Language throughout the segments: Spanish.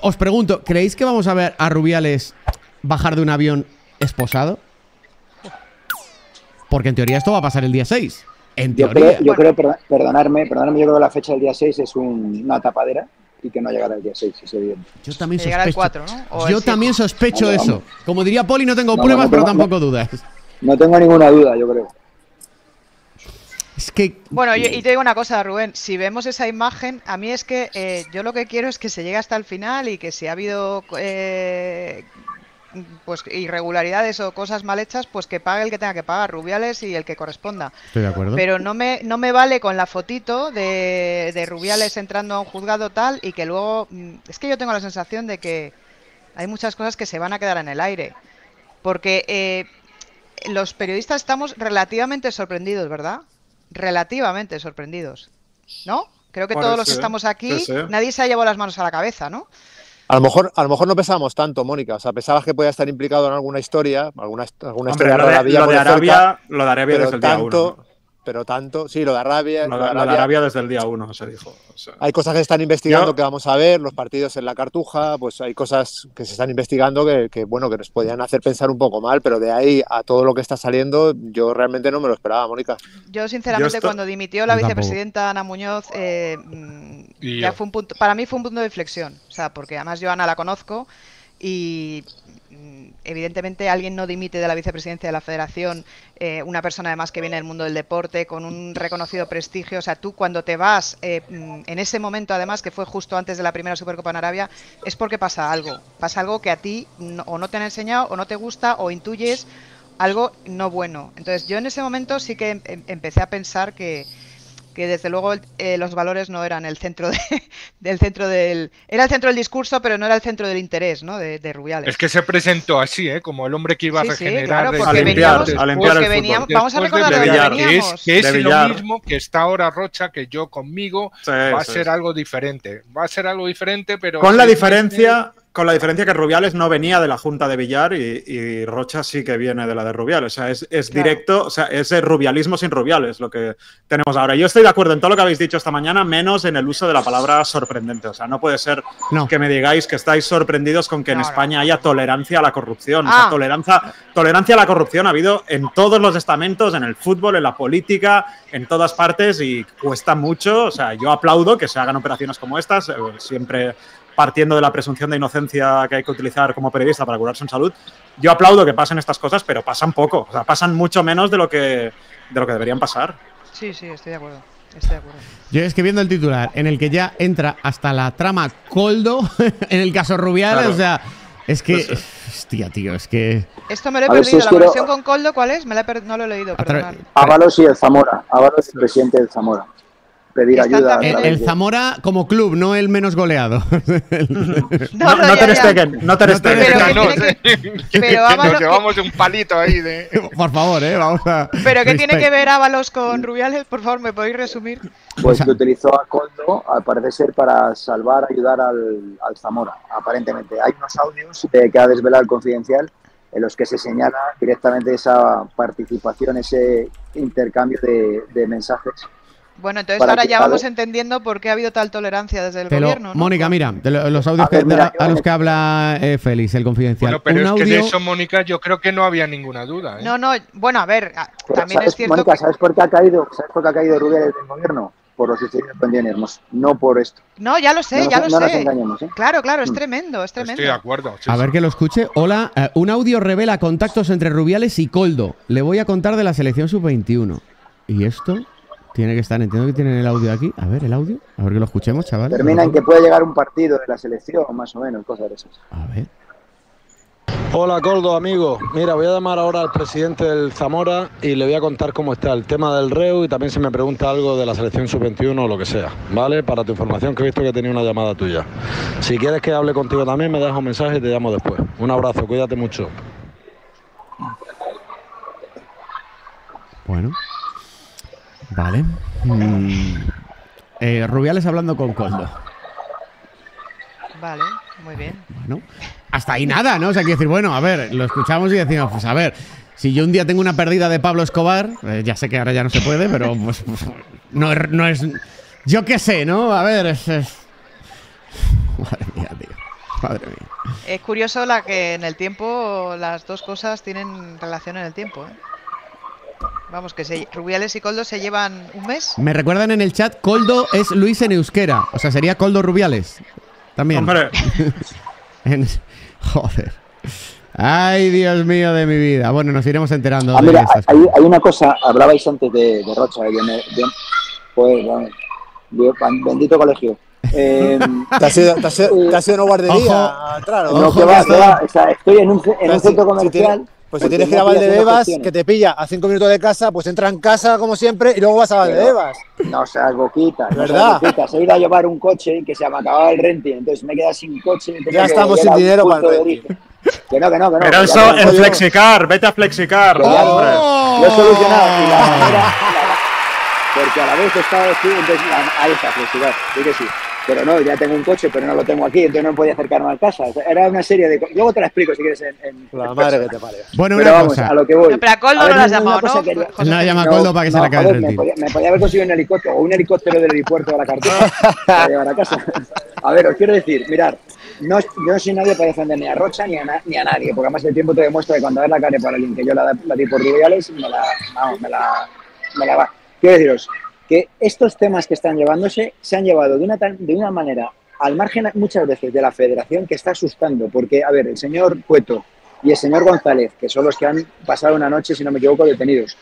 Os pregunto, ¿creéis que vamos a ver a Rubiales bajar de un avión esposado? Porque en teoría esto va a pasar el día 6. En Yo teoría. creo, yo creo, perdo- perdonarme, perdonarme, yo creo que la fecha del día 6 es un- una tapadera y que no llegará el día 6, es evidente. Yo también llegará el sospecho. 4, ¿no? O Yo 5. también sospecho eso. Como diría Poli, no tengo No, pruebas, no, pero no, tampoco dudas. No tengo ninguna duda, yo creo. Es que. Bueno, y, y te digo una cosa, Rubén, si vemos esa imagen, a mí es que eh, yo lo que quiero es que se llegue hasta el final y que si ha habido eh, pues irregularidades o cosas mal hechas, pues que pague el que tenga que pagar, Rubiales y el que corresponda. Estoy de acuerdo. Pero no me, no me vale con la fotito de, de Rubiales entrando a un juzgado tal y que luego... mm, Es que yo tengo la sensación de que hay muchas cosas que se van a quedar en el aire. Porque eh, los periodistas estamos relativamente sorprendidos, ¿verdad? Relativamente sorprendidos. ¿No? Creo que todos los que estamos aquí, nadie se ha llevado las manos a la cabeza, ¿no? A lo mejor, a lo mejor no pensábamos tanto, Mónica. O sea, pensabas que podía estar implicado en alguna historia, alguna, alguna Hombre, historia lo de, lo de cerca, Arabia, lo de Arabia pero desde el día tanto, uno. Pero tanto, sí, lo de Arabia, Lo lo de de, lo de Arabia- desde el día uno se dijo. o sea. Hay cosas que se están investigando Yo- que vamos a ver, los partidos en la cartuja, pues hay cosas que se están investigando que, que, bueno, que nos podían hacer pensar un poco mal, pero de ahí a todo lo que está saliendo, yo realmente no me lo esperaba, Mónica. Yo, sinceramente, esto- cuando dimitió la vicepresidenta Ana Muñoz, eh, mm, ya fue un punto, para mí fue un punto de inflexión. O sea, porque además yo a Ana la conozco y evidentemente alguien no dimite de la vicepresidencia de la federación, eh, una persona además que viene del mundo del deporte, con un reconocido prestigio. O sea, tú cuando te vas, eh, mm, en ese momento además, que fue justo antes de la primera Supercopa en Arabia, es porque pasa algo. Pasa algo que a ti no- o no te han enseñado, o no te gusta, o intuyes algo no bueno. Entonces yo en ese momento sí que em- em- empecé a pensar que, que desde luego el- eh, los valores no eran el centro de- del centro del era el centro del discurso, pero no era el centro del interés, ¿no? De, de Rubiales. Es que se presentó así, ¿eh? Como el hombre que iba Sí, a sí, regenerar. claro, A limpiar, veníamos, a limpiar porque el veníamos- fútbol. vamos a recordar de Villar, que es, veníamos. que es lo mismo que está ahora Rocha, que yo conmigo Sí, va a sí, ser sí. algo diferente. Va a ser algo diferente, pero. Con la sí, diferencia, con la diferencia que Rubiales no venía de la Junta de Villar y, y Rocha sí que viene de la de Rubiales. O sea, es, es Claro. directo, o sea, es el rubialismo sin Rubiales lo que tenemos ahora. Yo estoy de acuerdo en todo lo que habéis dicho esta mañana, menos en el uso de la palabra sorprendente. O sea, no puede ser No. que me digáis que estáis sorprendidos con que en no. España haya tolerancia a la corrupción. O Ah. sea, tolerancia, tolerancia a la corrupción ha habido en todos los estamentos, en el fútbol, en la política, en todas partes y cuesta mucho. O sea, yo aplaudo que se hagan operaciones como estas, eh, siempre partiendo de la presunción de inocencia que hay que utilizar como periodista para curarse en salud. Yo aplaudo que pasen estas cosas, pero pasan poco. O sea, pasan mucho menos de lo que, de lo que deberían pasar. Sí, sí, estoy de acuerdo. Estoy de acuerdo. Yo es que viendo el titular, en el que ya entra hasta la trama Coldo, en el caso Rubiales, Claro. o sea, es que. Pues Hostia, tío, es que. Esto me lo he A perdido. si la quiero- conexión con Coldo, ¿cuál es? Me la he per- no lo he leído, A tra- perdonad. Ábalos y el Zamora. Ábalos, el presidente del Zamora. Pedir ayuda. El, Zamora como club, no el menos goleado. No, no, Ter. Stegen, no Ter Stegen. Pero nos llevamos un palito ahí de. Por favor, eh, vamos a. Pero ¿qué tiene que ver Ábalos con Rubiales? Por favor, ¿me podéis resumir? Pues O sea- que utilizó a Coldo, al parecer ser, para salvar, ayudar al, al Zamora, aparentemente. Hay unos audios que ha desvelado el Confidencial en los que se señala directamente esa participación, ese intercambio de, de mensajes. Bueno, entonces ahora que- ya vamos ver. entendiendo por qué ha habido tal tolerancia desde el gobierno. ¿no? Mónica, mira, de los audios A ver, que- mira, de- a yo- los que habla eh, Félix, el confidencial. Bueno, pero Un es que de audio- eso, Mónica, yo creo que no había ninguna duda. ¿eh? No, no, bueno, a ver, Pero también ¿sabes, es cierto Mónica, que... ¿sabes por qué ha caído? ¿Sabes por qué ha caído Rubiales del gobierno? Por lo sucedido en Pendiente Hermoso, no por esto. No, ya lo sé, no ya nos, lo no nos sé. engañemos, ¿eh? Claro, claro, es Mm. tremendo, es tremendo. Estoy de acuerdo. sí, A sí. ver que lo escuche. Hola, eh, un audio revela contactos entre Rubiales y Coldo. Le voy a contar de la selección sub-21. ¿Y esto? Tiene que estar, entiendo que tienen el audio aquí. A ver, el audio. A ver que lo escuchemos, chavales. Termina en que puede llegar un partido de la selección, más o menos, cosas de esas. A ver. Hola Coldo, amigo. Mira, voy a llamar ahora al presidente del Zamora y le voy a contar cómo está el tema del REU y también si me pregunta algo de la selección sub-21 o lo que sea, ¿vale? Para tu información que he visto que tenía una llamada tuya. Si quieres que hable contigo también, me dejas un mensaje y te llamo después. Un abrazo, cuídate mucho. Bueno. Vale. Mm. Eh, Rubiales hablando con Coldo. Vale, muy bien. Bueno, hasta ahí nada, ¿no? O sea, quiero decir, bueno, a ver, lo escuchamos y decimos, pues a ver, si yo un día tengo una pérdida de Pablo Escobar, eh, ya sé que ahora ya no se puede, pero pues, pues, no, es, no es. Yo qué sé, ¿no? A ver, es. es- Madre mía, tío. Madre mía. Es curioso la que en el tiempo las dos cosas tienen relación en el tiempo. ¿eh? Vamos, que se- Rubiales y Coldo se llevan un mes. Me recuerdan en el chat, Coldo es Luis en euskera. O sea, sería Coldo Rubiales. También. Hombre, En- Joder. Ay, Dios mío de mi vida. Bueno, nos iremos enterando Ah, de mira, estas hay, cosas. hay una cosa, hablabais antes de, de Rocha, de- pues, vamos, Dios, bendito colegio. Eh, ¿Te has ido, te has ido- te has ido a una guardería Ojo. a entrar, o no, Ojo, que va, que va, o sea, estoy en un, en centro si comercial. Pues si tienes que ir a Valdebebas, que te pilla a cinco minutos de casa, pues entra en casa como siempre y luego vas a Valdebebas. No seas boquita, no ¿Verdad? seas boquita. Se ido a llevar un coche que se me acababa el renting, entonces me he quedado sin coche. y Ya estamos sin dinero para el renting. Que no, que no, que no. pero eso en Flexicar, vete a Flexicar. lo he solucionado. Y la manera, la- porque a la vez estaba aquí, entonces la- ahí está, flexibilidad, sí que sí. Pero no, ya tengo un coche, pero no lo tengo aquí, entonces no podía acercarme a casa. Era una serie de. Luego te la explico si quieres en. en La madre que te. Bueno, Pero una vamos, cosa. a lo que voy. No, pero a Coldo A ver, no lo has llamado, ¿no? José? No, llama a Coldo para que se joder, el me podía, me podía haber conseguido un helicóptero o un helicóptero del aeropuerto a la cartera para llevar a casa. A ver, os quiero decir, mirad, no, yo no soy nadie para defender ni a Rocha ni a, na- ni a nadie, porque además el tiempo te demuestra que cuando ves la cara para alguien que yo la, la di por Rubiales, me la, vamos, me la, me la va. Quiero deciros que estos temas que están llevándose se han llevado de una, de una manera al margen muchas veces de la federación que está asustando, porque, a ver, el señor Cueto y el señor González, que son los que han pasado una noche, si no me equivoco, detenidos,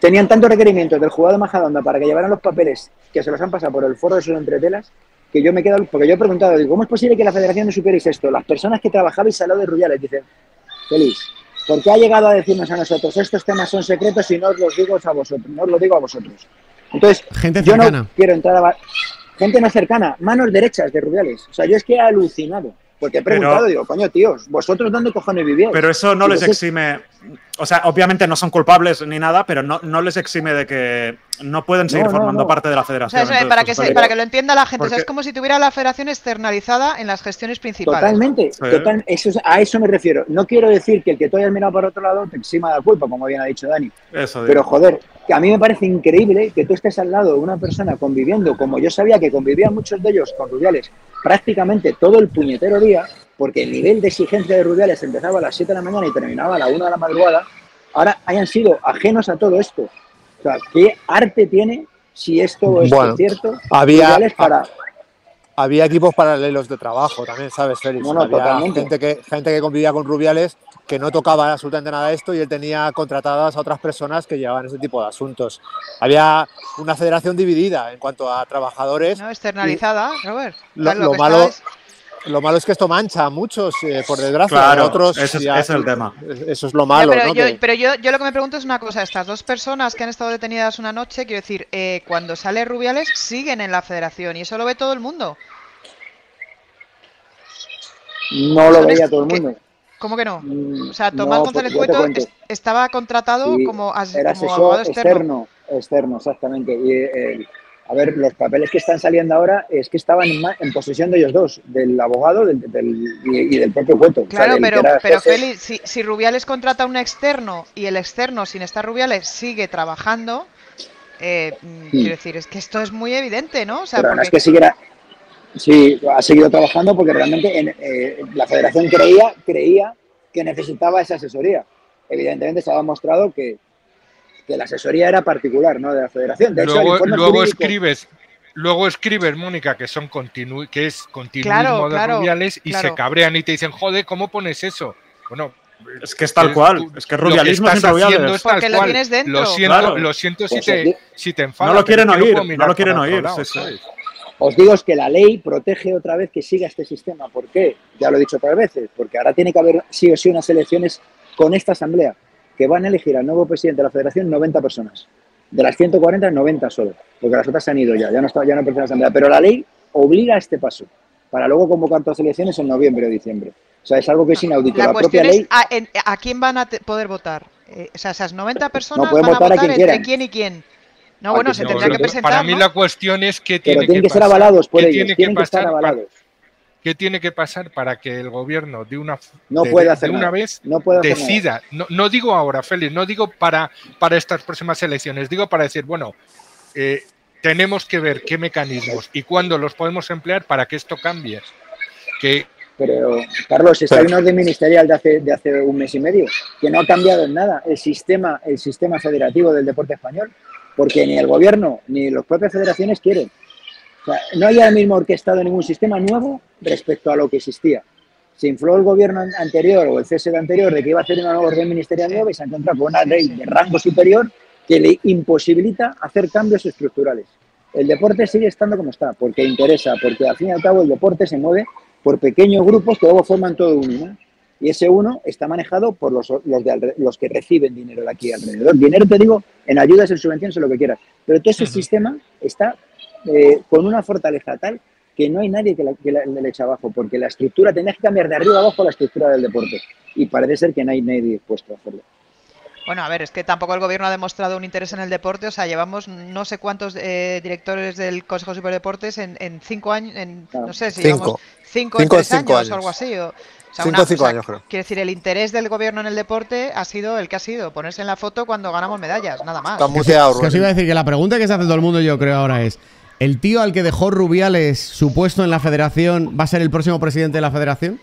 tenían tantos requerimientos del jugador de Majadonda para que llevaran los papeles que se los han pasado por el foro de sus entretelas, que yo me he quedado, porque yo he preguntado, digo, ¿cómo es posible que la federación no supierais esto? Las personas que trabajabais al lado de Rubiales dicen, feliz, ¿por qué ha llegado a decirnos a nosotros estos temas son secretos y no os los digo a vosotros? No os lo digo a vosotros. Entonces, Gente yo cercana. no quiero entrar a... Gente no cercana, manos derechas de Rubiales. O sea, yo es que he alucinado. Porque he Pero- preguntado, digo, coño, tíos, ¿vosotros dónde cojones vivíais? Pero eso no Y les exime. O sea, obviamente no son culpables ni nada, pero no, no les exime de que no pueden seguir No, no, formando no. parte de la O sea, federación. Entonces, para, pues, que se- pero- para que lo entienda la gente, o sea, Porque- es como si tuviera la federación externalizada en las gestiones principales. Totalmente, Sí. total, eso es- a eso me refiero. No quiero decir que el que tú hayas mirado para otro lado te exima de la culpa, como bien ha dicho Dani. Eso. Pero joder, que a mí me parece increíble que tú estés al lado de una persona conviviendo, como yo sabía que convivían muchos de ellos con Rubiales, prácticamente todo el puñetero día, porque el nivel de exigencia de Rubiales empezaba a las 7 de la mañana y terminaba a la 1 de la madrugada, ahora hayan sido ajenos a todo esto. Sea, ¿qué arte tiene si esto es Bueno, cierto? había- para... Había equipos paralelos de trabajo también, ¿sabes, Félix? No, no, Había totalmente. gente que, gente que convivía con Rubiales que no tocaba absolutamente nada de esto y él tenía contratadas a otras personas que llevaban ese tipo de asuntos. Había una federación dividida en cuanto a trabajadores. ¿no? Externalizada, Robert. Lo- lo malo- es- Lo malo es que esto mancha a muchos, eh, por desgracia. Claro, a otros ese es- ya- ese es el tema. Eso es lo Ya, malo, pero ¿no? yo, Que- pero yo, yo lo que me pregunto es una cosa, estas dos personas que han estado detenidas una noche, quiero decir, eh, cuando sale Rubiales siguen en la federación y eso lo ve todo el mundo. No lo veía todo el mundo. ¿Cómo que no? Mm, O sea, Tomás no, González Cueto estaba contratado Sí, como, as- Era como asesor abogado externo. externo. externo, exactamente. Y, eh, a ver, los papeles que están saliendo ahora es que estaban en, posesión de ellos dos, del abogado del, del- y, y del propio Cueto. O sea, Claro, pero, pero. Félix, si, si Rubiales contrata a un externo y el externo, sin estar Rubiales, sigue trabajando, eh, mm, quiero decir, es que esto es muy evidente, ¿no? O sea, Pero no es que siguiera. Sí, ha seguido trabajando porque realmente en, eh, la federación creía, creía que necesitaba esa asesoría. Evidentemente se ha demostrado que, que la asesoría era particular, ¿no? De la federación. De hecho, Luego, informe luego jurídico- escribes, luego escribes, Mónica, que son continu que es continuismo Claro, de claro, Rubiales y claro. se cabrean y te dicen, joder, ¿cómo pones eso? Bueno, Es que es tal cual. tú- Es que rubialismo rubiales. es tal Porque lo cual. tienes dentro. Lo siento, Claro. lo siento si Pues te, si te enfadas. No lo quieren oír, no lo quieren oír, lado, sí, sí. ¿sabes? Os digo es que la ley protege otra vez que siga este sistema. ¿Por qué? Ya lo he dicho otras veces. Porque ahora tiene que haber sí o sí unas elecciones con esta asamblea que van a elegir al nuevo presidente de la federación 90 personas. De las 140, 90 solo. Porque las otras se han ido ya, ya no, está, ya no pertenecen a la asamblea. Pero la ley obliga a este paso para luego convocar todas las elecciones en noviembre o diciembre. O sea, es algo que es inaudito. La La, propia cuestión es ley a, en- a quién van a poder votar. Eh, o sea, esas 90 personas pueden van a votar a votar quien entre quieran. quién y quién. No, A bueno, se no, tendrá que presentar. Para mí ¿no? la cuestión es que pero tienen que ser pasar- avalados por qué ellos. tiene Tienen que estar para- avalados. ¿Qué tiene que pasar para que el gobierno de una, No de, puede de una vez No puede hacer decida? No, no digo ahora, Félix, no digo para, para estas próximas elecciones, digo para decir, bueno, eh, tenemos que ver qué mecanismos y cuándo los podemos emplear para que esto cambie. Que Pero, Carlos, está hay un orden ministerial de hace, de hace un mes y medio que no ha cambiado en nada el sistema, el sistema federativo del deporte español, porque ni el gobierno ni las propias federaciones quieren. No hay ahora mismo orquestado ningún sistema nuevo respecto a lo que existía. Se infló el gobierno an- anterior o el CSD anterior de que iba a hacer una orden ministerial nueva y se ha encontrado con una ley de rango superior que le imposibilita hacer cambios estructurales. El deporte sigue estando como está, porque interesa, porque al fin y al cabo el deporte se mueve por pequeños grupos que luego forman todo uno. ¿no? Y ese uno está manejado por los, los, de los que reciben dinero de aquí alrededor. Dinero, te digo, en ayudas, en subvenciones, en lo que quieras. Pero todo ese sistema está eh, con una fortaleza tal que no hay nadie que, la, que la- le eche abajo, porque la estructura, tendría que cambiar de arriba abajo la estructura del deporte. Y parece ser que no hay nadie dispuesto a hacerlo. Bueno, a ver, es que tampoco el gobierno ha demostrado un interés en el deporte. O sea, llevamos no sé cuántos eh, directores del Consejo Superior de Deportes en, en cinco años, en, Claro. no sé si Cinco. llevamos cinco, Cinco tres cinco años, años. o algo así. O, o sea, Cinco una- cinco o sea, años, creo. Quiero decir, el interés del gobierno en el deporte ha sido el que ha sido, ponerse en la foto cuando ganamos medallas, nada más. Está muteado, Es que os iba a Rubén. decir que la pregunta que se hace todo el mundo, yo creo ahora es: ¿el tío al que dejó Rubiales su puesto en la federación va a ser el próximo presidente de la federación?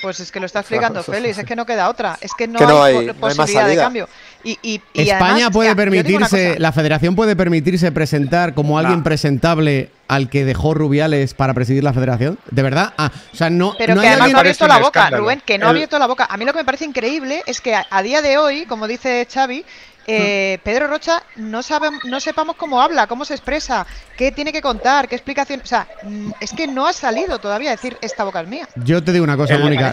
Pues es que lo está explicando Félix, es que no queda otra, es que no, Que no hay, hay- po- no hay más posibilidad de cambio. Y, y- y España además, puede permitirse, la federación puede permitirse presentar como alguien No. presentable al que dejó Rubiales para presidir la federación. ¿De verdad? Ah, o sea, no, Pero no que hay además alguien- no ha abierto la boca, escándalo. Rubén, que no ha El- abierto la boca. A mí lo que me parece increíble es que a, a día de hoy, como dice Xavi, eh, Pedro Rocha no sabe, no sepamos cómo habla, cómo se expresa, qué tiene que contar, qué explicación. O sea, mm, es que no ha salido todavía a decir esta boca es mía. Yo te digo una cosa, El- Mónica.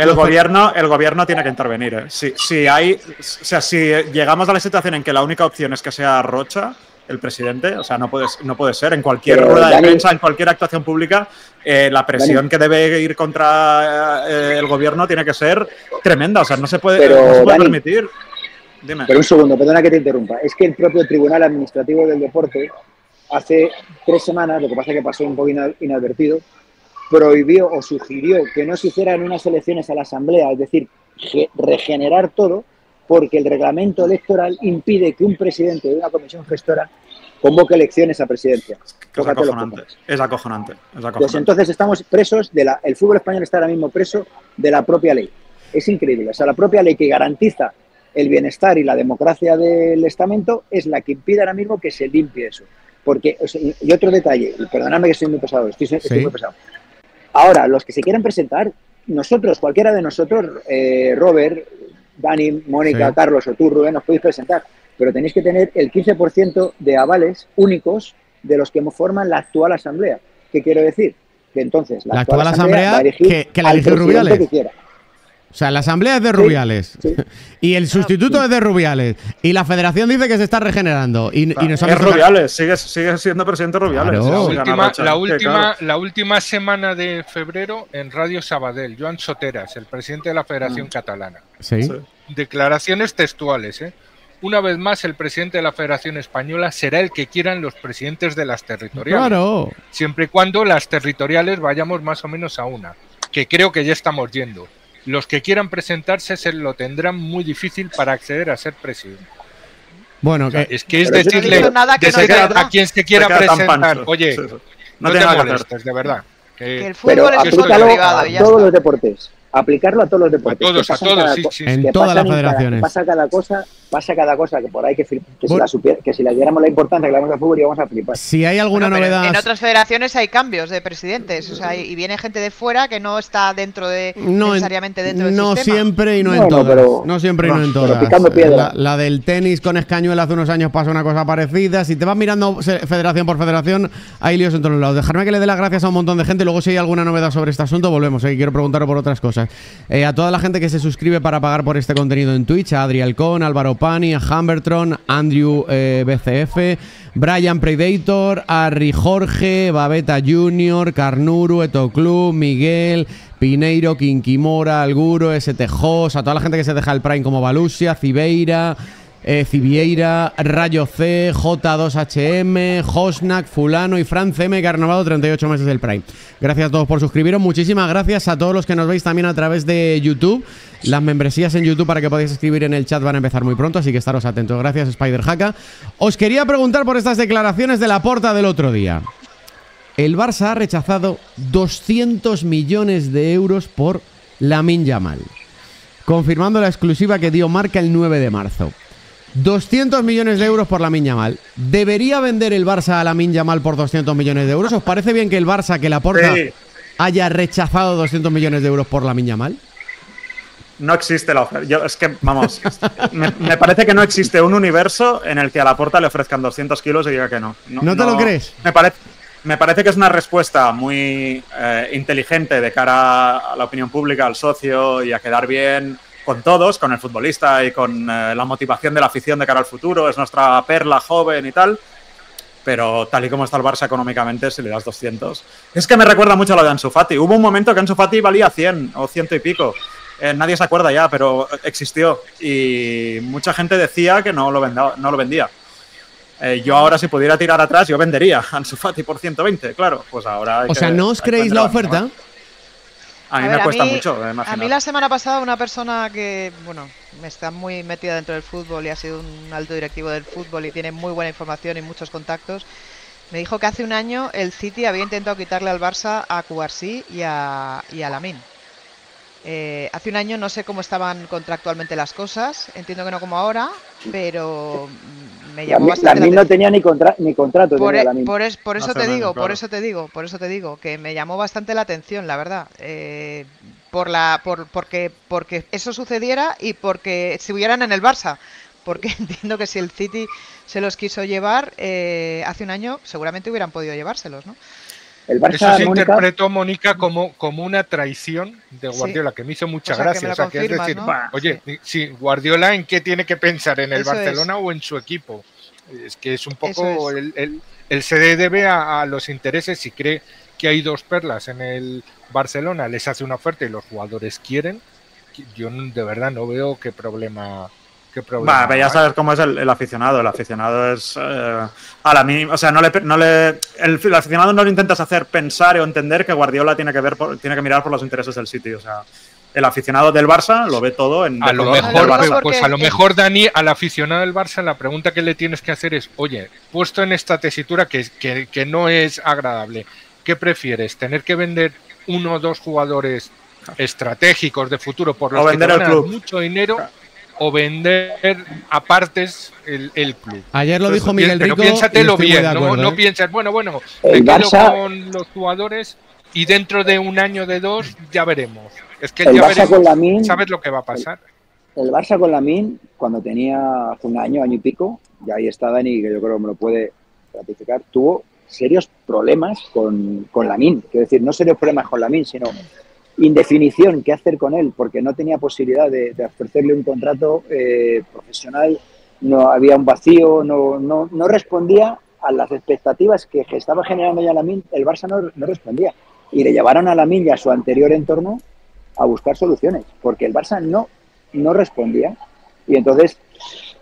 El gobierno, el gobierno tiene que intervenir. ¿eh? Si, si hay, o sea, si llegamos a la situación en que la única opción es que sea Rocha, el presidente, o sea, no puede, no puede ser. En cualquier Pero, rueda de Dani- prensa, en cualquier actuación pública, eh, la presión que debe ir contra eh, el gobierno tiene que ser tremenda. O sea, no se puede, Pero, no se puede Dani- permitir. Dime. Pero un segundo, perdona que te interrumpa. Es que el propio Tribunal Administrativo del Deporte, hace tres semanas, lo que pasa es que pasó un poco ina- inadvertido, prohibió o sugirió que no se hicieran unas elecciones a la Asamblea, es decir, ge- regenerar todo, porque el reglamento electoral impide que un presidente de una comisión gestora convoque elecciones a presidencia. Es acojonante. Es acojonante. Es Pues acojonante. entonces estamos presos de la. El fútbol español está ahora mismo preso de la propia ley. Es increíble. O sea, la propia ley que garantiza el bienestar y la democracia del estamento es la que impide ahora mismo que se limpie eso. Porque, o sea, y otro detalle, perdonadme que soy muy pesado, estoy, estoy Sí. muy pesado. Ahora, los que se quieran presentar, nosotros, cualquiera de nosotros, eh, Robert, Dani, Mónica, Sí. Carlos o tú, Rubén, os podéis presentar, pero tenéis que tener el 15% de avales únicos de los que forman la actual asamblea. ¿Qué quiero decir? Que entonces La actual asamblea va a elegir que- que la Rubiales. que quiera. O sea, la asamblea es de Rubiales. sí. Y el sustituto es de Rubiales. Y la federación dice que se está regenerando. Y, y nos han es Rubiales, sigue, sigue siendo presidente Rubiales. Claro. La última, Rocha. la, Que, última, claro, la última semana de febrero en Radio Sabadell, Joan Soteras, el presidente de la Federación Catalana. Sí. Sí. Declaraciones textuales. ¿eh? Una vez más, el presidente de la Federación Española será el que quieran los presidentes de las territoriales. Claro. Siempre y cuando las territoriales vayamos más o menos a una, que creo que ya estamos yendo. Los que quieran presentarse se lo tendrán muy difícil para acceder a ser presidente. Bueno, O sea, que, es que es Pero no decirle digo nada que no decirle a quien se quiera presentar, oye, Sí, sí. no, No te molestes, de verdad. que- Que el Pero fútbol es un privado a y ya todos está. los deportes. Aplicarlo a todos los a deportes. todos, que a pasan todos, cada sí, co- sí. En todas las cada- federaciones. pasa cada cosa, pasa cada cosa que por ahí que, si, la supiera- que si le diéramos la importancia que le damos al fútbol íbamos a flipar. si hay alguna Bueno, novedad. En otras federaciones hay cambios de presidentes, o sea, y viene gente de fuera que no está dentro de No, necesariamente dentro del no sistema. siempre y no en todas. pero- no siempre y no, no, en todas. La, la del tenis con Escañuel hace unos años pasó una cosa parecida. Si te vas mirando federación por federación, hay líos en todos lados. Dejarme que le dé las gracias a un montón de gente. Luego, si hay alguna novedad sobre este asunto, volvemos. eh, Quiero preguntaros por otras cosas. Eh, a toda la gente que se suscribe para pagar por este contenido en Twitch, a Adri Alcón, Álvaro Pani, a Humbertron, Andrew eh, BCF, Brian Predator, Arri Jorge, Babeta Junior, Carnuru, Eto Club, Miguel, Pineiro, Quinquimora, Alguro, STJOS, a toda la gente que se deja el Prime como Valusia, Cibeira, eh, Cibieira, Rayo C, J2HM, Hosnak, Fulano y Fran CM renovado 38 meses del Prime. Gracias a todos por suscribiros. Muchísimas gracias a todos los que nos veis también a través de YouTube. Las membresías en YouTube para que podáis escribir en el chat van a empezar muy pronto, así que estaros atentos. Gracias, Spider Haka. Os quería preguntar por estas declaraciones de la porta del otro día. el Barça ha rechazado 200 millones de euros por Lamin Yamal, confirmando la exclusiva que dio Marca el 9 de marzo. 200 millones de euros por Lamin Yamal. ¿Debería vender el Barça a Lamin Yamal por 200 millones de euros? ¿Os parece bien que el Barça, que la porta, Sí. haya rechazado 200 millones de euros por Lamin Yamal? No existe la oferta. Yo, es que, vamos, me, me parece que no existe un universo en el que a la porta le ofrezcan 200 kilos y diga que no. ¿No te lo crees? Me parece, me parece que es una respuesta muy eh, inteligente de cara a la opinión pública, al socio y a quedar bien con todos, con el futbolista y con eh, la motivación de la afición de cara al futuro. Es nuestra perla joven y tal. Pero tal y como está el Barça económicamente, si le das 200. Es que me recuerda mucho a lo de Ansu Fati. Hubo un momento que Ansu Fati valía 100 o ciento y pico. Eh, nadie se acuerda ya, pero existió. Y mucha gente decía que no lo, venda- no lo vendía. Eh, yo ahora, si pudiera tirar atrás, yo vendería Ansu Fati por 120, claro. Pues ahora. hay O sea, que- ¿no os creéis la oferta? A mí A me cuesta mí- mucho eh, A mí la semana pasada una persona que, bueno, me está muy metida dentro del fútbol y ha sido un alto directivo del fútbol y tiene muy buena información y muchos contactos, me dijo que hace un año el City había intentado quitarle al Barça a Cubarsí y a, y a Lamine. Eh, hace un año no sé cómo estaban contractualmente las cosas, entiendo que no como ahora, pero mm, me llamó La, bastante la Min no tenía ni, contra- ni contrato. Por, tenía e- por es- por eso Hace te digo, por eso te digo, por eso te digo, que me llamó bastante la atención, la verdad. Eh, por la, por, porque, porque eso sucediera y porque estuvieran en el Barça. Porque entiendo que si el City se los quiso llevar eh, hace un año, seguramente hubieran podido llevárselos, ¿no? El Eso Barça, se Mónica, interpretó, Mónica, como, como una traición de Sí. Guardiola, que me hizo mucha O sea, gracia. lo O sea, que es confirmas, decir, ¿no? "Bah, oye, sí, Guardiola en qué tiene que pensar, en el Eso es. Barcelona o en su equipo. Es que es un poco, es. el, el- el se debe a, a los intereses, si cree que hay dos perlas en el Barcelona, les hace una oferta y los jugadores quieren, yo de verdad no veo qué problema... Qué problema Va, pero ya sabes cómo es el, el aficionado. El aficionado es eh, a la mínima. O sea, no le, no le, el, el aficionado no le intentas hacer pensar o entender que Guardiola tiene que ver, por- tiene que mirar por los intereses del City. O sea, el aficionado del Barça lo ve todo en A lo mejor, Barça. pues, pues a lo mejor, Dani, al aficionado del Barça, la pregunta que le tienes que hacer es, oye, puesto en esta tesitura que, que, que no es agradable, ¿qué prefieres? ¿Tener que vender uno o dos jugadores estratégicos de futuro por los O que vender te el van a dar club. mucho dinero o vender a partes el, el club? Ayer lo Entonces, dijo Miguel pero Rico. y piénsatelo bien, no, acuerdo, no ¿eh? pienses, bueno, bueno, El me quedo Barça- con los jugadores y dentro de un año de dos ya veremos. Es que El ya Barça veremos, con Lamine- sabes lo que va a pasar. el Barça con la Min, cuando tenía hace un año, año y pico, y ahí está Dani, que yo creo que me lo puede ratificar, tuvo serios problemas con, con la Min. Quiero decir, no serios problemas con la Min, sino indefinición, qué hacer con él, porque no tenía posibilidad de, ofrecerle un contrato eh, profesional, no había un vacío, no, no, respondía a las expectativas que, estaba generando ya la Min, el Barça no, respondía. Y le llevaron a la Min y a su anterior entorno a buscar soluciones, porque el Barça no, no respondía. Y entonces,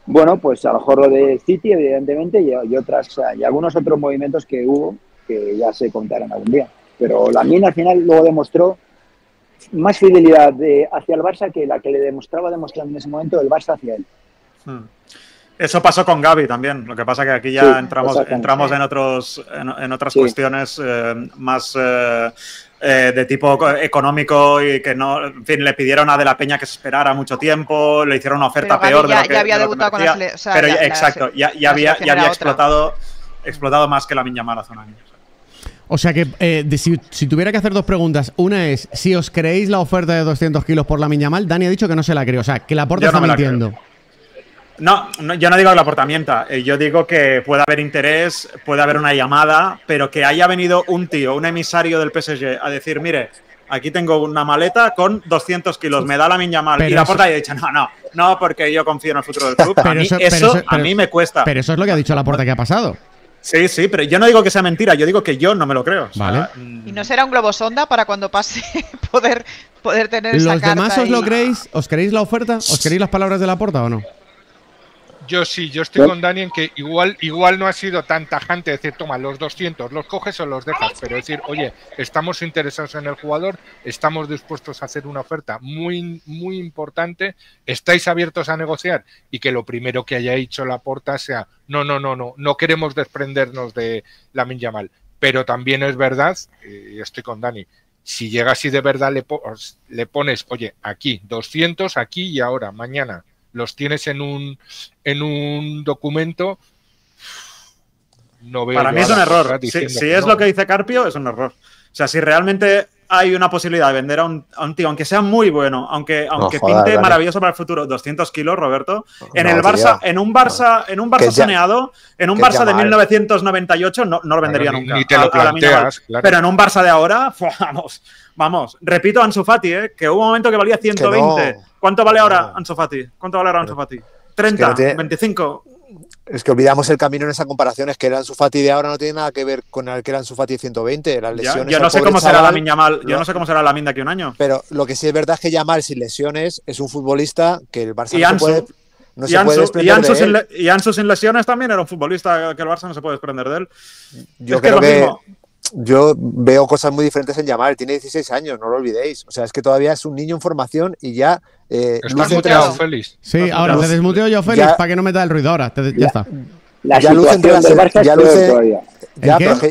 bueno, pues a lo mejor lo de City, evidentemente, y, y otras, y algunos otros movimientos que hubo que ya se contarán algún día. Pero la mina al final luego demostró más fidelidad de- hacia el Barça que la que le demostraba demostrando en ese momento el Barça hacia él. Hmm. Eso pasó con Gaby también. Lo que pasa que aquí ya Sí, entramos, entramos en otros en, en otras Sí. cuestiones eh, más eh, eh, de tipo co- económico y que no, en fin, le pidieron a De la Peña que se esperara mucho tiempo, le hicieron una oferta Pero peor de lo que, ya había de lo que debutado con la merecía. sele- o sea, pero ya- la exacto, ya, ya la había, ya había explotado, explotado más que la Miñamar hace un año. O sea que eh, de- si, si tuviera que hacer dos preguntas, una es si os creéis la oferta de 200 kilos por la Miñamal, Dani ha dicho que no se la cree, o sea, que la porta Yo está mintiendo. No, no, yo no digo la portamienta, eh, yo digo que puede haber interés, puede haber una llamada, pero que haya venido un tío, un emisario del PSG a decir, mire, aquí tengo una maleta con 200 kilos, me da la miña mal. Pero Y la porta y ha dicho, no, no, no, porque yo confío en el futuro del club. a Pero mí eso- eso, pero a mí me cuesta. Pero eso es lo que ha dicho la porta que ha pasado. Sí, sí, pero yo no digo que sea mentira, yo digo que yo no me lo creo. O sea, Vale. mm, ¿Y no será un globo sonda para cuando pase poder, poder tener esa ¿Los carta demás os lo creéis? ¿Os creéis la oferta? ¿Os creéis las palabras de la porta o no? Yo sí, yo estoy con Dani en que igual, igual no ha sido tan tajante decir, toma, los 200, los coges o los dejas, pero decir, oye, estamos interesados en el jugador, estamos dispuestos a hacer una oferta muy, muy importante, estáis abiertos a negociar y que lo primero que haya hecho la porta sea, no, no, no, no, no queremos desprendernos de la Yamal. Pero también es verdad, estoy con Dani, si llegas y de verdad le, le pones, oye, aquí 200, aquí y ahora, mañana, los tienes en un, en un documento, no veo Para mí es un error. Si, es no. lo que dice Carpio, es un error. O sea, si realmente hay una posibilidad de vender a un, a un tío, aunque sea muy bueno, aunque, aunque pinte Dani. maravilloso para el futuro, 200 kilos, Roberto, en No, el tío. Barça, en un Barça, en un Barça Que saneado, en un que Barça de Yamal. 1998 no, no lo vendería Claro, nunca. ni te lo planteas, claro. Pero en un Barça de ahora, vamos, vamos. Repito, Ansu Fati, ¿eh? que hubo un momento que valía 120. no. ¿Cuánto vale ahora. Ansu Fati? ¿Cuánto vale ahora Ansu Fati? 30, no tiene- 25. Es que olvidamos el camino en esa comparación, es que el Ansu Fati de ahora no tiene nada que ver con el que era Ansu Fati de 120, las Ya, lesiones. yo al no sé cómo será chaval, la Yamal, yo no sé cómo será la de aquí un año. Pero lo que sí es verdad es que Yamal sin lesiones es un futbolista que el Barça Y no Ansu. puede, no y, se puede y, Ansu de sin y Ansu sin lesiones también era un futbolista que el Barça no se puede desprender de él. Yo es que creo es lo que mismo. Yo veo cosas muy diferentes en Yamal. Tiene 16 años, no lo olvidéis. O sea, es que todavía es un niño en formación y ya eh, ¿Estás muteado, Félix? Sí, Estás ahora te desmuteo yo, Félix, Ya- para que no meta el ruido ahora. te- ya está. La Ya luce entre las- ya luce-.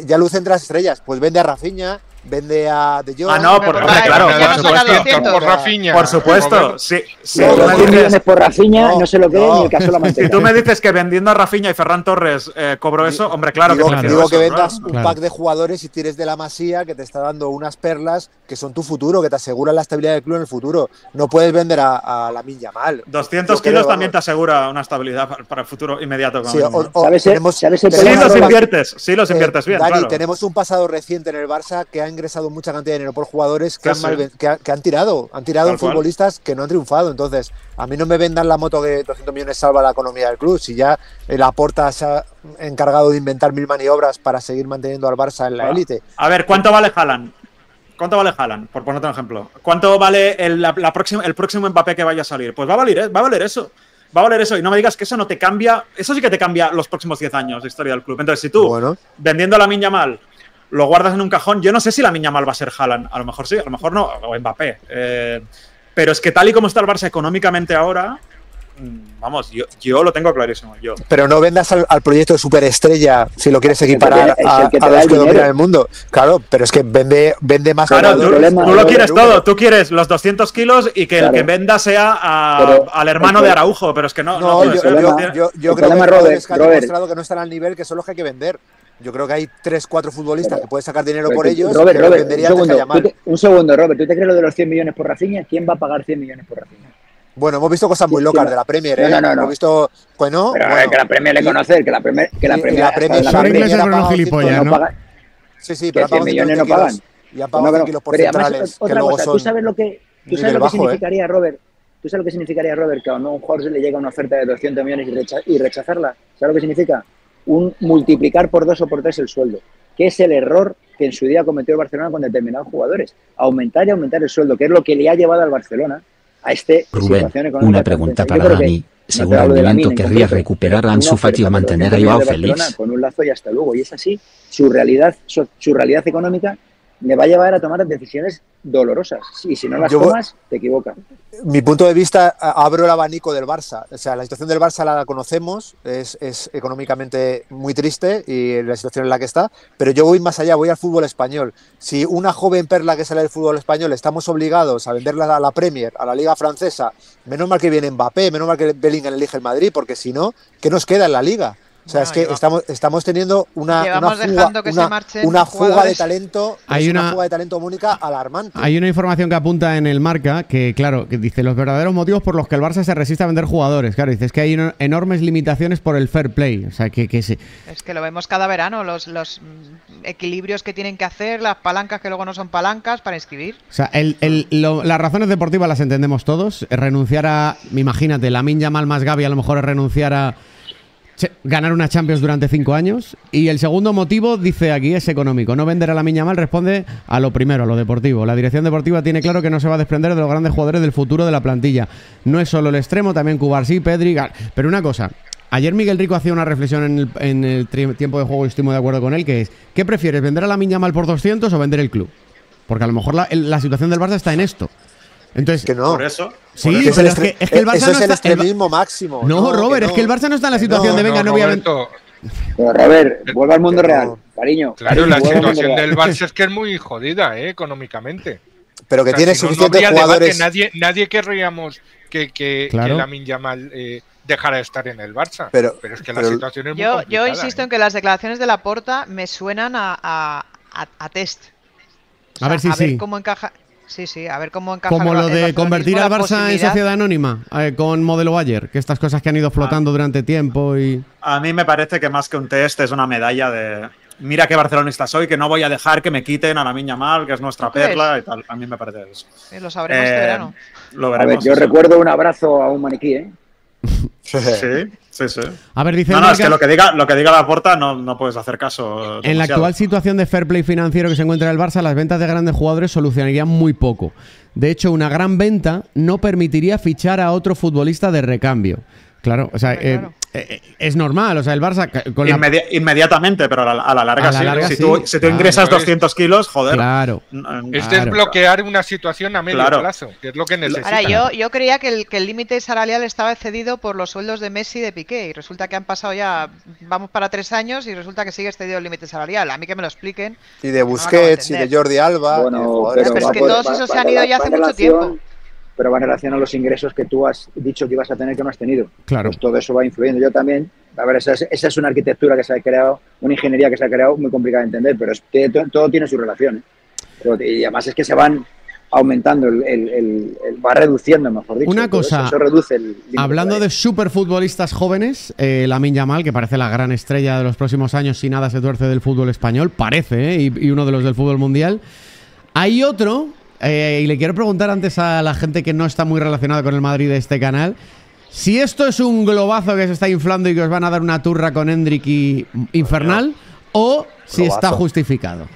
Ya, luce entre las estrellas. Pues vende a Rafinha, vende a De Jong. Ah, no, por, hombre, claro, por no supuesto. 200. Por Rafinha. Por supuesto. Sí, sí, Pero tú los me 100 dices- millones por Rafinha No, no, se lo cree no. ni el caso de la si tú me dices que vendiendo a Rafinha y Ferran Torres eh, cobro eso, hombre, claro digo, que Claro. prefiero digo eso, que claro. vendas un pack de jugadores y tires de la masía que te está dando unas perlas que son tu futuro, que te aseguran la estabilidad del club en el futuro. No puedes vender a, a la Yamal. 200 Yo creo, kilos también te asegura una estabilidad para, para el futuro inmediato. Sí, o- ¿no? o ¿Sabes tenemos- sabes el Sí, los inviertes, sí los eh, inviertes bien, Dani, claro. tenemos un pasado reciente en el Barça que ha ingresado mucha cantidad de dinero por jugadores que, Sí, han, sí. que, ha- que han tirado, han tirado Tal en cual. futbolistas que no han triunfado. Entonces, a mí no me vendan la moto que 200 millones salva la economía del club. Si ya el Aporta se ha encargado de inventar mil maniobras para seguir manteniendo al Barça en la Ah. élite. A ver, ¿cuánto vale Haaland? ¿Cuánto vale Haaland? Por ponerte un ejemplo. ¿Cuánto vale el, la, la próxima, el próximo Mbappé que vaya a salir? Pues va a valer, eh, va a valer eso. Va a valer eso. Y no me digas que eso no te cambia. Eso sí que te cambia los próximos 10 años de historia del club. Entonces, si tú, Bueno, vendiendo a la Minya Mal, lo guardas en un cajón, yo no sé si la Minya Mal va a ser Haaland. A lo mejor sí, a lo mejor no. O Mbappé. Eh, pero es que tal y como está el Barça económicamente ahora, mm, vamos, yo, yo lo tengo clarísimo. Yo. pero no vendas al, al proyecto de superestrella si lo quieres el que equiparar te- es a, el que te a los el que dominan el mundo. Claro, pero es que vende, vende más Claro, el tú, problema- tú lo quieres todo. Tú quieres los 200 kilos y que el que venda sea a- Pero al hermano de Araujo. Pero es que no, no No, yo, yo- problema- yo- yo el creo que problema, Robert, que Robert. demostrado que no están al nivel que son los que hay que vender. Yo creo que hay tres, cuatro futbolistas Pero- que puedes sacar dinero por tú- ellos Robert, que los Robert, un, que segundo, te- un segundo, Robert. ¿Tú te crees lo de los 100 millones por Rafinha? ¿Quién va a pagar 100 millones por Rafinha? Bueno, hemos visto cosas muy ¿Quién- locas de la Premier, No, ¿eh? no, no, no. Hemos visto, bueno, Pero bueno, que la Premier le conoce, que la Premier, que la Premier, la Premier- la Son la Premier pagado gilipollas, no paga- Sí, sí, que pero ha 100 pagado millones 120 no pagan. y han pagado que no. 100 kilos por centrales, que otra luego cosa, son ¿tú sabes lo que, tú nivel sabes lo que bajo, ¿eh? significaría, Robert? ¿Tú sabes lo que significaría, Robert, que a un jugador se le llega una oferta de 200 millones y, recha- y rechazarla? ¿Sabes lo que significa? Un multiplicar por dos o por tres el sueldo, que es el error que en su día cometió el Barcelona con determinados jugadores. Aumentar y aumentar el sueldo, que es lo que le ha llevado al Barcelona a este Rubén, situación económica una pregunta para Dani. no, Según Lamine en ¿querría recuperar a Ansu Fati o mantener 200 a Joao Félix? Con un lazo y hasta luego. Y es así. Su realidad, su, su realidad económica le va a llevar a tomar decisiones dolorosas. Y si no las Yo tomas, te equivocas. mi punto de vista, abro el abanico del Barça. O sea, la situación del Barça la conocemos, es, es económicamente muy triste y la situación en la que está, pero yo voy más allá, voy al fútbol español. Si una joven perla que sale del fútbol español estamos obligados a venderla a la Premier, a la Liga Francesa, menos mal que viene Mbappé, menos mal que Bellingham elige el Madrid, porque si no, ¿qué nos queda en la Liga? O sea, Bueno, es que estamos, estamos teniendo una, una fuga, dejando que se una, marchen una fuga de talento, Hay es una, una- fuga de talento, Mónica, alarmante. Hay una información que apunta en el marca que, claro, que dice los verdaderos motivos por los que el Barça se resiste a vender jugadores. Claro, dices que hay eno- enormes limitaciones por el fair play. O sea, que, que se- Es que lo vemos cada verano, los, los equilibrios que tienen que hacer, las palancas que luego no son palancas para inscribir. O sea, el- el- lo- las razones deportivas las entendemos todos. Renunciar a, imagínate, la Minja Mal más Gaby a lo mejor es renunciar a ganar una Champions durante cinco años. Y el segundo motivo, dice aquí, es económico. No vender a la Minja Mal responde a lo primero, a lo deportivo. La dirección deportiva tiene claro que no se va a desprender de los grandes jugadores del futuro de la plantilla. No es solo el extremo, también Cubarsí, Pedri. Gal- Pero una cosa. Ayer Miguel Rico hacía una reflexión en el, tiempo de juego y estoy de acuerdo con él, que es, ¿qué prefieres, vender a la Minja Mal por 200 o vender el club? Porque a lo mejor la situación del Barça está en esto. Entonces, que no. Por eso. Sí, por Que eso. es pero el es que- estre- es que el Barça eso no es el está- el Ba- extremismo máximo. no, Robert, es que el Barça no está en la situación no, de venga, no, voy a Pero Robert, vuelve al mundo real, cariño. Claro, cariño, la situación del Barça es que es muy jodida, ¿eh? económicamente. Pero que O sea, tiene si no, no suficientes habría debate, jugadores. nadie, nadie querríamos que, que, Claro. que Yamal eh, dejara de estar en el Barça. Pero- es que la pero- situación es muy Yo, complicada. yo insisto ¿eh? en que las declaraciones de la porta me suenan a, a, a- a test. O A ver si a ver sí. cómo encaja. Sí, sí, a ver cómo encaja. Como lo el de convertir al Barça en sociedad anónima eh, con modelo Bayer, que estas cosas que han ido flotando durante tiempo y... A mí me parece que más que un test es una medalla de. Mira qué barcelonista soy, que no voy a dejar que me quiten a la Miña Mal, que es nuestra perla y tal. A mí me parece eso. Eh, Lo sabremos este Eh, verano. Lo A ver, veremos. yo sí. recuerdo un abrazo a un maniquí, ¿eh? Sí, sí, sí. A ver, dice No, no, es que lo que diga, lo que diga la porta no, no puedes hacer caso. En la actual situación de fair play financiero que se encuentra el Barça, las ventas de grandes jugadores solucionarían muy poco. De hecho, una gran venta no permitiría fichar a otro futbolista de recambio. Claro, o sea, claro. eh, es normal. O sea, el Barça la... Inmediatamente, pero a la, a la larga A la sí. larga si, sí, tú, si tú claro. ingresas Eso es. 200 kilos, joder. Claro. Es Claro. desbloquear una situación a medio Claro. plazo, que es lo que necesita. Ahora, yo, yo creía que el que el límite salarial estaba excedido por los sueldos de Messi y de Piqué, y resulta que han pasado ya, vamos para tres años, y resulta que sigue excedido el límite salarial. A mí que me lo expliquen. Y de Busquets y de. Jordi Alba. Bueno, y de jugadores pero es que todos esos se han ido ya hace mucho tiempo. Pero va en relación a los ingresos que tú has dicho que ibas a tener que no has tenido. Claro. Pues todo eso va influyendo. Yo también, a ver, esa es, esa es una arquitectura que se ha creado, una ingeniería que se ha creado muy complicada de entender, pero es, tiene- todo, todo tiene su relación. ¿eh? Pero- y además es que se van aumentando, el, el- el- el- va reduciendo, mejor dicho. Una cosa, eso, eso reduce el Hablando de superfutbolistas jóvenes, eh, Lamine Yamal, que parece la gran estrella de los próximos años, si nada se tuerce del fútbol español, parece, ¿eh? y, y uno de los del fútbol mundial. Hay otro, eh, y le quiero preguntar antes a la gente que no está muy relacionada con el Madrid de este canal, si esto es un globazo que se está inflando y que os van a dar una turra con Hendrik y Infernal, o si Globazo. está justificado.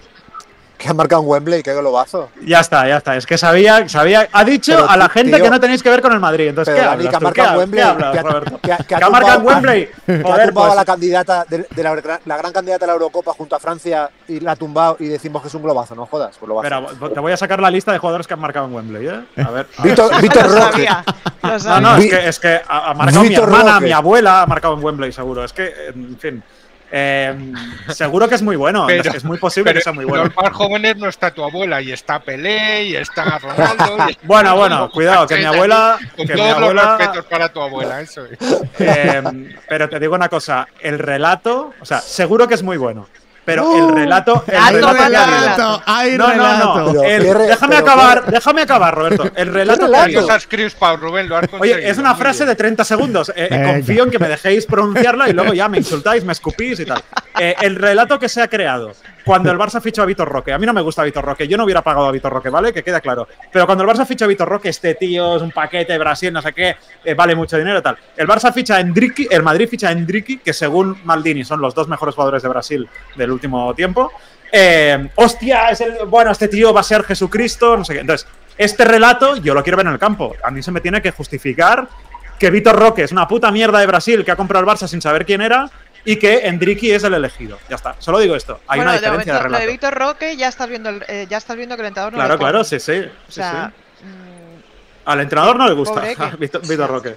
Que ha marcado un Wembley, qué globazo. Ya está, ya está. Es que sabía, sabía. Ha dicho Pero, a la tío, gente que no tenéis que ver con el Madrid. Entonces, Pero ¿qué hablas? que ha marcado ¿Qué, Wembley, que ha- marcado tumbado a- Wembley? Que ha tumbado a pues, la candidata de, de la, la gran candidata a la Eurocopa junto a Francia y la ha tumbado y decimos que es un globazo, no jodas, pues a. Espera, te voy a sacar la lista de jugadores que han marcado en Wembley, ¿eh? A ver. a ver. Víctor, Roque. No, no, es que, es que ha marcado mi Víctor hermana, Roque. mi abuela ha marcado en Wembley, seguro. Es que, en fin. Eh, seguro que es muy bueno. es, muy posible pero que sea muy bueno. Los más jóvenes no está tu abuela, y está Pelé, y está Ronaldo. y está- Bueno, bueno, cuidado, que mi abuela. Con Que mi todos abuela los respetos para tu abuela, eso es. eh, pero te digo una cosa: el relato, o sea, seguro que es muy bueno. Pero Uh, el relato. El Hay relato relato. relato. hay No, no, relato. no. El- déjame pero acabar, qué- déjame acabar, Roberto. El relato que has crispado, Rubén, lo has conseguido. Oye, es una frase de 30 segundos. Eh, eh, confío en que me dejéis pronunciarla y luego ya me insultáis, me escupís y tal. Eh, el relato que se ha creado cuando el Barça fichó a Vitor Roque. A mí no me gusta Vitor Roque. Yo no hubiera pagado a Vitor Roque, ¿vale? Que queda claro. Pero cuando el Barça ficha a Vitor Roque, este tío es un paquete, Brasil, no sé qué, eh, vale mucho dinero y tal. El Barça ficha a Endricky, el Madrid ficha a Endricky, que según Maldini son los dos mejores jugadores de Brasil del último tiempo. Eh, hostia, es el, bueno, este tío va a ser Jesucristo, no sé qué. Entonces, este relato yo lo quiero ver en el campo. A mí se me tiene que justificar que Vitor Roque es una puta mierda de Brasil que ha comprado el Barça sin saber quién era y que Endricky es el elegido. Ya está. Solo digo esto. Hay bueno, una de diferencia de, momento, lo de relato. Víctor Roque ya estás viendo, el- eh, ya estás viendo que el entrenador no Claro, le claro, sí, sí. O sí, sea, sí. mm, Al entrenador no le gusta Vitor, Vitor Roque.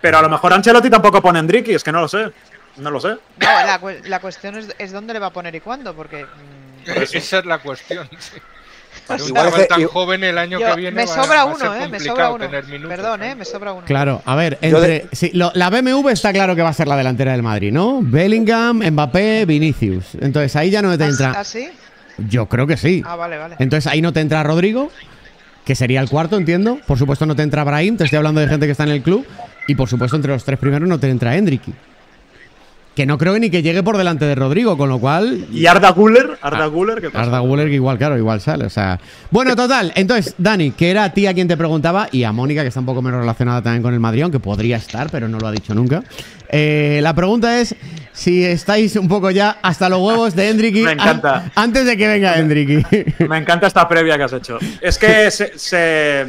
Pero a lo mejor Ancelotti tampoco pone Endricky, es que no lo sé. No lo sé. no, la, la cuestión es, es dónde le va a poner y cuándo, porque mm, Esa es la cuestión. sí. Para un tan i- joven el año yo- que viene me va- sobra va a ser uno, eh, me sobra uno. tener minutos, Perdón, ¿eh? eh, me sobra uno. Claro, a ver, entre, de- sí, lo- la BMW está claro que va a ser la delantera del Madrid, ¿no? Bellingham, Mbappé, Vinicius. Entonces ahí ya no te ¿Ah, entra. ¿Ah, sí? Yo creo que sí. Ah, vale, vale. Entonces ahí no te entra Rodrigo, que sería el cuarto, entiendo. Por supuesto no te entra Brahim, te estoy hablando de gente que está en el club. Y por supuesto entre los tres primeros no te entra Hendricky. Que no creo ni que llegue por delante de Rodrigo, con lo cual Y Arda Guller, Arda Guller, ¿qué pasa? Arda Guller que igual, claro, igual sale. O sea. Bueno, total. Entonces, Dani, que era a ti a quien te preguntaba, y a Mónica, que está un poco menos relacionada también con el Madrid, aunque podría estar, pero no lo ha dicho nunca. Eh, la pregunta es si estáis un poco ya hasta los huevos de Hendricky Me encanta. an- antes de que venga Hendricky. Me encanta esta previa que has hecho. Es que se, se-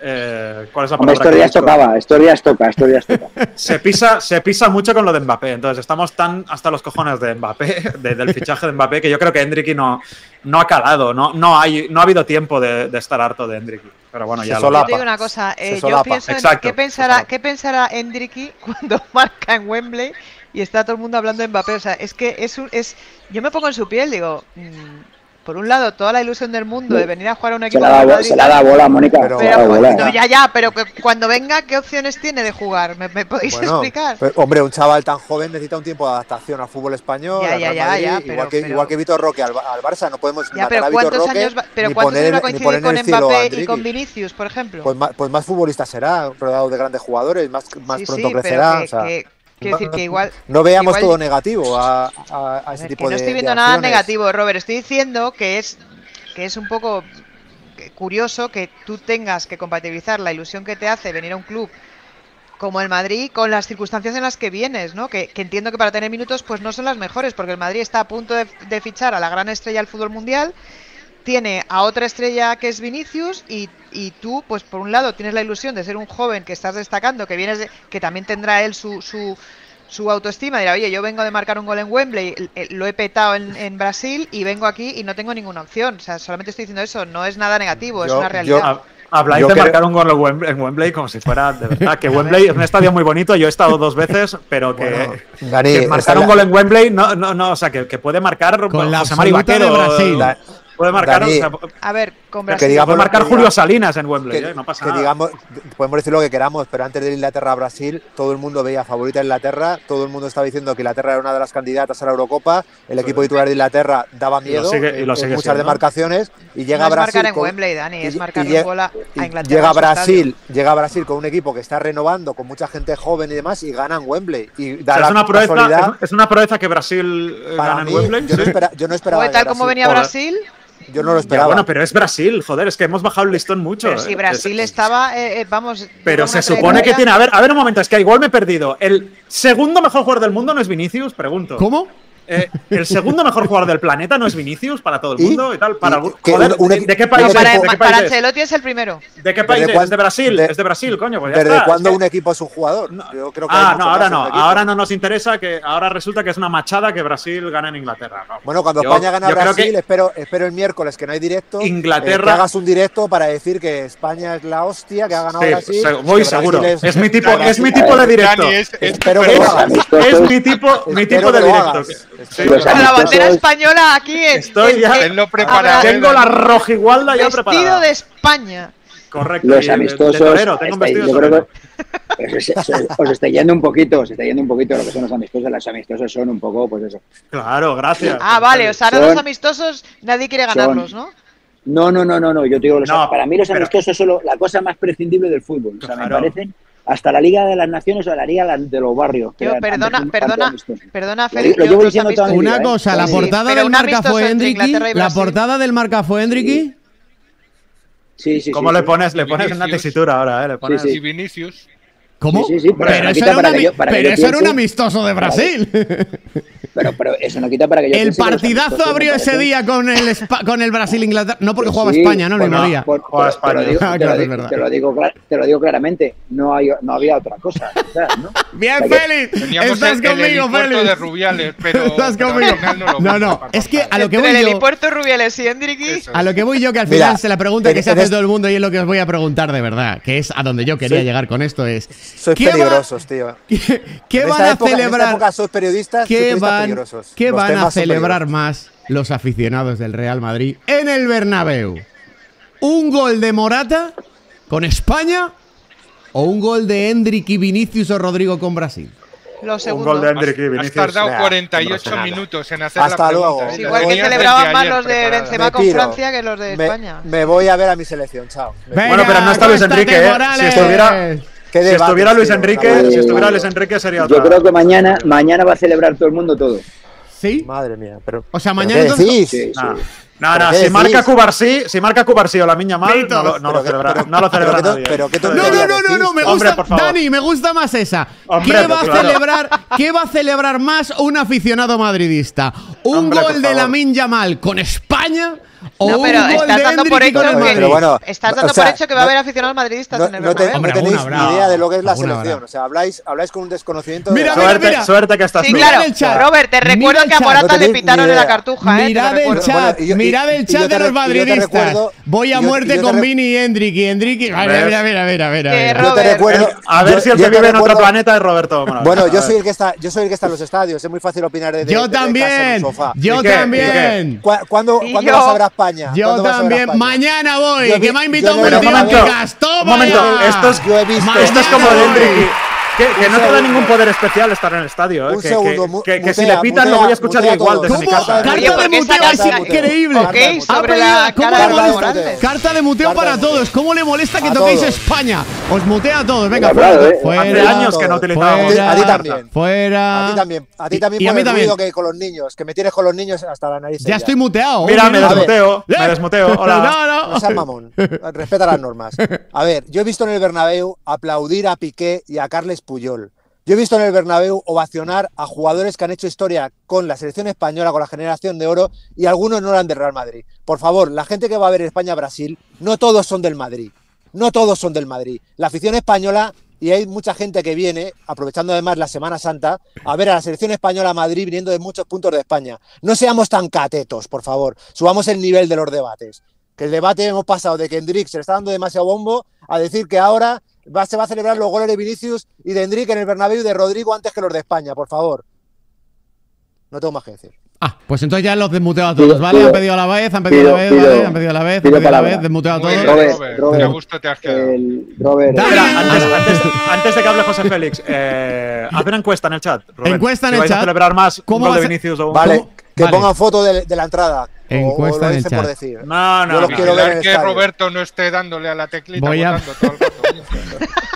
eh, ¿Cuál es la palabra? Esto tocaba, esto toca, esto toca. se, pisa, se pisa mucho con lo de Mbappé, entonces estamos tan hasta los cojones de Mbappé, de, del fichaje de Mbappé, que yo creo que Hendricky no, no ha calado, no, no, hay, no ha habido tiempo de, de estar harto de Hendricky. Pero bueno, ya se lo solapa. Digo una cosa, eh, yo pienso en Exacto, qué pensará, ¿qué pensará Hendricky cuando marca en Wembley y está todo el mundo hablando de Mbappé? O sea, es que es un, es, yo me pongo en su piel, digo. Mmm, por un lado, toda la ilusión del mundo de venir a jugar a un equipo. Se la da, Madrid, se la da bola, Mónica. Pero, pero, bola. No, ya, ya, pero que cuando venga, ¿qué opciones tiene de jugar? ¿Me, me podéis bueno, explicar? Pero, hombre, un chaval tan joven necesita un tiempo de adaptación al fútbol español. Ya, ya, Madrid, ya, igual, que, igual, que, Vitor Roque al, al, Barça, no podemos. Ya, pero a ¿cuántos Roque, años va, pero ¿cuántos años va a coincidir con Mbappé y con Vinicius, por ejemplo? Pues más, pues más futbolista será, rodeado de grandes jugadores, más, más sí, pronto sí, crecerá. Que, o sea. que, Decir que igual. No veamos todo negativo a, ese tipo de. No estoy viendo nada negativo, Robert. Estoy diciendo que es, que es un poco curioso que tú tengas que compatibilizar la ilusión que te hace venir a un club como el Madrid con las circunstancias en las que vienes, ¿no? Que, entiendo que para tener minutos pues no son las mejores, porque el Madrid está a punto de fichar a la gran estrella del fútbol mundial tiene a otra estrella que es Vinicius y, y, tú, pues por un lado, tienes la ilusión de ser un joven que estás destacando, que vienes de, que también tendrá él su, su, su, autoestima, dirá, oye, yo vengo de marcar un gol en Wembley, eh, lo he petado en, en, Brasil y vengo aquí y no tengo ninguna opción. O sea, solamente estoy diciendo eso, no es nada negativo, es una realidad. Habláis de marcar un gol en Wembley, como si fuera de verdad, que Wembley es un estadio muy bonito, yo he estado dos veces, pero que, marcar un gol en Wembley, no, no, no, o sea, que, que puede marcar Con José la Mari De Brasil. Eh, la... Puede marcar, Dani, o sea, a ver, con Brasil. Que digamos, puede marcar que Julio digamos, Salinas en Wembley, que, eh, no pasa que nada. Digamos, podemos decir lo que queramos, pero antes de Inglaterra a Brasil, todo el mundo veía favorita a Inglaterra, todo el mundo estaba diciendo que Inglaterra era una de las candidatas a la Eurocopa, el equipo titular de Inglaterra daba miedo lo sigue, y lo sigue en muchas siendo. demarcaciones y llega no Brasil. Es marcar en con, Wembley, Dani, es marcar y, y, un a Inglaterra. Llega a Brasil, llega a Brasil con un equipo que está renovando, con mucha gente joven y demás, y ganan Wembley. Y da o sea, la es, una proeza, es, una proeza, que Brasil eh, gana mí, en Wembley. Yo, no yo no esperaba. Tal como venía Brasil. Yo no lo esperaba. Ya, bueno, pero es Brasil, joder, es que hemos bajado el listón mucho. Si eh. Brasil estaba, eh, eh, vamos. Pero se supone que tiene. A ver, a ver un momento, es que igual me he perdido. El segundo mejor jugador del mundo no es Vinicius, pregunto. ¿Cómo? Eh, el segundo mejor jugador del planeta no es Vinicius para todo el mundo y, tal. Para, un, un, ¿de, qué país, para, es, ¿de em- qué para, Ancelotti es? el primero. ¿De qué país es? de Brasil. De, es de Brasil, coño. Pues Pero ¿de cuándo un equipo es un jugador? Ah, no, ahora no. Ahora no nos interesa que ahora resulta que es una machada que Brasil gana en Inglaterra. Bueno, cuando yo, España gana Brasil, espero, espero el miércoles que no hay directo. Eh, Inglaterra. Que hagas un directo para decir que España es la hostia, que ha ganado sí, Brasil. Voy seguro. Es, mi tipo, es mi tipo de directo. Es mi tipo de directo. La bandera española aquí en, Estoy Tengo la roja igualda ya vestido preparada. Vestido de España. Correcto. Los amistosos. Os, está yendo un poquito, os está yendo un poquito lo que son los amistosos. Los amistosos son un poco, pues eso. Claro, gracias. Ah, vale, o sea, los amistosos nadie quiere ganarlos, ¿no? No, no, no, no, no. Yo te digo, los, para mí los pero, amistosos son lo, la cosa más prescindible del fútbol. O sea, claro. me parecen hasta la Liga de las Naciones o la Liga de los Barrios. Perdona, perdona, perdona, Félix. Una ¿eh? cosa, la, portada sí, marca fue Endriqui, la portada del marca fue Endriqui. Sí, sí, ¿Cómo le pones? Le pones una tesitura ahora, ¿eh? Le pones... Y Vinicius. ¿Cómo? Sí, sí, sí, pero, pero eso era, una, yo, pero eso piense, era un amistoso de Brasil. Pero, pero, eso no quita para que yo El partidazo abrió ese día con el, con el Brasil-Inglaterra. No porque jugaba España, ¿no? El mismo día. Te lo digo claramente. No, hay, no había otra cosa. ¿no? Bien, Félix. Estás conmigo, Félix. de Rubiales, pero. Estás conmigo. No, no. Es que a lo que voy yo. El helipuerto Rubiales y A lo que voy yo, que al final se la pregunta que se hace este todo el mundo y es lo que os voy a preguntar de verdad, que es a donde yo quería llegar con esto, es. Soy peligrosos, tío. ¿Qué, van a celebrar? En periodistas, ¿Qué van, ¿qué van a celebrar más los aficionados del Real Madrid en el Bernabéu? ¿Un gol de Morata con España o un gol de Hendrik y Vinicius o Rodrigo con Brasil? Lo segundo. Un gol de Hendrik y Vinicius. Has tardado 48 minutos en hacer Hasta luego. Es igual que celebraban más los de Benzema con Francia que los de España. Me, voy a ver a mi selección, chao. Bueno, pero no está Luis Enrique, eh. Si estuviera si estuviera Luis Enrique, si estuviera Luis Enrique sería otra. Yo creo que mañana, mañana va a celebrar todo el mundo todo. ¿Sí? Madre mía, pero. O sea, mañana entonces. Sí, ah. si marca Cubarsí, si marca Cubarsí o la miña mal, no lo, no, celebra, no lo celebra pero, ¿qué no, no, no, no, no, me gusta, Dani, me gusta más esa. ¿Qué, va a celebrar, ¿Qué va a celebrar más un aficionado madridista? ¿Un gol de la miña mal con España pero bueno, Estás o dando sea, por hecho que va a haber aficionados madridistas No, en el no te- tenéis ni idea de lo que es la selección. habrá. O sea, habláis, habláis con un desconocimiento. Mira, de mira, Suerte, mira. suerte que estás Sí, claro. el chat. Robert, te recuerdo que a. Morata No le pitaron en la cartuja, ¿eh? Mirad lo el chat, mirad el chat de los madridistas. Voy a muerte con Vini y Endrick y Endrick. y- Mira, mira, mira, mira. Yo te recuerdo. A ver si el que vive en otro planeta es Roberto. Bueno, yo soy el que está, yo soy el que está en los estadios. Es muy fácil opinar desde Yo también, yo ¿Y qué? ¿Y también. ¿Cu- ¿Cuándo, Y ¿cuándo yo- vas a ver a España? Yo ¿Cuándo vas a ver a también. España? Mañana voy, Yo que me ha invitado un tío que momento, gastó. Un momento, esto es, Yo he visto- esto es como Mañana de Endrick. voy. Que, no te da segundo. ningún poder especial estar en el estadio. ¿eh? Un que, segundo, que- que- que si le pitan lo voy a escuchar igual desde ¿Cómo? mi casa. Carta Oye, de ¿por qué muteo es increíble. Carta sobre Ha la pedido- ¿cómo cara le de. Carta muteo para de todos. ¿Cómo le molesta que toquéis. España? Os mutea a todos. Venga, fuera. ¿eh? Fuera. Hace años que no utilizábamos. A ti también. Fuera. A ti también, a ti también y a mí también. que con los niños, que me tienes con los niños hasta la nariz. Ya estoy muteado. Mira, me desmuteo. Me desmuteo. Hola. No, no. No seas mamón. Respeta las normas. A ver, yo he visto en el Bernabéu aplaudir a Piqué y a Carles Puyol. Yo he visto en el Bernabéu ovacionar a jugadores que han hecho historia con la selección española, con la generación de oro, y algunos no eran del Real Madrid. Por favor, la gente que va a ver España-Brasil, no todos son del Madrid. No todos son del Madrid. La afición española, y hay mucha gente que viene, aprovechando además la Semana Santa, a ver a la selección española a Madrid viniendo de muchos puntos de España. No seamos tan catetos, por favor. Subamos el nivel de los debates. Que el debate hemos pasado de que Endrick se le está dando demasiado bombo a decir que ahora va, se va a celebrar los goles de Vinicius y de Endrick en el Bernabéu y de Rodrigo antes que los de España, por favor. No tengo más que decir. Ah, pues entonces ya los desmuteo a todos, Pido- ¿vale? pido- Han pedido a la vez, han pedido a la vez, pido- ¿vale? Han pedido a la vez, han pedido a la vez, desmuteo a todos. Robert, Robert, Robert. qué a gusto te has quedado. El Robert. Espera, antes, antes, antes de que hable José Félix, eh, haz una encuesta en el chat. Robert. Encuesta en Si el chat. a celebrar más un ¿Cómo gol va de? Vinicius o un Vale, que Vale. pongan foto de, de la entrada. O- Encuesta o, lo en el dicen por chat. decir. No, no. Yo quiero ver que. Roberto no esté dándole a la teclita Voy a- votando todo el rato.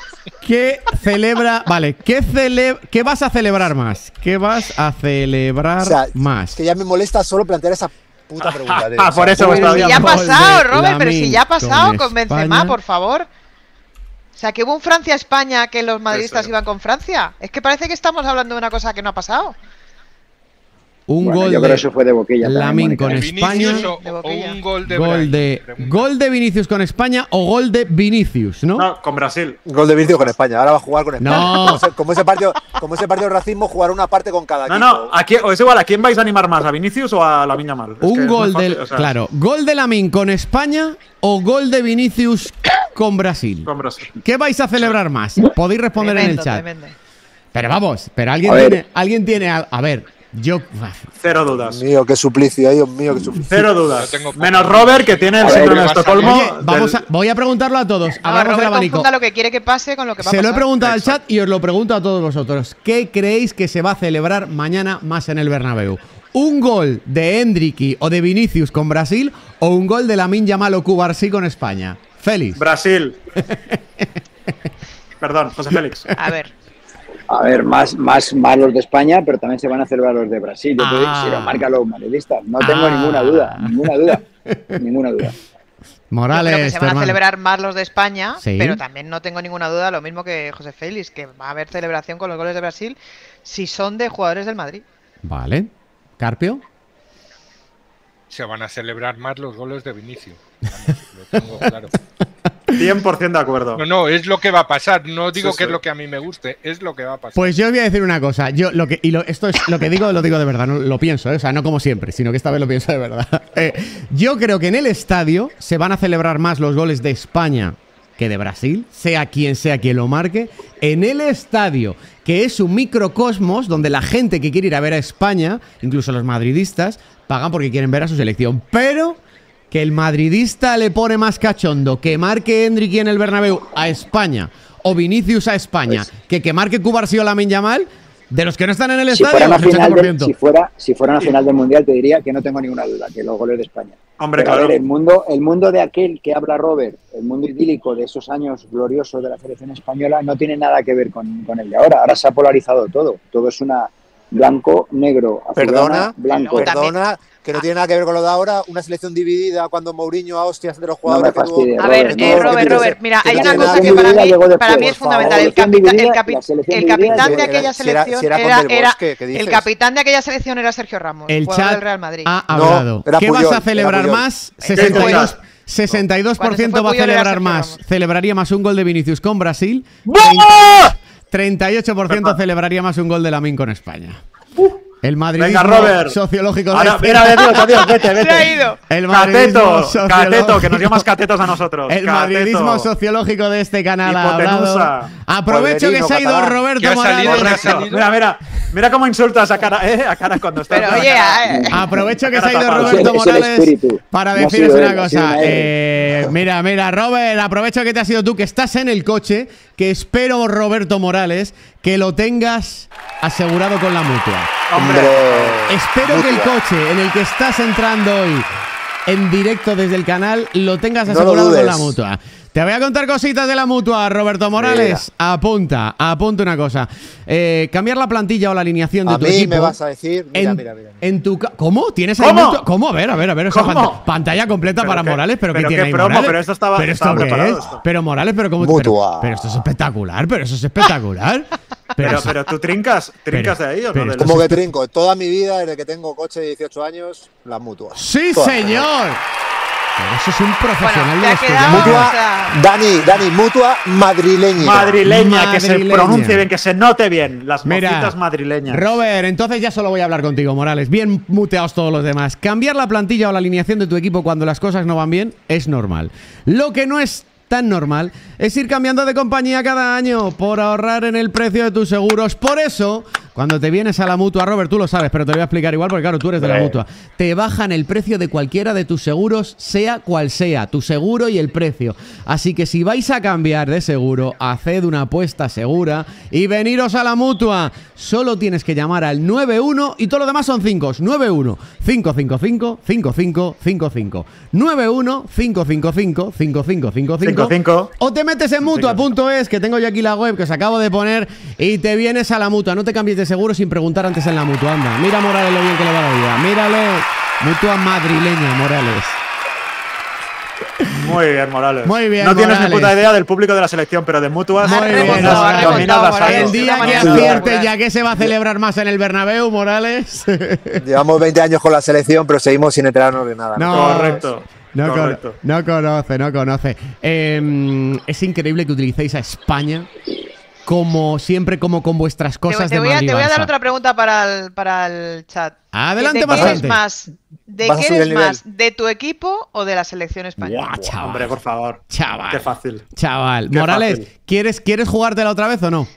¿Qué celebra? Vale, ¿qué, cele- ¿qué vas a celebrar más? ¿Qué vas a celebrar O sea, más? Es que ya me molesta solo plantear esa puta pregunta. Ah, por eso estaba Si ya ha pasado, Robert, pero si ya ha pasado con con Benzema, España. por favor. O sea, que hubo un Francia-España que los madridistas Eso. iban con Francia. Es que parece que estamos hablando de una cosa que no ha pasado. Un Bueno, gol yo creo de que eso fue de boquilla. también, Lamin Mónica. con ¿De España. Vinicius o, un gol de Gol de, Pregunta. gol de Vinicius con España o gol de Vinicius, ¿no? No, con Brasil. Gol de Vinicius con España. Ahora va a jugar con España. No. Como, ese, como ese partido, como ese partido de racismo, jugar una parte con cada No, equipo. no, ¿a quién- o es igual, ¿a quién vais a animar más? ¿A Vinicius o a la Miña Mal? Un gol del. claro, gol de Lamin con España o gol de Vinicius con Brasil. Con Brasil. ¿Qué vais a celebrar más? Podéis responder en el chat. tremendo. Pero vamos, pero alguien tiene. Alguien tiene. A ver, yo. Cero Dios dudas. mío, qué suplicio, Dios mío, qué suplicio. Cero dudas. Tengo. Menos Robert, que tiene el síndrome de Estocolmo. Oye, vamos del- a, voy a preguntarlo a todos. Hablamos del Robert abanico. lo que quiere que pase con lo que va a Se lo he preguntado al chat y os lo pregunto a todos vosotros. ¿Qué creéis que se va a celebrar mañana más en el Bernabéu? ¿Un gol de Endricky o de Vinicius con Brasil o un gol de Lamin Yamal o Cubarsí con España? Félix. Brasil. Perdón, José Félix. A ver, A ver, más, más, más los de España, pero también se van a celebrar los de Brasil. Yo te digo, Ah. si lo marcan los madridistas. No tengo Ah. ninguna duda, ninguna duda. ninguna duda. yo Morales, creo que se van a celebrar más los de España, Sí. pero también no tengo ninguna duda, lo mismo que José Félix, que va a haber celebración con los goles de Brasil si son de jugadores del Madrid. Vale. Carpio. Se van a celebrar más los goles de Vinicius. Vamos, lo tengo claro. 100% de acuerdo. No, no, es lo que va a pasar. No digo Sí, que sí. es lo que a mí me guste, es lo que va a pasar. Pues yo os voy a decir una cosa. Yo lo que y lo- esto es lo que digo, lo digo de verdad, no lo pienso, ¿eh? o sea, no como siempre, sino que esta vez lo pienso de verdad. Eh, yo creo que en el estadio se van a celebrar más los goles de España que de Brasil, sea quien sea quien lo marque. En el estadio, que es un microcosmos donde la gente que quiere ir a ver a España, incluso los madridistas, pagan porque quieren ver a su selección. Pero que el madridista le pone más cachondo que marque Endrick en el Bernabéu a España o Vinicius a España Pues- que que marque Cubarsí o Lamin Yamal, de los que no están en el Si estadio, fuera, final del- 80%. si, fuera, si fuera una final del Mundial, te diría que no tengo ninguna duda, que los goles de España. Hombre, Pero, a claro. ver, el mundo, el mundo de aquel que habla Robert, el mundo idílico de esos años gloriosos de la selección española, no tiene nada que ver con, con el de ahora. Ahora se ha polarizado todo. Todo es una, blanco, negro, azulgrana, Perdona, blanco. Perdona, que no tiene nada que ver con lo de ahora, una selección dividida cuando Mourinho a hostias de los jugadores que tuvo- A ver, Robert, eh, no, Robert, Robert, mira, hay no una cosa que para mí, para mí es fundamental. El, capita- el, capi- el capitán de aquella si era- selección si era con era, era- Bosque, ¿qué el capitán de aquella selección era Sergio Ramos, El jugador chat del Real Madrid. ha No, hablado. era ¿Qué Puyol, vas a era celebrar más? ¿Qué 62, Puyol? 62% Cuando se fue va a era celebrar más. Celebraría más un gol de Vinicius con Brasil. 38% celebraría más un gol de Lamin con España. El madridismo Venga, Robert. sociológico de Ahora, este- mira, adiós, adiós, vete, vete. Se ha ido. El madridismo Cateto, sociológico- cateto, que nos llamas catetos a nosotros. El Cateto. madridismo sociológico de este canal ha Hipotenusa. hablado. Aprovecho que Polverino, se ha ido. Roberto. Morales. Mira, mira, mira cómo insultas a cara, eh, a cara cuando estás. Pero oye, eh, Aprovecho que se ha ido. Roberto Morales para deciros sido una cosa. Eh, mira, mira, Robert, aprovecho que te has sido tú, que estás en el coche, que espero, Roberto Morales, que lo tengas asegurado con la mutua. Hombre, Espero que el coche en el que estás entrando hoy en directo desde el canal lo tengas No lo asegurado con la mutua. Te voy a contar cositas de la mutua, Roberto Morales. Apunta, apunta una cosa. Eh, cambiar la plantilla o la alineación de A tu mí equipo. me vas a decir, mira, en, mira, mira. en tu ¿Cómo? ¿Tienes ahí ¿Cómo? mutua? ¿Cómo? A ver, a ver, a ver. esa pant- pantalla completa Pero para qué- Morales, pero, pero ¿qué qué tiene ahí promo, Morales? pero esto estaba- pero estaba esto qué preparado es? esto. Pero Morales, pero cómo Mutua. Pero, pero esto es espectacular, pero eso es espectacular. pero, pero tú trincas, trincas Pero- de ahí o pero no? Como que trinco, toda mi vida, desde que tengo coche de 18 años, las mutuas. ¡Sí, Todas. señor! Pero eso es un profesional Bueno, te ha. Mutua, o sea- Dani, Dani, mutua madrileña. Madrileña, que se pronuncie bien, que se note bien. Las mocitas madrileñas. Robert, entonces ya solo voy a hablar contigo, Morales. Bien muteados todos los demás. Cambiar la plantilla o la alineación de tu equipo cuando las cosas no van bien es normal. Lo que no es tan normal es ir cambiando de compañía cada año por ahorrar en el precio de tus seguros. Por eso, cuando te vienes a la mutua, Robert, tú lo sabes, pero te lo voy a explicar igual porque claro, tú eres de la mutua. Te bajan el precio de cualquiera de tus seguros, sea cual sea, tu seguro y el precio. Así que si vais a cambiar de seguro, haced una apuesta segura y veniros a la mutua. Solo tienes que llamar al 91 y todo lo demás son 5. 91 555 5555. 91 555 5555. 55. O te metes en mutua.es, que tengo yo aquí la web que os acabo de poner, y te vienes a la mutua. No te cambies de seguro sin preguntar antes en la mutua. Anda, mira a Morales lo bien que le va la vida. Mírale. Mutua madrileña, Morales. Muy bien, Morales. Muy bien, No tienes Morales. ni puta idea del público de la selección, pero de mutuas. Muy bien, dominas- Morales. dominas las Morales. El día que acierte ya que se va a celebrar más en el Bernabéu, Morales. Llevamos 20 años con la selección, pero seguimos sin enterarnos de nada. No. Correcto. No, con- correcto. no conoce, no conoce. Eh, es increíble que utilicéis a España como siempre, como con vuestras cosas te de voy a, Madrid te voy a dar otra pregunta para el, para el chat. Adelante, ¿De qué eres más? ¿De Vas qué eres más? ¿De tu equipo o de la selección española? Buah, chaval. Hombre, por favor. Chaval. Qué fácil. Chaval. Qué Morales, fácil. ¿quieres, ¿quieres jugártela otra vez o no?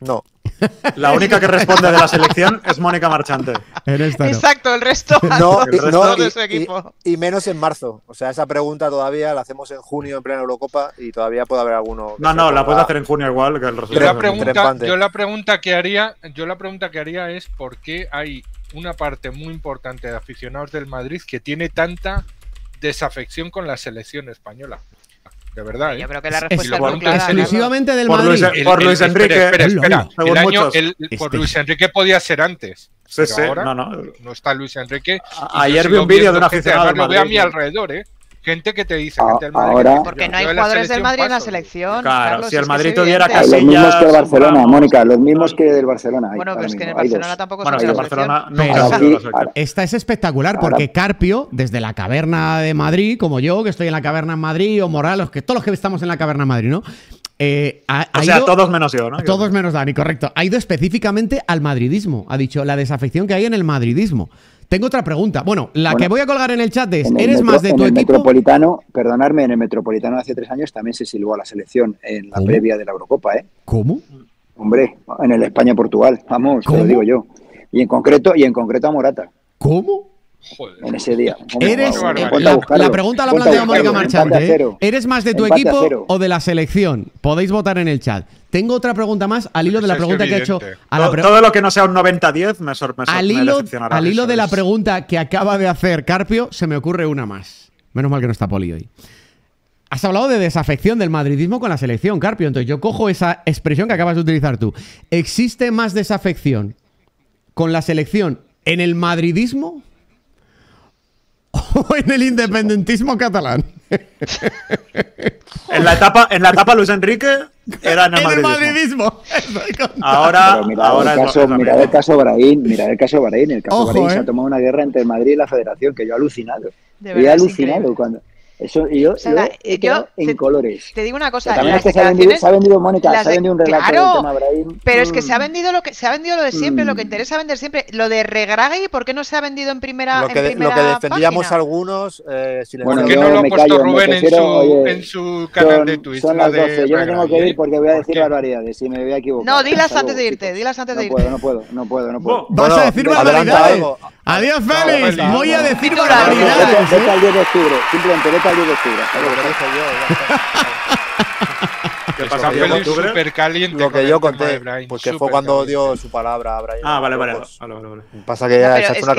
No. La única que responde de la selección es Mónica Marchante. En esta no. Exacto, el resto. No, El y, resto no, de y- su equipo. y- y menos en marzo. O sea, esa pregunta todavía la hacemos en junio en plena Eurocopa y todavía puede haber alguno. No, no, la puedes hacer en junio igual que el Yo resultado. la, pregunta, yo la pregunta que haría, yo la pregunta que haría es por qué hay una parte muy importante de aficionados del Madrid que tiene tanta desafección con la selección española. De verdad, ¿eh? Yo creo que la Es- respuesta es, clara. Exclusivamente del Por Madrid. Luis- por Luis espera, Enrique, Espera, espera, Lolo. El año, el- Este. por Luis Enrique podía ser antes. Sí, pero sí, ahora no, no. no está Luis Enrique. A- ayer vi un vídeo de un gente, aficionado lo veo a mi alrededor, ¿eh? Gente que te dice, gente del Madrid, ahora- Porque no hay jugadores del Madrid en la selección. Claro, Carlos, si el Madrid tuviera evidente. casi- Los mismos Casillas, que el Barcelona, Ramos. Mónica, los mismos que del Barcelona. hay Bueno, pero es que en el. Barcelona tampoco Bueno, son es que de el la Barcelona selección. no Pero- Aquí-. Esta es espectacular Ahora- porque Carpio, desde la caverna de Madrid, como yo, que estoy en la caverna en Madrid, o Morales, que todos los que estamos en la caverna en Madrid, ¿no? Eh, ha, O ha sea, ido- todos menos yo, ¿no? Todos menos Dani, correcto. Ha ido específicamente al madridismo. Ha dicho la desafección que hay en el madridismo. Tengo otra pregunta. Bueno, la Bueno, que voy a colgar en el chat es: En el ¿eres metro- más de en tu el equipo? Metropolitano, perdonadme, en el Metropolitano hace tres años también se silbó a la selección en la ¿Cómo? previa de la Eurocopa, ¿eh? ¿Cómo? Hombre, en el España-Portugal, vamos, te lo digo yo. Y en concreto, y en concreto a Morata, ¿Cómo? Joder. en ese día. Hombre, ¿Eres, vamos, eh, la, pregunta la plantea Mónica Marchante. ¿eh? ¿Eres más de tu Empate equipo o de la selección? Podéis votar en el chat. Tengo otra pregunta más al hilo de la es pregunta que ha hecho. evidente. A la To- pre- Todo lo que no sea un 90-10 me, sor- me, sor- al hilo, al hilo de la pregunta que acaba de hacer Carpio, se me ocurre una más. Menos mal que no está Poli hoy. Has hablado de desafección del madridismo con la selección, Carpio. Entonces yo cojo esa expresión que acabas de utilizar tú. ¿Existe más desafección con la selección en el madridismo o en el independentismo catalán? En la etapa, en la etapa Luis Enrique era en el en madridismo. Ahora, Pero mirad, ahora el caso, mirad el caso Brahim, mirad el caso Brahim. El caso Ojo, Brahim se eh. ha tomado una guerra entre el Madrid y la Federación, que yo he alucinado. De Yo he alucinado increíble. cuando. Eso, y yo, O sea, yo la- he yo quedado en te- colores. Te digo una cosa, Pero también las es que se ha vendido, declaraciones- se ha vendido, Mónica, se ha vendido un relato claro, del tema Brahim. Pero es que se ha Mm. vendido lo que se ha vendido lo de siempre, lo que Mm. interesa vender siempre. Lo de Regragui, ¿por qué no se ha vendido en primera, Lo que, en lo que defendíamos página? algunos, eh, silenciados. Bueno, ¿Por qué no lo ha puesto callo, Rubén en su, oye, en su canal Son, de Twitch? son la las de 12. Yo me tengo que ir porque voy a ¿Por decir barbaridades y me voy a equivocar. No, dilas antes de irte, dilas antes de no irte. Puedo, no puedo, no puedo, no puedo. Vas a decir barbaridades. Adiós, Félix. Voy a no. decir barbaridades. vete ¿eh? al 10 de octubre, simplemente vete al 10 de octubre. ¿Qué pasa Félix octubre? súper caliente. Lo que el yo conté, Brahim, pues que fue cuando caliente. dio su palabra a Brian. Ah, vale, vale. Pues, vale, vale, vale. Pasa que ya se ha hecho es una,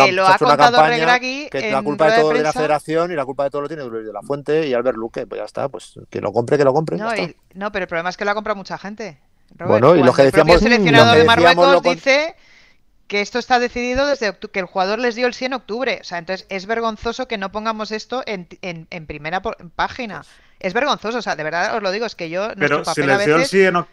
campaña que la culpa de todo de la federación y la culpa de todo lo tiene Luis de la Fuente y Albert Luque. Pues ya está, pues que lo compre, que lo compre. No, pero el problema es que lo ha comprado mucha gente. Robert, Bueno, y lo cuando que el decíamos- seleccionador lo que de decíamos Marruecos dice que esto está decidido desde que el jugador les dio el sí en octubre. O sea, entonces es vergonzoso que no pongamos esto en, en- en primera página. Es vergonzoso, o sea, de verdad os lo digo, es que yo nuestro Pero si papel a les dio el sí en,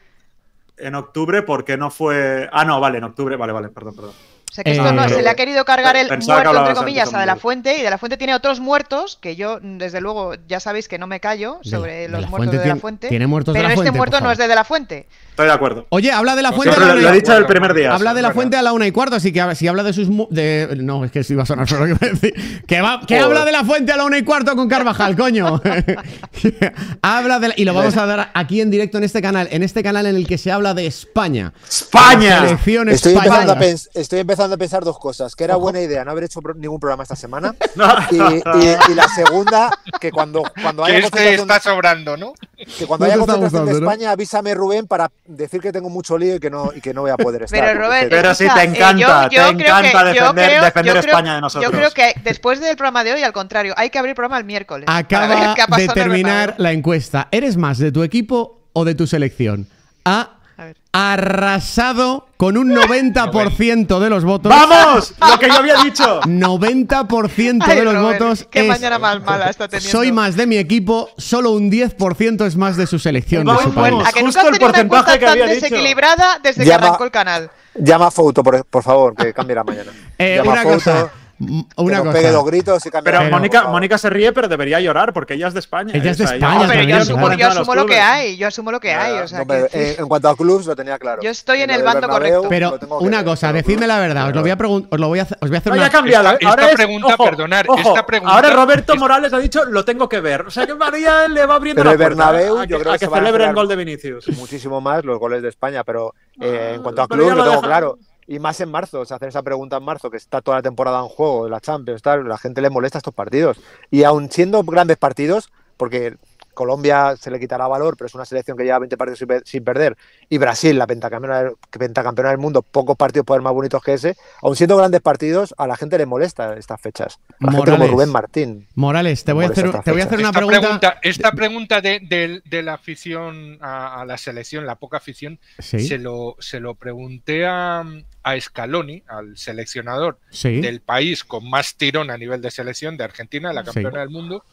en octubre, ¿por qué no fue...? Ah, no, vale, en octubre, vale, vale, perdón, perdón. O sea, que esto no, Eh, se le ha querido cargar el muerto, entre comillas, a De La. Fuente, y De La Fuente tiene otros muertos, que yo, desde luego, ya sabéis que no me callo De- sobre de los muertos Fuente de De La tiene- Fuente. tiene muertos de pero La este Fuente, muerto no es de De La Fuente. Estoy de acuerdo. Oye, habla de la fuente. Siempre a la lo, lo he una- dicho el primer día. Habla de la fuente a la una y cuarto, así que si habla de sus. De, no, es que sí va a sonar solo lo que a decir. Que, va, que habla de la fuente a la una y cuarto con Carvajal, coño. habla de la- y lo vamos a dar aquí en directo en este canal, en este canal en el que se habla de España. ¡España! Estoy empezando, a estoy empezando a pensar dos cosas. Que era buena idea no haber hecho ningún programa esta semana. Y, y- y la segunda, que cuando, cuando Que haya este concentración, está sobrando, ¿no? que cuando No haya concentración de. España, avísame Rubén para decir que tengo mucho lío y que no, y que no voy a poder estar. Pero sé- Pero sí, te eh, encanta, te encanta defender- creo- defender yo creo- España de nosotros. Yo creo que después del programa de hoy, al contrario, hay que abrir programa el miércoles. Acaba de terminar la encuesta. ¿Eres más de tu equipo o de tu selección? Ha A ver. arrasado con un 90% de los votos. ¡Vamos! Lo que yo había dicho. 90% Ay, de los Robert, votos Qué es mañana más mala está teniendo. soy más de mi equipo, solo un 10% es más de su selección, de Vamos, su Muy buen- país. A que Justo nunca el porcentaje que tan había dicho. desequilibrada desde que Llama- arrancó el canal. Llama a Foto, por, por favor, que cambie la mañana. Eh, Llama una a Fouto, cosa, m- que una nos cosa. pegue dos gritos y Pero, mañana, Mónica. Mónica se ríe, pero debería llorar porque ella es de España. Ella es de España No, pero yo asumo, yo asumo lo que hay. Yo asumo lo que hay. O sea, No, pero, decir- eh, en cuanto a clubs, lo tenía claro. Yo estoy en Lo el bando Bernabéu, correcto. Pero que una ver, cosa, pero decidme la verdad, os lo voy a preguntar, os lo voy a hacer, os voy a hacer No, una ya ha cambiado. Esta- Ahora esta es- pregunta, ojo, perdonar, ojo, esta pregunta Ahora Roberto es- Morales ha dicho, lo tengo que ver. O sea que María le va abriendo Pero la el puerta Bernabéu, a yo que, creo a que que celebre el gol de Vinicius. muchísimo más los goles de España, pero eh, en cuanto a Pero clubs lo tengo claro. Y más en marzo, o sea, hacer esa pregunta en marzo, que está toda la temporada en juego, la Champions, tal, la gente le molesta estos partidos. Y aun siendo grandes partidos, porque Colombia se le quitará valor, pero es una selección que lleva 20 partidos sin, pe- sin perder, y Brasil, la pentacampeona del, pentacampeona del mundo, pocos partidos pueden ser más bonitos que ese, aun siendo grandes partidos, a la gente le molesta estas fechas. A la gente como Morales. Rubén Martín. Morales, te voy a hacer, te voy a hacer una esta pregunta. pregunta, esta pregunta de, de- de la afición a, a la selección, la poca afición, Sí, se, lo, se lo pregunté a, a Scaloni, al seleccionador sí. del país con más tirón a nivel de selección, de Argentina, la Sí. campeona del mundo,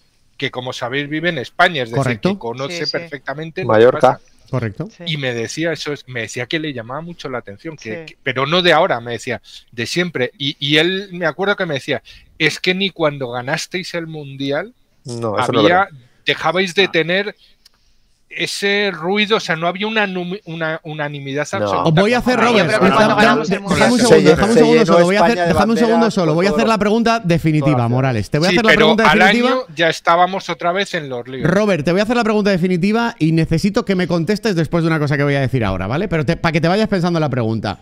que como sabéis vive en España, es decir, Correcto. que conoce Sí, sí. perfectamente lo que Mallorca. pasa. Correcto. Sí. Y me decía eso, es- me decía que le llamaba mucho la atención, que, Sí. que- pero no de ahora, me decía, de siempre. Y, y él, me acuerdo que me decía, es que ni cuando ganasteis el Mundial No, había, dejabais de tener ese ruido, o sea, no había una, unanimidad No. absoluta. Os voy a hacer, Robert. creo que deja- cuando deja- ganamos el déjame un segundo, un solo. Voy a hacer, un segundo solo. Voy a hacer la pregunta definitiva. Morales. Te voy a Sí, hacer la pero pregunta al definitiva. año ya estábamos otra vez en los líos. Robert, te voy a hacer la pregunta definitiva y necesito que me contestes después de una cosa que voy a decir ahora, ¿vale? Pero te- para que te vayas pensando en la pregunta.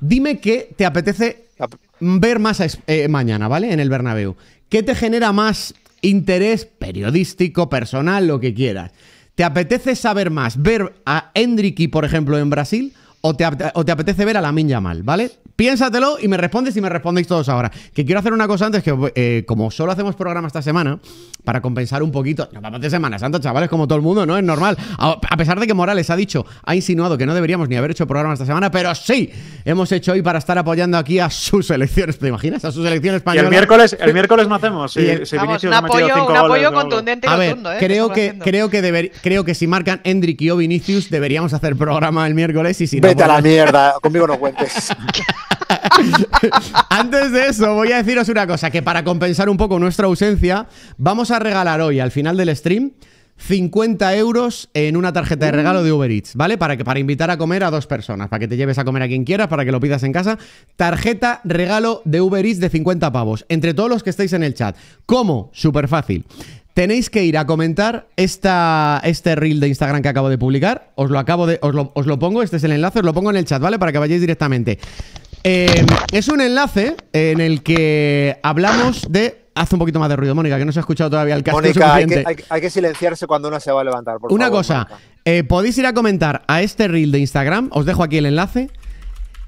Dime qué te apetece ver más eh, mañana, ¿vale? En el Bernabéu. ¿Qué te genera más interés periodístico, personal, lo que quieras? ¿Te apetece saber más ver a Endricky, por ejemplo, en Brasil o te, ap- o te apetece ver a la Yamal, ¿vale? Piénsatelo y me respondes y me respondéis todos ahora. Que quiero hacer una cosa antes, que eh, como solo hacemos programa esta semana, para compensar un poquito, nos vamos de Semana Santa, chavales, como todo el mundo, ¿no? Es normal. A, a pesar de que Morales ha dicho, ha insinuado que no deberíamos ni haber hecho programa esta semana, pero sí, hemos hecho hoy para estar apoyando aquí a su selección. ¿Te imaginas? A su selección Y española. el miércoles, el miércoles no hacemos. Si, Y el- si Vamos, un apoyo, cinco un apoyo goles o algo. contundente y A ver, rotundo, ¿eh? creo que, haciendo. creo, que deber- creo que si marcan Hendrik y o Vinicius, deberíamos hacer programa el miércoles y si no, Vete a la mierda, conmigo no cuentes. Antes de eso, voy a deciros una cosa, que para compensar un poco nuestra ausencia, vamos a regalar hoy, al final del stream, 50 euros en una tarjeta de regalo de Uber Eats, ¿vale? Para, que, para invitar a comer a dos personas, para que te lleves a comer a quien quieras, para que lo pidas en casa. Tarjeta regalo de Uber Eats de 50 pavos, entre todos los que estáis en el chat. ¿Cómo? Súper fácil. Tenéis que ir a comentar esta, este reel de Instagram que acabo de publicar. Os lo acabo de. Os lo, os lo pongo, este es el enlace, os lo pongo en el chat, ¿vale? Para que vayáis directamente. Eh, es un enlace en el que hablamos de. Haz un poquito más de ruido, Mónica, que no se ha escuchado todavía el casting Mónica, hay que, hay- hay que silenciarse cuando uno se va a levantar. por Una favor, cosa, eh, podéis ir a comentar a este reel de Instagram, os dejo aquí el enlace.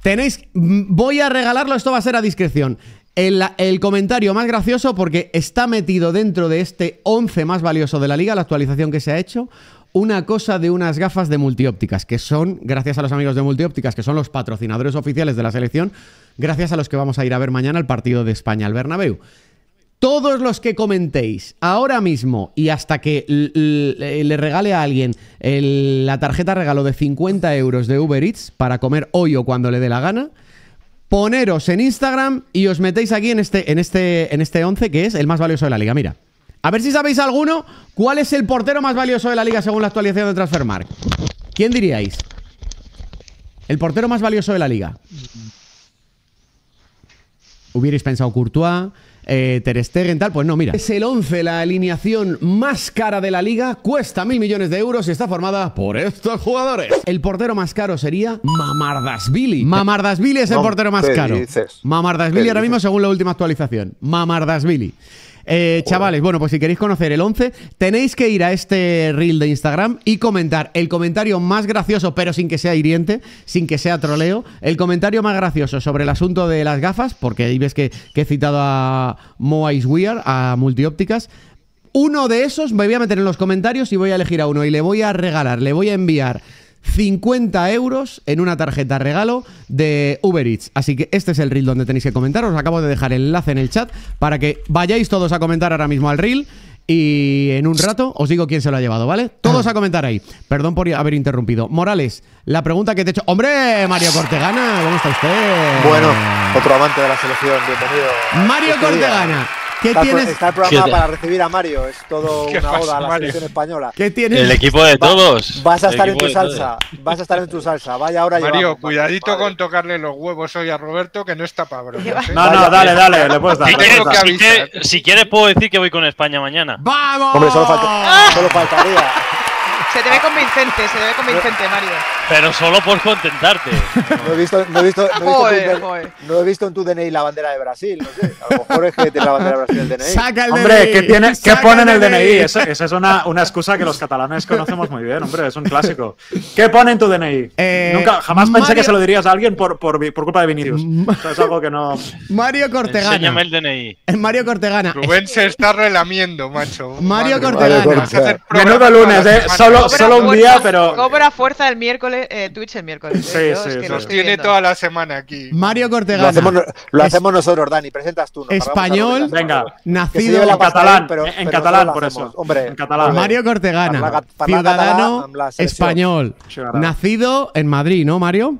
Tenéis, voy a regalarlo, esto va a ser a discreción. El, comentario más gracioso porque está metido dentro de este 11 más valioso de la liga, la actualización que se ha hecho, una cosa de unas gafas de multiópticas, que son, gracias a los amigos de multiópticas, que son los patrocinadores oficiales de la selección, gracias a los que vamos a ir a ver mañana el partido de España al Bernabéu. Todos los que comentéis ahora mismo y hasta que l- le regale a alguien la tarjeta regalo de 50 euros de Uber Eats para comer hoy o cuando le dé la gana, poneros en Instagram y os metéis aquí en este, en este, en este 11 que es el más valioso de la liga. Mira, a ver si sabéis alguno cuál es el portero más valioso de la liga según la actualización de Transfermarkt. ¿Quién diríais? El portero más valioso de la liga. Hubierais pensado Courtois, eh, Ter Stegen, tal. Pues no, mira. Es el 11, la alineación más cara de la liga. Cuesta mil millones de euros y está formada por estos jugadores. El portero más caro sería Mamardasvili. Mamardasvili es el No, portero más ¿qué caro. Mamardasvili ¿Qué ahora mismo según la última actualización. Mamardasvili. Eh, chavales, bueno, pues si queréis conocer el 11, tenéis que ir a este reel de Instagram y comentar el comentario más gracioso, pero sin que sea hiriente, sin que sea troleo, el comentario más gracioso sobre el asunto de las gafas, porque ahí ves que, que he citado a Moais Weir, a Multiópticas. Uno de esos me voy a meter en los comentarios y voy a elegir a uno y le voy a regalar, le voy a enviar 50 euros en una tarjeta regalo de Uber Eats. Así que este es el reel donde tenéis que comentar. Os acabo de dejar el enlace en el chat para que vayáis todos a comentar ahora mismo al reel. Y en un rato os digo quién se lo ha llevado, ¿vale? Todos a comentar ahí. Perdón por haber interrumpido. Morales, la pregunta que te he hecho. ¡Hombre! Mario Cortegana, ¿cómo está usted? Bueno, otro amante de la selección, bienvenido. Mario Este día. ¿Qué Está, tienes? está el programa ¿Qué tal? para recibir a Mario, es todo ¿Qué una pasa, oda a la Mario? selección española. ¿Qué tienes? El equipo de Va- todos. Vas a estar en tu salsa, vas a estar en tu salsa. Vaya ahora Mario, llevamos. cuidadito con tocarle los huevos hoy a Roberto, que no está para bromas. ¿eh? No, no, dale, dale, le puedes dar. Si quieres, si si puedo decir que voy con España mañana. ¡Vamos! Hombre, solo, falta- solo faltaría. Se te ve convincente, se te ve convincente, Mario. Pero solo por contentarte. No he visto, no he visto, no he visto, Joder, en tu, joder. no he visto en tu DNI la bandera de Brasil, no sé. A lo mejor es que tiene la bandera de Brasil el DNI. Saca el Hombre, DNI, ¿qué, tiene, ¿qué pone en el DNI? Esa, esa es una, una excusa que los catalanes conocemos muy bien, hombre, es un clásico. ¿Qué pone en tu DNI? Eh, Nunca, jamás pensé Mario- que se lo dirías a alguien por, por, por culpa de Vinicius. O sea, es algo que no. Mario Cortegana. Enséñame el DNI. Mario Cortegana. Rubén se está relamiendo, macho. Mario Madre Cortegana. mía, vas a hacer Menudo lunes, ¿eh? semana. Solo- Cobra solo un fuerza- día, pero- Cobra fuerza el miércoles, eh, Twitch el miércoles. Sí, eh, sí, que sí. lo Nos tiene toda la semana aquí. Mario Lo Cortegana. hacemos, lo Es- hacemos nosotros, Dani. Presentas tú. Español. Venga. Nacido En catalán, pero- en pero catalán, por eso. Hombre, En catalán. Mario Cortegana, Parla- parla ciudadano español, nacido en Madrid, ¿no, Mario?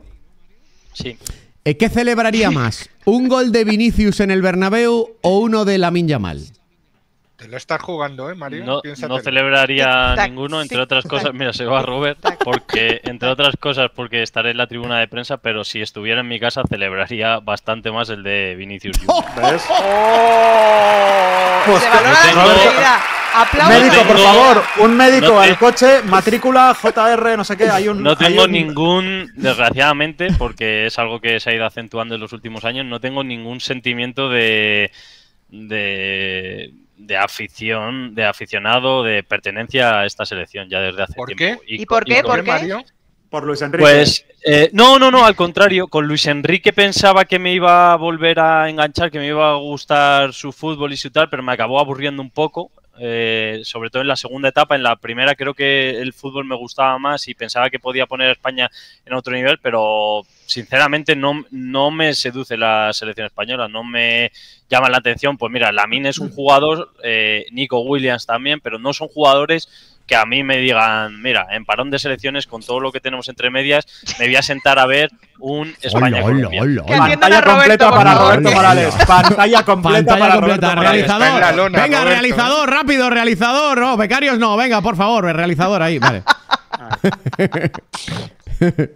Sí. Eh, ¿Qué celebraría más? ¿Un gol de Vinicius en el Bernabéu o uno de Lamin Yamal? Te lo estás jugando, ¿eh, Mario? No, Piénsatelo. no celebraría ninguno, entre otras cosas. Mira, se va Robert, porque, entre otras cosas, porque estaré en la tribuna de prensa, pero si estuviera en mi casa, celebraría bastante más el de Vinicius Junior. ¿Ves? Se valora la. Aplausos. Médico, por tengo- favor, un médico no te- al coche, matrícula, JR, no sé qué, hay un. No tengo un- ningún, desgraciadamente, porque es algo que se ha ido acentuando en los últimos años, no tengo ningún sentimiento de, de, de afición, de aficionado, de pertenencia a esta selección ya desde hace ¿Por tiempo. qué? ¿Y por qué? con- ¿Por qué? Mario? Por Luis Enrique. Pues eh, no, no, no, al contrario. Con Luis Enrique pensaba que me iba a volver a enganchar, que me iba a gustar su fútbol y su tal, pero me acabó aburriendo un poco. eh, sobre todo en la segunda etapa. En la primera creo que el fútbol me gustaba más y pensaba que podía poner a España en otro nivel, pero sinceramente no, no me seduce la selección española, no me llama la atención. Pues mira, Lamin es un jugador, eh, Nico Williams también, pero no son jugadores que a mí me digan, mira, en parón de selecciones, con todo lo que tenemos entre medias, me voy a sentar a ver un España-Colombia. Hola, hola, Pantalla completa para. Roberto Morales. Pantalla completa para completa, Roberto Morales. realizador. Lona, venga, Roberto, realizador, rápido, realizador. No, becarios no, venga, por favor, el realizador ahí, vale.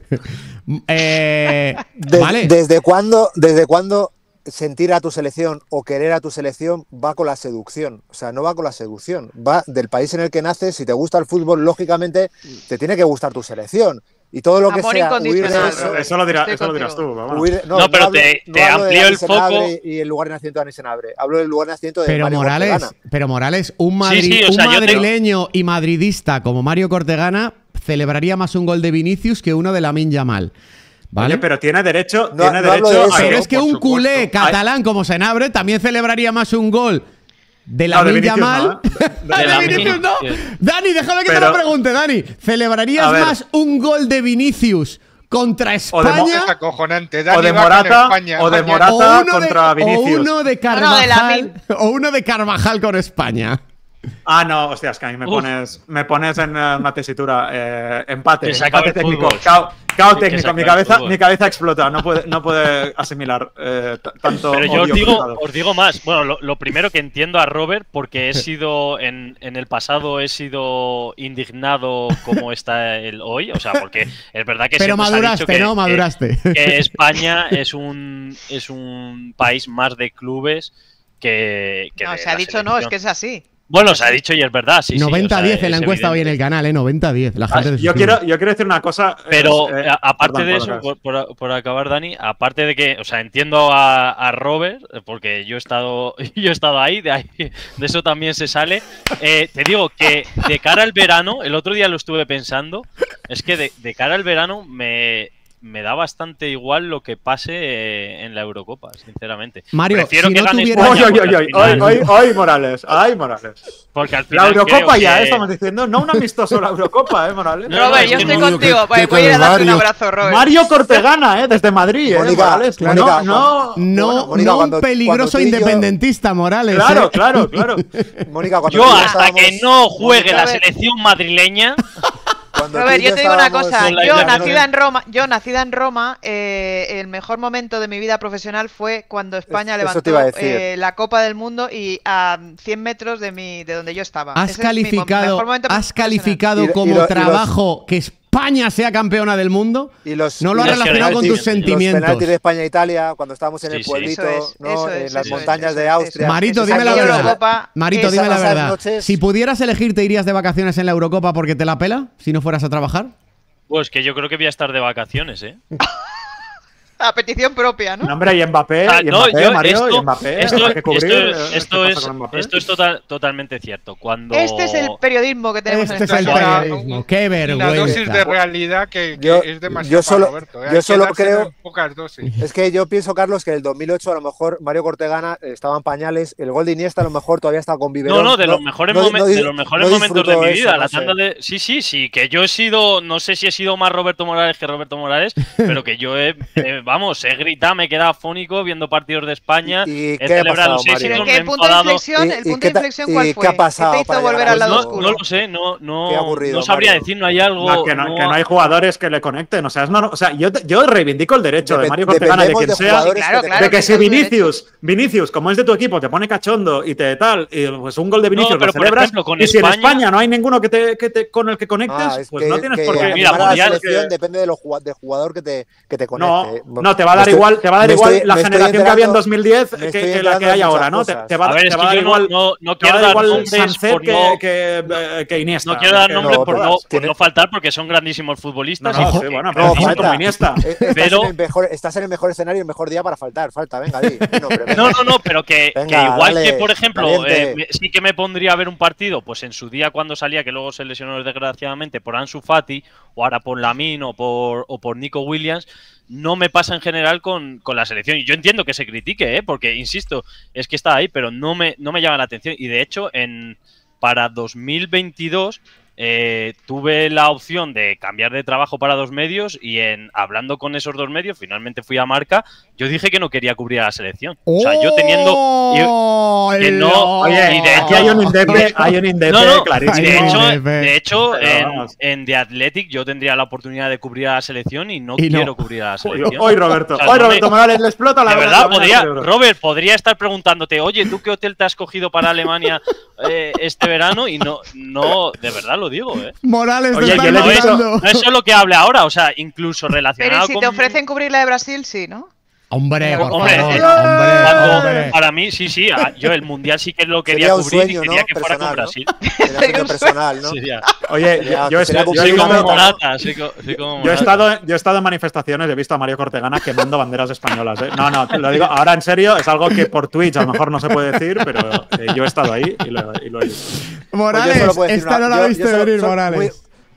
Eh, De- vale. ¿Desde cuándo, ¿Desde cuándo sentir a tu selección o querer a tu selección va con la seducción? O sea, no va con la seducción, va del país en el que naces. Si te gusta el fútbol, lógicamente te tiene que gustar tu selección. Y todo lo que Amor sea huir de eso. Lo, dirá- eso lo dirás tú. vamos. huir- no, No, pero hablo- te- no te hablo el foco. Y el lugar de nacimiento de Dani Senabre. Hablo del lugar de nacimiento de Pero Mario Morales, Cortegana. pero Morales, un, madri- Sí, sí, o sea, un te- madrileño y madridista como Mario Cortegana celebraría más un gol de Vinicius que uno de Lamin Yamal. ¿Vale? Oye, pero tiene derecho, No- tiene no de derecho eso. a Pero es que un supuesto. culé catalán como Senabre también celebraría más un gol de No, de Yamal. no, ¿eh? De de Vinicius no. sí. Dani, déjame que te lo pregunte, Dani. ¿Celebrarías más un gol de Vinicius contra O de España Es acojonante. O de Morata, España. o de Morata. o contra de, Vinicius. o uno de de Carvajal o uno de Carvajal con España? Ah, no, hostias, que a mí me Uf. pones, me pones en eh, una tesitura. eh, empate, empate técnico. fútbol. Se técnico. Mi el cabeza, mi cabeza explota. No puede, no puede asimilar eh, tanto. Pero yo os digo, cruzado. os digo más. Bueno, lo, lo primero que entiendo a Robert, porque he sido en, en el pasado he sido indignado como está él hoy. O sea, porque es verdad que Pero ha maduraste, dicho que- ¿no? que- Maduraste. que España es un es un país más de clubes que, que No, de se ha dicho no, es que es así. Bueno, se ha dicho y es verdad, sí. sí, o sea, 90-10 en la es encuesta hoy en el evidente. canal, ¿eh? 90-10. La gente Ah, de Yo quiero, yo quiero decir una cosa. eh, Pero eh, a- aparte perdón, de eso, por, por- por acabar, Dani, aparte de que, o sea, entiendo a, a Robert, eh, porque yo he estado, yo he estado ahí, de ahí, de eso también se sale. Eh, te digo que de cara al verano, el otro día lo estuve pensando, es que de, de cara al verano me, me da bastante igual lo que pase eh, en la Eurocopa, sinceramente. Mario, Prefiero si que no gane tuviera- España, oy, oy, porque al oy, final- oy, oy, oy, Morales. Ay, Morales. porque al La final Eurocopa creo ya, que- eh, estamos diciendo. No un amistoso, la Eurocopa, ¿eh, Morales? No, Robert, yo que estoy contigo. qué- Voy, voy a ir a darte un abrazo, Robert. Mario Cortegana, ¿eh? Desde Madrid, ¿eh? Mónica, Morales. Mónica, no, no. No, Mónica, no cuando- un peligroso y yo- independentista, Morales. Claro, ¿eh? claro, claro. Mónica, cuando Yo hasta que no juegue la selección madrileña, cuando Robert, yo te digo una cosa. Yo nacida en Roma, yo nacida en Roma, eh, el mejor momento de mi vida profesional fue cuando España Eso levantó eh, la Copa del Mundo y a 100 metros de mi, de donde yo estaba. Has Ese es mi mo- calificado, mejor momento has calificado Y- y como lo- y los- trabajo que España sea campeona del mundo. Y los, No lo has relacionado con tus sentimientos. Los penaltis de España e Italia, cuando estábamos en Sí, el sí. pueblito, es, ¿no? en las montañas de Austria. Marito, dime la verdad. Eurocopa, Marito, dime la verdad. noches- Si pudieras elegir, ¿te irías de vacaciones en la Eurocopa porque te la pela? Si no fueras a trabajar. pues que yo creo que voy a estar de vacaciones, ¿eh? A petición propia, ¿no? No, hombre, y Mbappé, Ah, y no, Mbappé, yo- Mario, esto, y Mbappé, esto- hay que cubrir. esto- esto ¿qué es, Mbappé? esto es total- totalmente cierto. Cuando Este es el periodismo que tenemos Este en es esta el periodismo. Qué Una dosis de vergüenza. realidad que, que Yo- es demasiado yo solo- para Roberto. ¿eh? yo solo creo- pocas dosis. Es que yo pienso, Carlos, que en el 2008 a lo mejor Mario Cortegana eh, estaba en pañales, el gol de Iniesta a lo mejor todavía estaba con biberón. No, no, de los mejores, no- momen- no de los mejores no momentos de mi eso, vida. no la sé. tanda de. Sí, sí, sí, que yo he sido. No sé si he sido más Roberto Morales que Roberto Morales, pero que yo he. eh, vamos, he gritado, me he quedado afónico viendo partidos de España. ¿Y- y he celebrado me he el punto de enfadado. inflexión, ¿Y- el y punto qué de ta- inflexión, y ¿cuál qué ha pasado ¿Qué te para hizo volver al lado? No, oscuro? no lo sé, no, no, Qué no sabría Mario. decir, no hay algo. No, que, no, no- que no hay jugadores que le conecten. O sea, es no, o sea yo, yo reivindico el derecho de Mario Cortegana, de quien de sea, Claro, claro, de que que si Vinicius, Vinicius, como es de tu equipo, te pone cachondo y te tal, y pues un gol de Vinicius pero lo celebras, ejemplo, con y si en España- no hay ninguno que te, que te- con el que conectes, Ah, es pues no tienes por qué. Mira, depende de los jugad- del jugador que te, que te conecte. No, No, te va a dar estoy- igual, te va a dar igual estoy- la generación que había en enterando- 2010 me que, la que hay ahora, ¿no? Te, va, A ver, te es va a dar yo no, igual, no, quiero dar nombres por que, no, que, eh, que Iniesta. no quiero dar porque- nombres no, por, no, por Tiene- no faltar porque son grandísimos futbolistas. no, sí, bueno, No, pero falta. como Iniesta. Eh, Estás, Pero- en el mejor, estás en el mejor escenario y el mejor día para faltar. Falta, venga, di. No, no, no, pero que, Venga, que igual dale, que, por ejemplo, eh, sí que me pondría a ver un partido, pues en su día cuando salía, que luego se lesionó desgraciadamente por Ansu Fati, o ahora por Lamin o por, o por Nico Williams, no me pasa en general con, con la selección. Y yo entiendo que se critique, ¿eh? porque, insisto, es que está ahí, pero no me, no me llama la atención. Y de hecho, en, para 2022 eh, tuve la opción de cambiar de trabajo para dos medios y en hablando con esos dos medios, finalmente fui a Marca, yo dije que no quería cubrir a la selección. O sea, yo teniendo... ¡Oh, que no- Oye, y de aquí hecho- hay un indepe, hay un indepe No, no, clarísimo. de hecho, de en, The Athletic yo tendría la oportunidad de cubrir a la selección y no Y no. quiero cubrir a la selección. hoy, Roberto, O sea, hoy Roberto Morales le explota la de verdad, podría. Robert, podría estar preguntándote, oye, ¿tú qué hotel te has cogido para Alemania eh, este verano? Y no, no, de verdad lo digo, ¿eh? Morales Oye, yo le he No es, dicho- imitando. no es solo que hable ahora, o sea, incluso Pero relacionado y si con... te ofrecen cubrir la de Brasil, sí, ¿no? Hombre, por Hombre, favor, eh, hombre, para mí, sí, sí, a- yo el mundial sí que lo quería Sería un cubrir sueño, y quería ¿no? que fuera con Personal, ¿no? Brasil. Sería un personal, ¿no? Sería- Oye, Sería- yo, yo, he- sería yo, soy como ¿no? Morata, soy, soy como yo he estado, yo he estado en manifestaciones, he visto a Mario Cortegana quemando banderas españolas. ¿eh? No, no, te lo digo ahora en serio, es algo que por Twitch a lo mejor no se puede decir, pero eh, yo he estado ahí y lo, y lo he visto. Pues Morales, decir esta no la viste venir, Morales. Muy,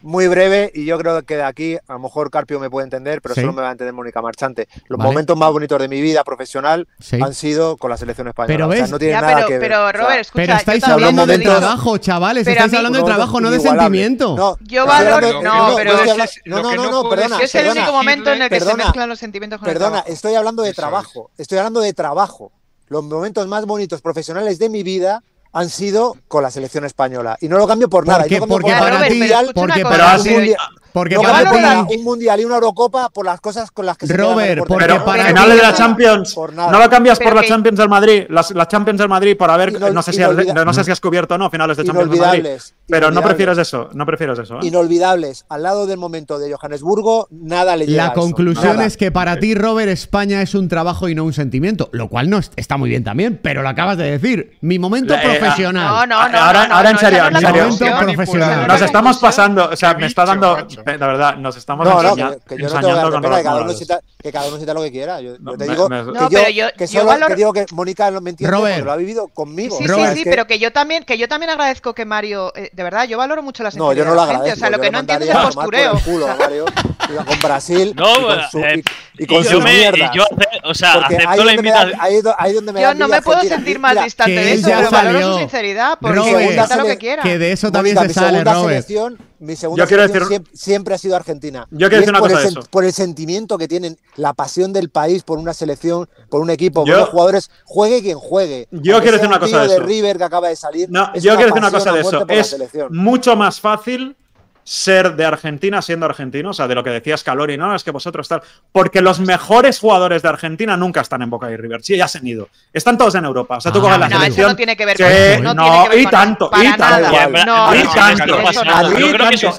muy breve y yo creo que de aquí, a lo mejor Carpio me puede entender, pero Sí. solo me va a entender Mónica Marchante. Los Vale. momentos más bonitos de mi vida profesional Sí. han sido con la selección española. Pero O sea, ves- no tiene Ya, nada pero, que ver. pero O sea, Robert, escucha, Pero estáis hablando de digo. trabajo, chavales. Pero estáis mí- hablando de trabajo, no de sentimiento. No, Yo valoro- no, pero no, no, que no, no perdona. Es el único momento en el que se mezclan los sentimientos con el Perdona, estoy hablando de trabajo. Estoy hablando de trabajo. Los momentos más bonitos profesionales de mi vida han sido con la selección española. Y no lo cambio por nada. Porque- cambio porque por Ya, para ti- pero porque pero- mundial- Porque no para por un mundial y una Eurocopa por las cosas con las que se Robert, portero. Pero para final ti- de la Champions, Por nada. no lo cambias Pero por la Champions del Madrid, las, la Champions del Madrid por haber, Inol- no sé si has, inolvida- no sé si has cubierto o no finales de Champions del Madrid, Inolvidables. pero no prefieres eso, no prefieres eso. ¿eh? Inolvidables. Al lado del momento de Johannesburgo, nada le llega. La a eso. conclusión Nada. es que para ti, Robert, España es un trabajo y no un sentimiento, lo cual no es- está muy bien también, pero lo acabas de decir. Mi momento La- eh, profesional. No, no, no. Ahora- en serio, en serio. conclusión. Momento profesional. Nos estamos pasando, o sea, me está dando, de verdad, nos estamos No, no, que, que yo no tengo que ensañando darte con pena, que Robert cada, uno cita, que cada uno cita lo que quiera. Yo, No, yo te me- digo me- que, No, yo, pero yo- que yo solo valoro- que digo que Mónica lo ha vivido conmigo. Sí, sí, sí, que- pero que yo también, que yo también agradezco que Mario, eh, de verdad, yo valoro mucho la No, yo no lo la gente, agradezco. O sea, lo que no entiendo es el postureo. el culo, Mario, con Brasil No, y con, su, eh, y, y con y yo sus me- y mierdas. yo ace- o sea, Porque acepto la invitación. yo no me puedo sentir más distante de eso, pero valoro su sinceridad, porque lo que quiera. Que de eso también se sale, Robert. Mi segunda Yo quiero selección decir- siempre, siempre ha sido Argentina. Yo quiero decir una por cosa el de eso. Por el sentimiento que tienen, la pasión del país por una selección, por un equipo, por los jugadores, juegue quien juegue. Yo quiero decir una un cosa de de eso. River que acaba de salir. No, yo quiero decir una cosa de eso. Es mucho más fácil ser de Argentina siendo argentino, o sea, de lo que decía Scaloni, no, es que vosotros tal, porque los mejores jugadores de Argentina nunca están en Boca y River, sí, ya se han ido, están todos en Europa, o sea, tú Ah, coges la no, eso selección, no tiene que ver con eso. No, no, tiene que ver y con tanto, y tanto. No, Y tanto.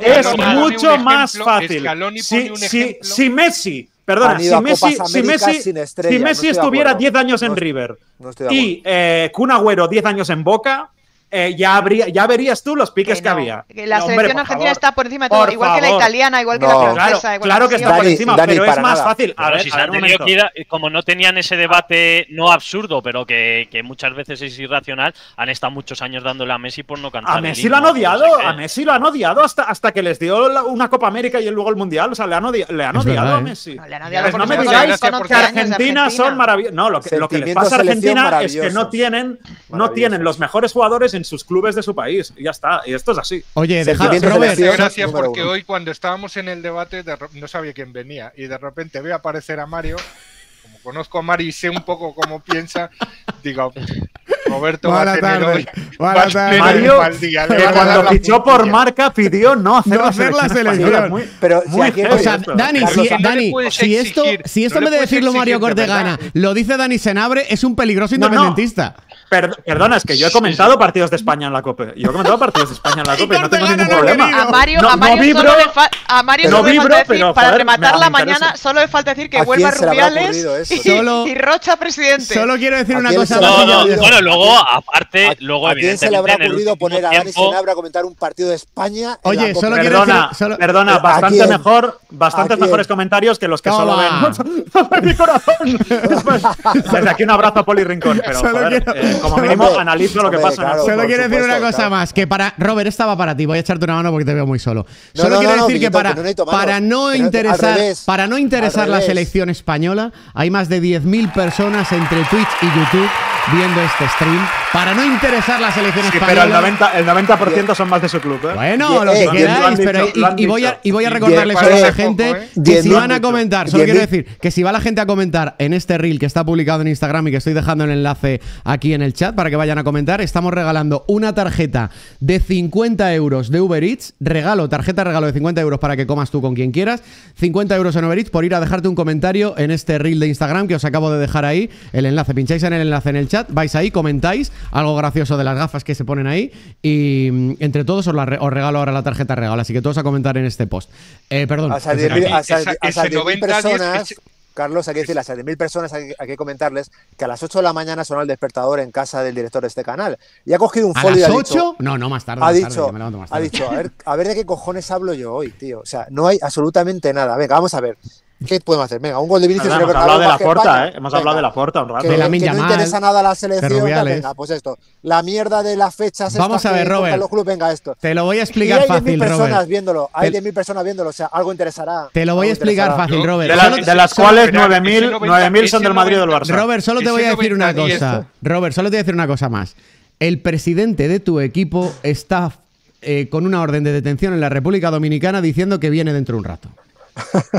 y es mucho más fácil. Si, si- si Messi, perdona, si Messi, si Messi, si no Messi estuviera acuerdo. 10 años en No- River no y eh, Kun Agüero 10 años en Boca, eh, ya, habría, ya verías tú los piques Que había. que la No, hombre, selección argentina está por encima de todo, Por igual que la italiana, igual que No. la Claro, francesa. igual claro que está por encima, Dani, pero es más nada. fácil. A Claro, ver, si a se ver, han un tenido momento. que ir a- como no tenían ese debate no absurdo, pero que, que muchas veces es irracional, han estado muchos años dándole a Messi por no cantar. A Messi lo han no sé odiado, a Messi lo han odiado hasta, hasta que les dio la- una Copa América y luego el Mundial. O sea, le han, odi- le han odiado verdad, a ¿eh? Messi. No, le han odiado Pues no me digáis que 11 años de Argentina, son maravillosos. No, lo que, les pasa a Argentina es que no tienen, no tienen los mejores jugadores en sus clubes de su país. Y ya está. Y esto es así. Oye, deja, Robert, selección. Hace gracia número porque hoy cuando estábamos en el debate de no sabía quién venía y de repente veo aparecer a Mario. Como conozco a Mario y sé un poco cómo piensa, digo, Roberto va a tener hoy. Buenas tardes. Mario, día, le que cuando fichó por marca pidió no hacer, No la, hacer la selección. Muy- Pero si muy O sea. Dani, Carlos, si, no le Dani, puedes si esto, si esto no en le vez de decirlo Mario Cortegana, lo dice Dani Senabre, es un peligroso No, no. independentista. Per- perdona, es que yo he comentado partidos de España en la COPE. Yo he comentado partidos de España en la Y COPE y no tengo ningún no problema. A Mario, No- a Mario no vibro, solo le, fa- a Mario no solo le vibro, falta decir, pero, para joder, rematar me- la me mañana, interesa. solo le falta decir que ¿A vuelva le Rubiales eso? y, Solo- y Rocha presidente. Solo quiero decir ¿A una cosa. le No, no, bueno, luego, ¿A- aparte, ¿A, luego, a quién se le habrá ocurrido poner a Dani Senabre a comentar un partido de España? en Oye, solo quiero Perdona, decir- solo- perdona, ¿A bastante mejor, ¿A bastantes mejores comentarios que los que Toma. solo ven mi corazón. Desde aquí un abrazo a Poli Rincón, pero Solo joder, quiero- eh, como mínimo Hombre, analizo lo que pasa claro. Solo quiero decir una cosa claro. más, que para Robert estaba para ti, voy a echarte una mano porque te veo muy solo. No, Solo no, quiero no, decir que para, que para no interesar, revés, para no interesar la selección española, hay más de 10.000 personas entre Twitch y YouTube viendo este stream. Para no interesar la selección Sí, española. pero el 90%, el 90 son más de su club. ¿eh? Bueno, Die- lo que eh, queráis, dicho, pero y, y voy a, y voy a recordarles Die- a la gente poco, ¿eh? que si van a comentar, solo quiero decir que si va la gente a comentar en este reel que está publicado en Instagram y que estoy dejando el enlace aquí en el chat para que vayan a comentar, estamos regalando una tarjeta de 50 euros de Uber Eats, regalo, tarjeta regalo de 50 euros para que comas tú con quien quieras, 50 euros en Uber Eats por ir a dejarte un comentario en este reel de Instagram que os acabo de dejar ahí, el enlace, pincháis en el enlace en el chat, vais ahí, comentáis algo gracioso de las gafas que se ponen ahí y mm, entre todos os, la re- os regalo ahora la tarjeta regalo, así que todos a comentar en este post. Eh, perdón. A esas que se 10.000 me- a esas- Esa- a esas ese 10.000 90, 10, personas, Carlos, hay que decirle a esas 10.000 personas hay, hay que comentarles que a las 8 de la mañana sonó el despertador en casa del director de este canal. Y ha cogido un ¿A folio y las ha 8? dicho, No, no, más tarde. ha más dicho, más ha tarde. dicho, a ver, a ver de qué cojones hablo yo hoy, tío. O sea, no hay absolutamente nada. Venga, vamos a ver. ¿Qué podemos hacer? Venga, un gol de Vinicius Nada, el hemos hablado de la porta. ¿eh? Hemos Venga, hablado de la porta un rato. que, De Lamine que no interesa nada a la selección. venga, pues esto. La mierda de las fechas. Vamos a ver, Robert. Los clubes, venga, esto. Te lo voy a Y explicar hay 10.000 fácil, personas Robert. viéndolo. Hay Te- 10.000 personas viéndolo. O sea, algo interesará. Te lo voy a explicar fácil, Robert. De, la- de las cuales espera, 9.000 ese 90, 9.000 son del Madrid o del 90. Barça. Robert, solo te voy a decir una 90-10. cosa. Robert, solo te voy a decir una cosa más. El presidente de tu equipo está eh, con una orden de detención en la República Dominicana diciendo que viene dentro de un rato.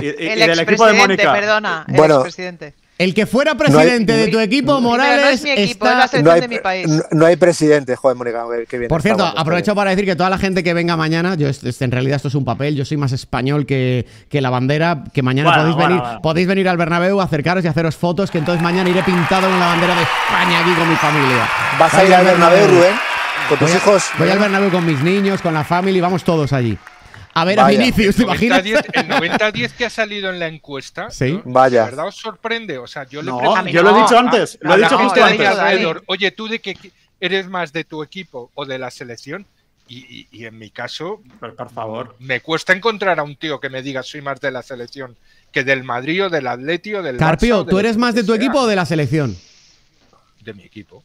Y, y- y el del equipo de expresidente, Mónica. perdona, el Bueno, expresidente. El que fuera presidente No hay- de tu equipo, Pero no Morales, es mi equipo, es la está... No hay, de mi país. no- no hay presidente, joder, Mónica, que bien. Por está cierto, está aprovecho para decir que toda la gente que venga mañana, yo en realidad esto es un papel, yo soy más español que, que la bandera, que mañana Bueno, podéis bueno, venir, bueno. podéis venir al Bernabéu, acercaros y haceros fotos, que entonces mañana iré pintado con la bandera de España aquí con mi familia. ¿Vas a ir al Bernabéu, Rubén? ¿Con tus Voy, a- hijos? voy al Bernabéu con mis niños, con la familia, vamos todos allí. A ver a Vaya. Vinicius, ¿te imaginas? 90-10 el 90-10 que ha salido en la encuesta, Sí. ¿no? Vaya. ¿de verdad os sorprende? O sea, yo le No, mí yo lo he dicho antes. a Lo he la dicho justo antes. Alrededor, oye, ¿tú de qué eres más de tu equipo o de la selección? Y, y- y en mi caso, Pero, por favor. me cuesta encontrar a un tío que me diga soy más de la selección que del Madrid o del Atleti o del Barça Carpio, o de ¿tú eres que más de tu sea. equipo o de la selección? De mi equipo.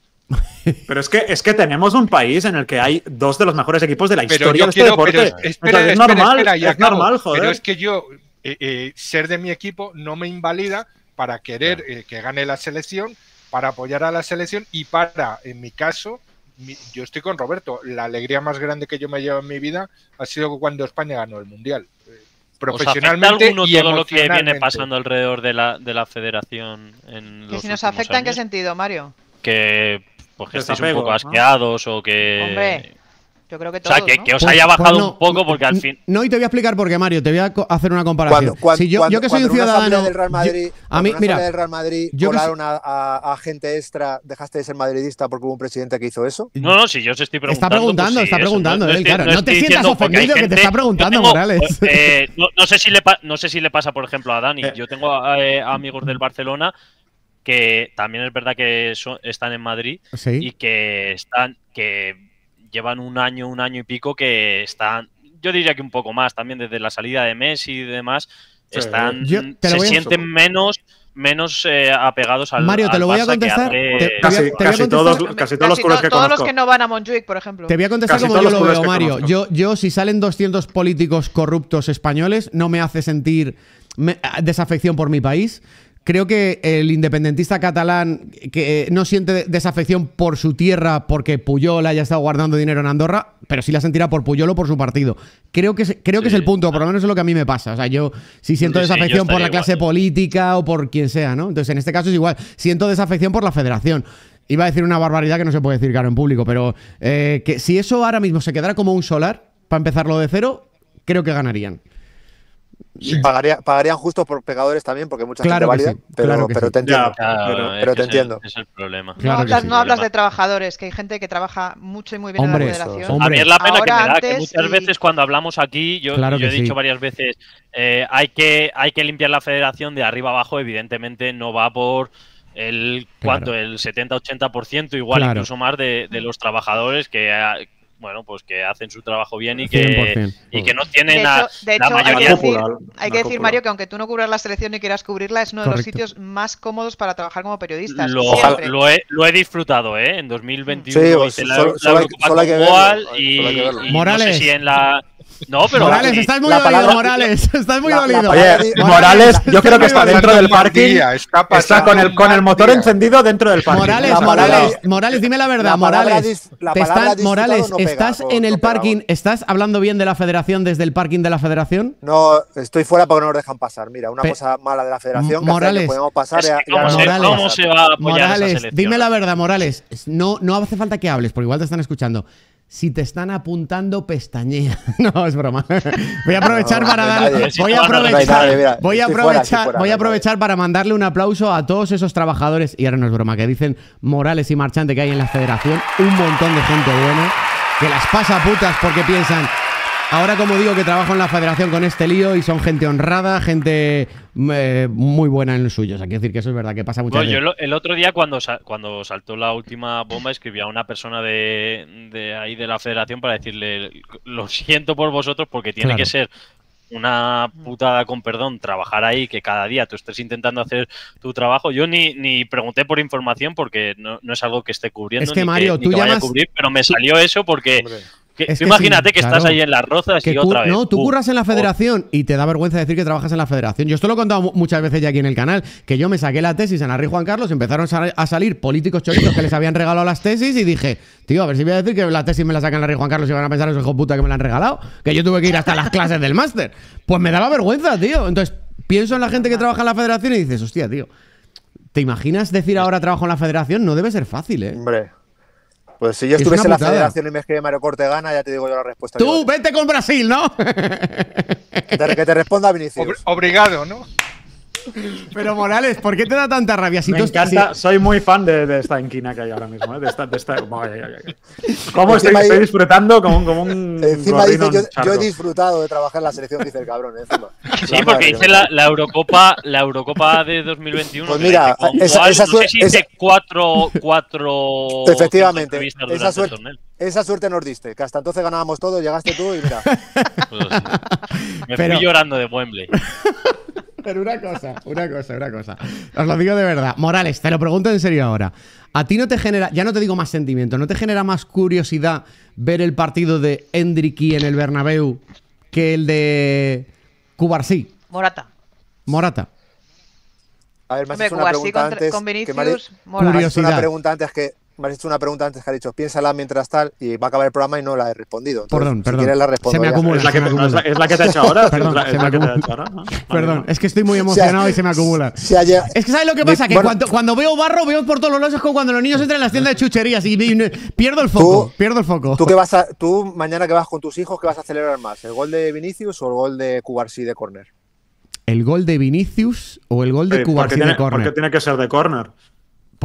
Pero es que, es que tenemos un país en el que hay dos de los mejores equipos de la Pero historia yo de este quiero, deporte. pero es, normal, espera, es acabo. normal, joder. Pero es que yo, eh, eh, ser de mi equipo no me invalida para querer eh, que gane la selección, para apoyar a la selección y para, en mi caso, mi- yo estoy con Roberto, la alegría más grande que yo me llevo en mi vida ha sido cuando España ganó el Mundial. Eh, ¿Os afecta Profesionalmente alguno y todo lo que viene pasando alrededor de la, de la federación en Que los si nos afecta, ¿en qué sentido, Mario? Que, pues, que estéis un poco ¿no? asqueados o que... Hombre, yo creo que O todos, sea, que, ¿no? que os Pues- haya pues bajado no. un poco porque al fin... No, y te voy a explicar por qué, Mario. Te voy a hacer una comparación. Cuando, cuando, Si yo, yo que soy un ciudadano. del Real Madrid, yo- a mí, una mira, del Real Madrid yo que volaron a, a- a gente extra, dejaste de ser madridista porque hubo un presidente que hizo eso. No, no, si yo os estoy preguntando. Está preguntando, pues sí, está eso, preguntando, él, claro. No te estoy sientas ofendido que te está preguntando, tengo, Morales. eh, no, no sé si le pa- no sé si le pasa, por ejemplo, a Dani. Eh. Yo tengo eh, amigos del Barcelona que también es verdad que son- están en Madrid y que están que llevan un año, un año y pico que están, yo diría que un poco más también desde la salida de Messi y demás, Sí. están Yo se a- sienten menos menos eh, apegados al Mario, te lo voy a contestar. Casi, todos, casi todos los que todos los que no van a Montjuic, por ejemplo. Te voy a contestar Casi como yo lo veo, Mario. conozco. Yo, yo, si salen 200 políticos corruptos españoles, no me hace sentir me- desafección por mi país. Creo que el independentista catalán que eh, no siente de- desafección por su tierra porque Puyol haya estado guardando dinero en Andorra, pero sí la sentirá por Puyol o por su partido. Creo que, es- creo que es el punto, por lo menos es lo que a mí me pasa. O sea, yo sí siento Sí, sí, yo desafección por la clase igual. política o por quien sea, ¿no? Entonces, en este caso es igual. Siento desafección por la federación. Iba a decir una barbaridad que no se puede decir, claro, en público, pero eh, que si eso ahora mismo se quedara como un solar, para empezarlo de cero, creo que ganarían. Pagaría- pagarían justo por pecadores también, porque mucha Claro gente que válida, sí, pero, claro que pero sí. te entiendo. Ya, Claro, pero- es pero que te entiendo. ese Es el problema. Claro no que hablas, sí. no hablas de trabajadores, que hay gente que trabaja mucho y muy bien Hombre, en la hombre. A mí es la pena que Ahora, me da, que muchas y- veces cuando hablamos aquí, yo, Claro yo he que dicho sí. varias veces, eh, hay, que, hay que limpiar la federación de arriba abajo, evidentemente no va por el Claro. cuánto, el 70-80%, igual Claro. incluso más de, de los trabajadores que ah, bueno, pues que hacen su trabajo bien y que, 100%. y que no tienen hecho, a- de la hecho, hay que mayoría decir, hay que decir. Mario, que aunque tú no cubras la selección ni quieras cubrirla, es uno de los sitios más cómodos para trabajar como periodistas. Lo, he, lo he disfrutado, ¿eh? En 2021 Sí, pues, hice la, solo- la solo hay- Eurocopa solo hay con que verlo, Boal solo y, hay que verlo. y Morales. no sé si en la... No, pero Morales, estás muy la dolido, palabra- Morales. Estás muy la- dolido. Oye, Morales, yo creo que está dentro del parking. está Está pasando con el, con el motor encendido dentro del parking. Morales, Morales, Morales, dime la verdad, Morales. te disfrutado Morales, no pega, ¿estás en el parking? ¿Estás hablando bien de la federación desde el parking de la federación? No, estoy fuera porque no nos dejan pasar. Mira, una Pe- cosa mala de la federación que, Morales. que podemos pasar Es que ¿cómo, se, nos Morales. cómo dejan se va a apoyar esa Morales, selección? dime la verdad, Morales. No, no hace falta que hables, porque igual te están escuchando. Si te están apuntando, pestañea. No, es broma. Voy a aprovechar No, para no nadie. Voy a aprovechar. Voy a aprovechar. Voy a aprovechar para mandarle un aplauso a todos esos trabajadores. Y ahora no es broma, que dicen Morales y Marchante que hay en la federación. Un montón de gente buena. Que las pasa putas porque piensan. Ahora, como digo, que trabajo en la federación con este lío y son gente honrada, gente eh, muy buena en lo suyo. O sea, quiero decir que eso es verdad, que pasa muchas Bueno, veces. el otro día cuando, sa- cuando saltó la última bomba escribí a una persona de, de ahí de la federación para decirle lo siento por vosotros porque tiene Claro. que ser una putada con perdón trabajar ahí que cada día tú estés intentando hacer tu trabajo. Yo ni, ni pregunté por información porque no, no es algo que esté cubriendo Es que, ni Mario, ni tú que vaya a llamas- cubrir, pero me salió eso porque Hombre. Que- Es tú que imagínate sí, que claro. estás ahí en las rozas Que y otra vez. No, tú curras en la Oh, federación y te da vergüenza decir que trabajas en la federación. Yo esto lo he contado mu- muchas veces ya aquí en el canal, que yo me saqué la tesis en Arri Juan Carlos, empezaron a salir políticos choritos que les habían regalado las tesis y dije, tío, a ver si voy a decir que la tesis me la sacan en Arri Juan Carlos y van a pensar esos hijos puta que me la han regalado, que yo tuve que ir hasta las clases del máster. Pues me daba vergüenza, tío. Entonces, pienso en la gente que trabaja en la federación y dices, hostia, tío, ¿te imaginas decir ahora trabajo en la federación? No debe ser fácil, ¿eh? Hombre. Pues si yo Es estuviese en la putada. federación y me escribe Mario Cortegana, ya te digo yo la respuesta. Tú, vete con Brasil, ¿no? que, te, que te responda Vinicius. Obri- Obrigado, ¿no? Pero Morales, ¿por qué te da tanta rabia? Si Me tú encanta, soy muy fan de, de esta inquina que hay ahora mismo. ¿eh? De esta, de esta, Ay, ay, ay. ¿Cómo estoy, disfrutando como, como un Encima dice, yo, he disfrutado de trabajar en la selección, dice el cabrón. Encima. Sí, porque que la, Eurocopa, la Eurocopa de 2021. Pues mira, esa- esa no sé si hice esa- cuatro, cuatro Efectivamente, entrevistas esa durante el suerte, torneo. esa suerte nos diste, que hasta entonces ganábamos todo, llegaste tú y mira. Pues, me Pero- fui llorando de Wembley. Pero una cosa, una cosa, una cosa. Os lo digo de verdad. Morales, te lo pregunto en serio ahora. ¿A ti no te genera, ya no te digo más sentimiento, no te genera más curiosidad ver el partido de Endricky en el Bernabéu que el de Cubarsí, Morata. Morata? A ver, me has Hombre, hecho una Cubarsí pregunta contra- antes. con que me has- Vinicius, me hecho Curiosidad. una pregunta antes que me has hecho una pregunta antes que ha dicho, piénsala mientras tal, y va a acabar el programa y no la he respondido. Entonces, Perdón, si perdón. quieres la respondo. Se me acumula. ¿Es la, que te, no, es, la, acumula. es la que te ha hecho ahora? Perdón, ¿Es la, que te ha acumula. hecho ahora? Perdón, es que estoy muy emocionado y se me acumula. Es que ¿sabes lo que pasa? Que Bueno. cuando, cuando veo barro, veo por todos los lados, es como cuando los niños entran en las tiendas de chucherías y, y- pierdo el foco. Tú- pierdo el foco. ¿Tú, qué vas a, tú mañana que vas con tus hijos, ¿qué vas a celebrar más? ¿El gol de Vinicius o el gol de Cubarsí de córner? ¿El gol de Vinicius o el gol de porque, Cubarsí de córner? porque tiene que ser de córner.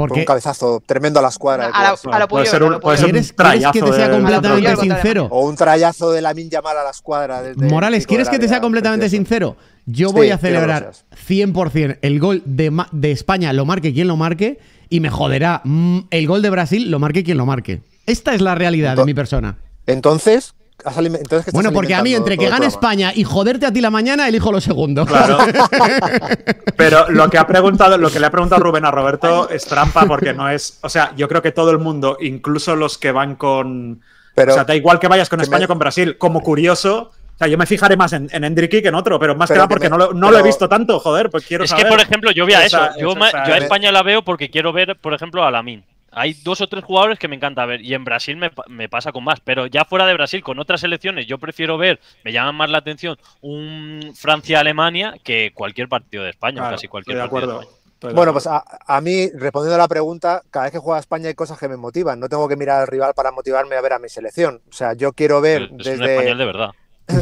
Por un cabezazo tremendo a la escuadra. de A la- a lo Puede ser un, puede ser un ¿Quieres, quieres que trayazo te sea de- completamente sincero? O un trayazo de la Yamal a la escuadra. desde Morales, ¿quieres que te sea completamente Precioso. sincero? Yo Sí, voy a celebrar 100% el gol de, de España, lo marque quien lo marque, y me joderá mm, el gol de Brasil, lo marque quien lo marque. Esta es la realidad de mi persona. Entonces, has alime- entonces ¿qué estás Bueno, porque a mí, entre que gane? España y joderte a ti la mañana, elijo lo segundo. Claro. Pero lo que ha preguntado, lo que le ha preguntado Rubén a Roberto es trampa porque no es. O sea, yo creo que todo el mundo, incluso los que van con. Pero- o sea, da igual que vayas con que España me- o con Brasil, como curioso. O sea, yo me fijaré más en, en Endricky que en otro, pero más Pero que nada que porque me- no, lo, no lo he visto tanto, joder, pues quiero Es saber. que, por ejemplo, yo vi a eso. Yo, yo a me- España la veo porque quiero ver, por ejemplo, a Lamin. Hay dos o tres jugadores que me encanta ver. Y en Brasil me, pa- me pasa con más. Pero ya fuera de Brasil, con otras selecciones, yo prefiero ver, me llama más la atención, un Francia-Alemania que cualquier partido de España. Claro, casi cualquier de partido acuerdo. de España. Estoy Bueno, pues a, a mí, respondiendo a la pregunta, cada vez que juega España hay cosas que me motivan. No tengo que mirar al rival para motivarme a ver a mi selección. O sea, yo quiero ver Es un español desde, de verdad.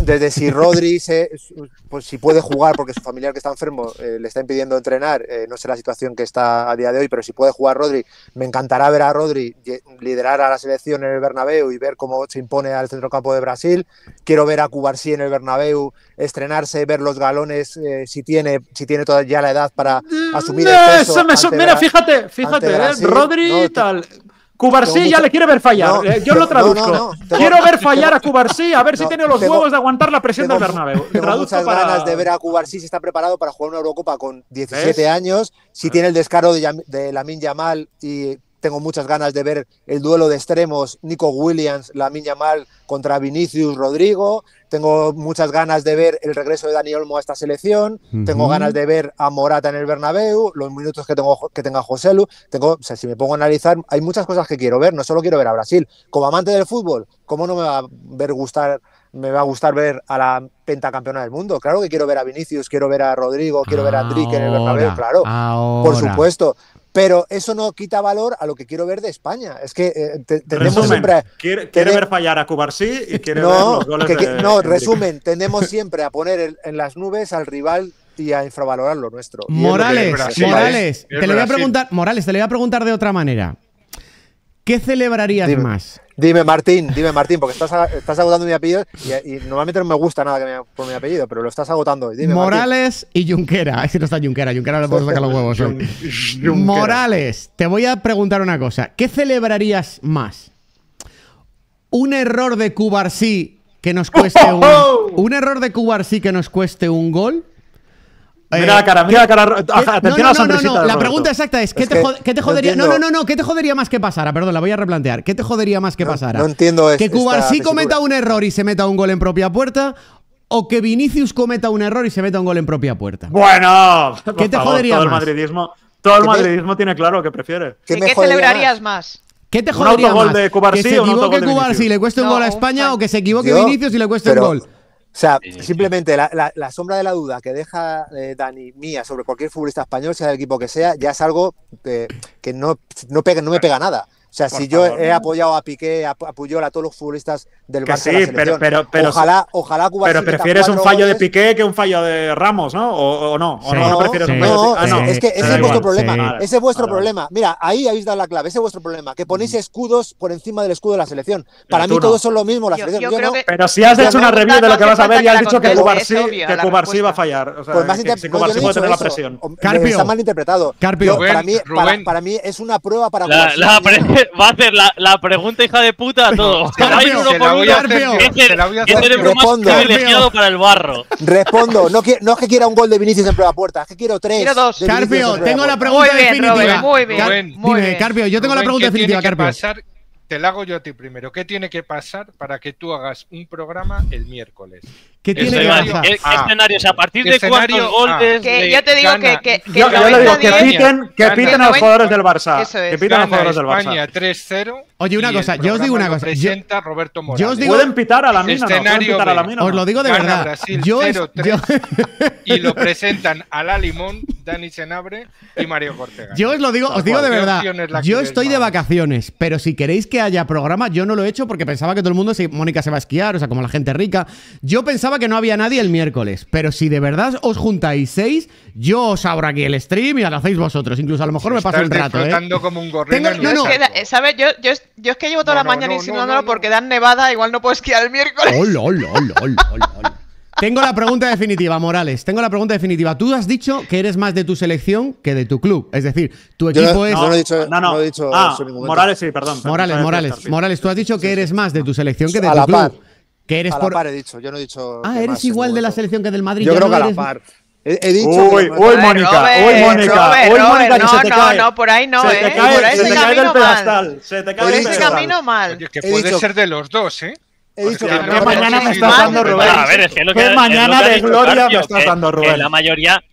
Desde si Rodri se- pues si puede jugar porque su familiar que está enfermo eh, le está impidiendo entrenar, eh, no sé la situación que está a día de hoy, pero si puede jugar Rodri, me encantará ver a Rodri liderar a la selección en el Bernabéu y ver cómo se impone al centrocampo de Brasil. Quiero ver a Cubarsí en el Bernabéu estrenarse, ver los galones eh, si tiene si tiene toda ya la edad para asumir el peso eso me ante so- Mira, fíjate, fíjate, eh, Brasil. Rodri No, tal. Cubarsí ya le quiere ver fallar. No, eh, yo lo traduzco. no, no, tengo- Quiero ver fallar a Cubarsí, a ver si tiene los tengo- huevos de aguantar la presión del tengo- Bernabéu. Tengo muchas para- ganas de ver a Cubarsí si está preparado para jugar una Eurocopa con 17 ¿Ves? años, si tiene el descaro de, de Lamin Yamal y tengo muchas ganas de ver el duelo de extremos Nico Williams, Lamin Yamal contra Vinicius Rodrigo, tengo muchas ganas de ver el regreso de Dani Olmo a esta selección, tengo ganas de ver a Morata en el Bernabéu, los minutos que tengo que tenga Joselu, tengo, o sea, si me pongo a analizar, hay muchas cosas que quiero ver, no solo quiero ver a Brasil. Como amante del fútbol, ¿cómo no me va a ver gustar me va a gustar ver a la pentacampeona del mundo? Claro que quiero ver a Vinicius, quiero ver a Rodrigo, quiero ver a Enrique en el Bernabéu, Ahora, claro, por supuesto. Pero eso no quita valor a lo que quiero ver de España. Es que eh, te- tendemos Resumen, siempre. quiere, quiere tener- ver fallar a Cubarsí y quiere ver No, los goles que- que- de no, resumen, tendemos siempre a poner en, en las nubes al rival y a infravalorar lo nuestro. Lo Morales, Brasil, Morales, es te le voy a preguntar, Morales, te le voy a preguntar de otra manera. ¿Qué celebrarías Dime. más? Dime Martín, dime Martín, porque estás, estás agotando mi apellido y, y normalmente no me gusta nada que me, por mi apellido, pero lo estás agotando. Dime, Martín. Morales y Junquera. Es que no está Junquera, Junquera le puedo sacar los huevos hoy. Morales, te voy a preguntar una cosa. ¿Qué celebrarías más? ¿Un error de Cubarsí que nos cueste un, un error de Cubarsí que nos cueste un gol? Mira Eh, la cara, mira la cara. ¿Qué- Atención no, a la no, no, no, sonrisita La pregunta exacta es, ¿qué, Es te, qué te jodería? No, no, no, no, ¿qué te jodería más que pasara? Perdón, la voy a replantear. ¿Qué te jodería más que No- pasara? no entiendo es- ¿Que Cubarsí cometa un error y se meta un gol en propia puerta? ¿O que Vinicius cometa un error y se meta un gol en propia puerta? Bueno, por ¿Qué te favor, jodería todo el más? madridismo, todo el ¿Qué me- madridismo tiene claro que prefiere. ¿Qué ¿Qué, me qué celebrarías más? ¿Qué te ¿Un jodería autogol más? de Cubarsí ¿Que se un equivoque de Cubarsí y le cueste un No, gol a un España o que se equivoque Vinicius y le cueste un gol? O sea, Sí, simplemente la, la- la sombra de la duda que deja eh, Dani mía sobre cualquier futbolista español, sea del equipo que sea, ya es algo eh, que no, no, pega, no me pega nada. O sea, Por si yo he apoyado a Piqué, a, a Puyol, a todos los futbolistas del Que Barça sí, de la pero- selección, pero- pero- ojalá, ojalá Cuba Pero prefieres un fallo de. Piqué que un fallo de Ramos, ¿no? ¿O, o no? ¿O Sí. no, no prefieres un fallo No, de Ah, no. es que ese es vuestro igual, problema. Ese es vuestro problema. Mira, ahí habéis dado la clave. Ese es vuestro problema. Que ponéis escudos por encima del escudo de la selección. Para mí no. todos son lo mismo. La selección. yo Yo creo no. que- Pero si has hecho una review de lo que vas a ver y has dicho que Cubarsí, va a fallar. O sea, Pues más que, Cubarsí puede tener la presión. Está mal interpretado. Carpio. Para mí es una prueba para Va a hacer la, la pregunta hija de puta a todo. Se la- Va a ir uno se la por voy uno. a hacer yo, ¿Qué se la voy a qué hacer yo. cerebro más Respondo. privilegiado para el barro? Respondo, no, es que quiera un gol de Vinicius en prueba puerta, es que quiero tres. Quiero dos. Carpio, tengo la pregunta Muy bien, definitiva. Robert, muy bien, Car- muy Dime, bien. Carpio, yo tengo la pregunta ¿qué tiene definitiva, que Carpio. pasar? Te la hago yo a ti primero. ¿Qué tiene que pasar para que tú hagas un programa el miércoles? ¿Qué Eso tiene que iba a Escenario- pasar? decir. ¿Qué, qué Ah. escenarios? ¿A partir de cuántos goles? Que de- yo te digo gana- que, que, que Yo, yo le digo que 90-10 piten, que piten a los jugadores del Barça. Eso es. Que piten a los jugadores del Barça. España 3-0. Oye, una cosa, yo os digo una cosa, yo- presenta Roberto Morales. yo os digo- Pueden pitar a la mina, ¿no? Pitar a la mina. Os lo digo de Gana verdad. Brasil Yo es- 0-3 yo- y lo presentan a la Limón, Dani Senabre y Mario Cortega. Yo os lo digo, os digo de ¿Qué verdad. que Yo estoy de vacaciones, pero si queréis que haya programa, yo no lo he hecho porque pensaba que todo el mundo, se, Mónica se va a esquiar, o sea, como la gente rica. Yo pensaba que no había nadie el miércoles, pero si de verdad os juntáis seis, yo os abro aquí el stream y lo hacéis vosotros. Incluso a lo mejor me paso Estás un rato, ¿eh? como un gorrino Tengo- en no, un no. Es que, ¿sabes? Yo, yo, es- yo es que llevo toda No, la no, mañana insinuándolo no, no. porque dan nevada, igual no puedo esquiar el miércoles. Tengo la pregunta definitiva, Morales. Tengo la pregunta definitiva. Tú has dicho que eres más de tu selección que de tu club. Es decir, tu equipo es. no, lo he dicho- no, no. no he dicho ah. Morales sí, perdón. Morales, Morales. Morales, tú has dicho que eres más de tu selección que de A tu la club. Que eres a por. la par he dicho, yo no he dicho. Ah, que eres igual de la selección que del Madrid. Yo creo no que a la eres- par. He, he dicho. Uy, que no- uy, Mónica, uy, Mónica, uy, Mónica, que se no, te no, cae. no, por ahí no, se ¿eh? cae, por ahí se ese te cae del camino mal. pedestal. Se te cae Por del pedestal. camino mal. Oye, que puede dicho- ser de los dos, ¿eh? He dicho que no, no, ¿Qué pero mañana me estás dando, Rubén? A ver, es que lo que, ¿Qué es lo mañana que de gloria me estás que- dando, que Rubén? la mayoría,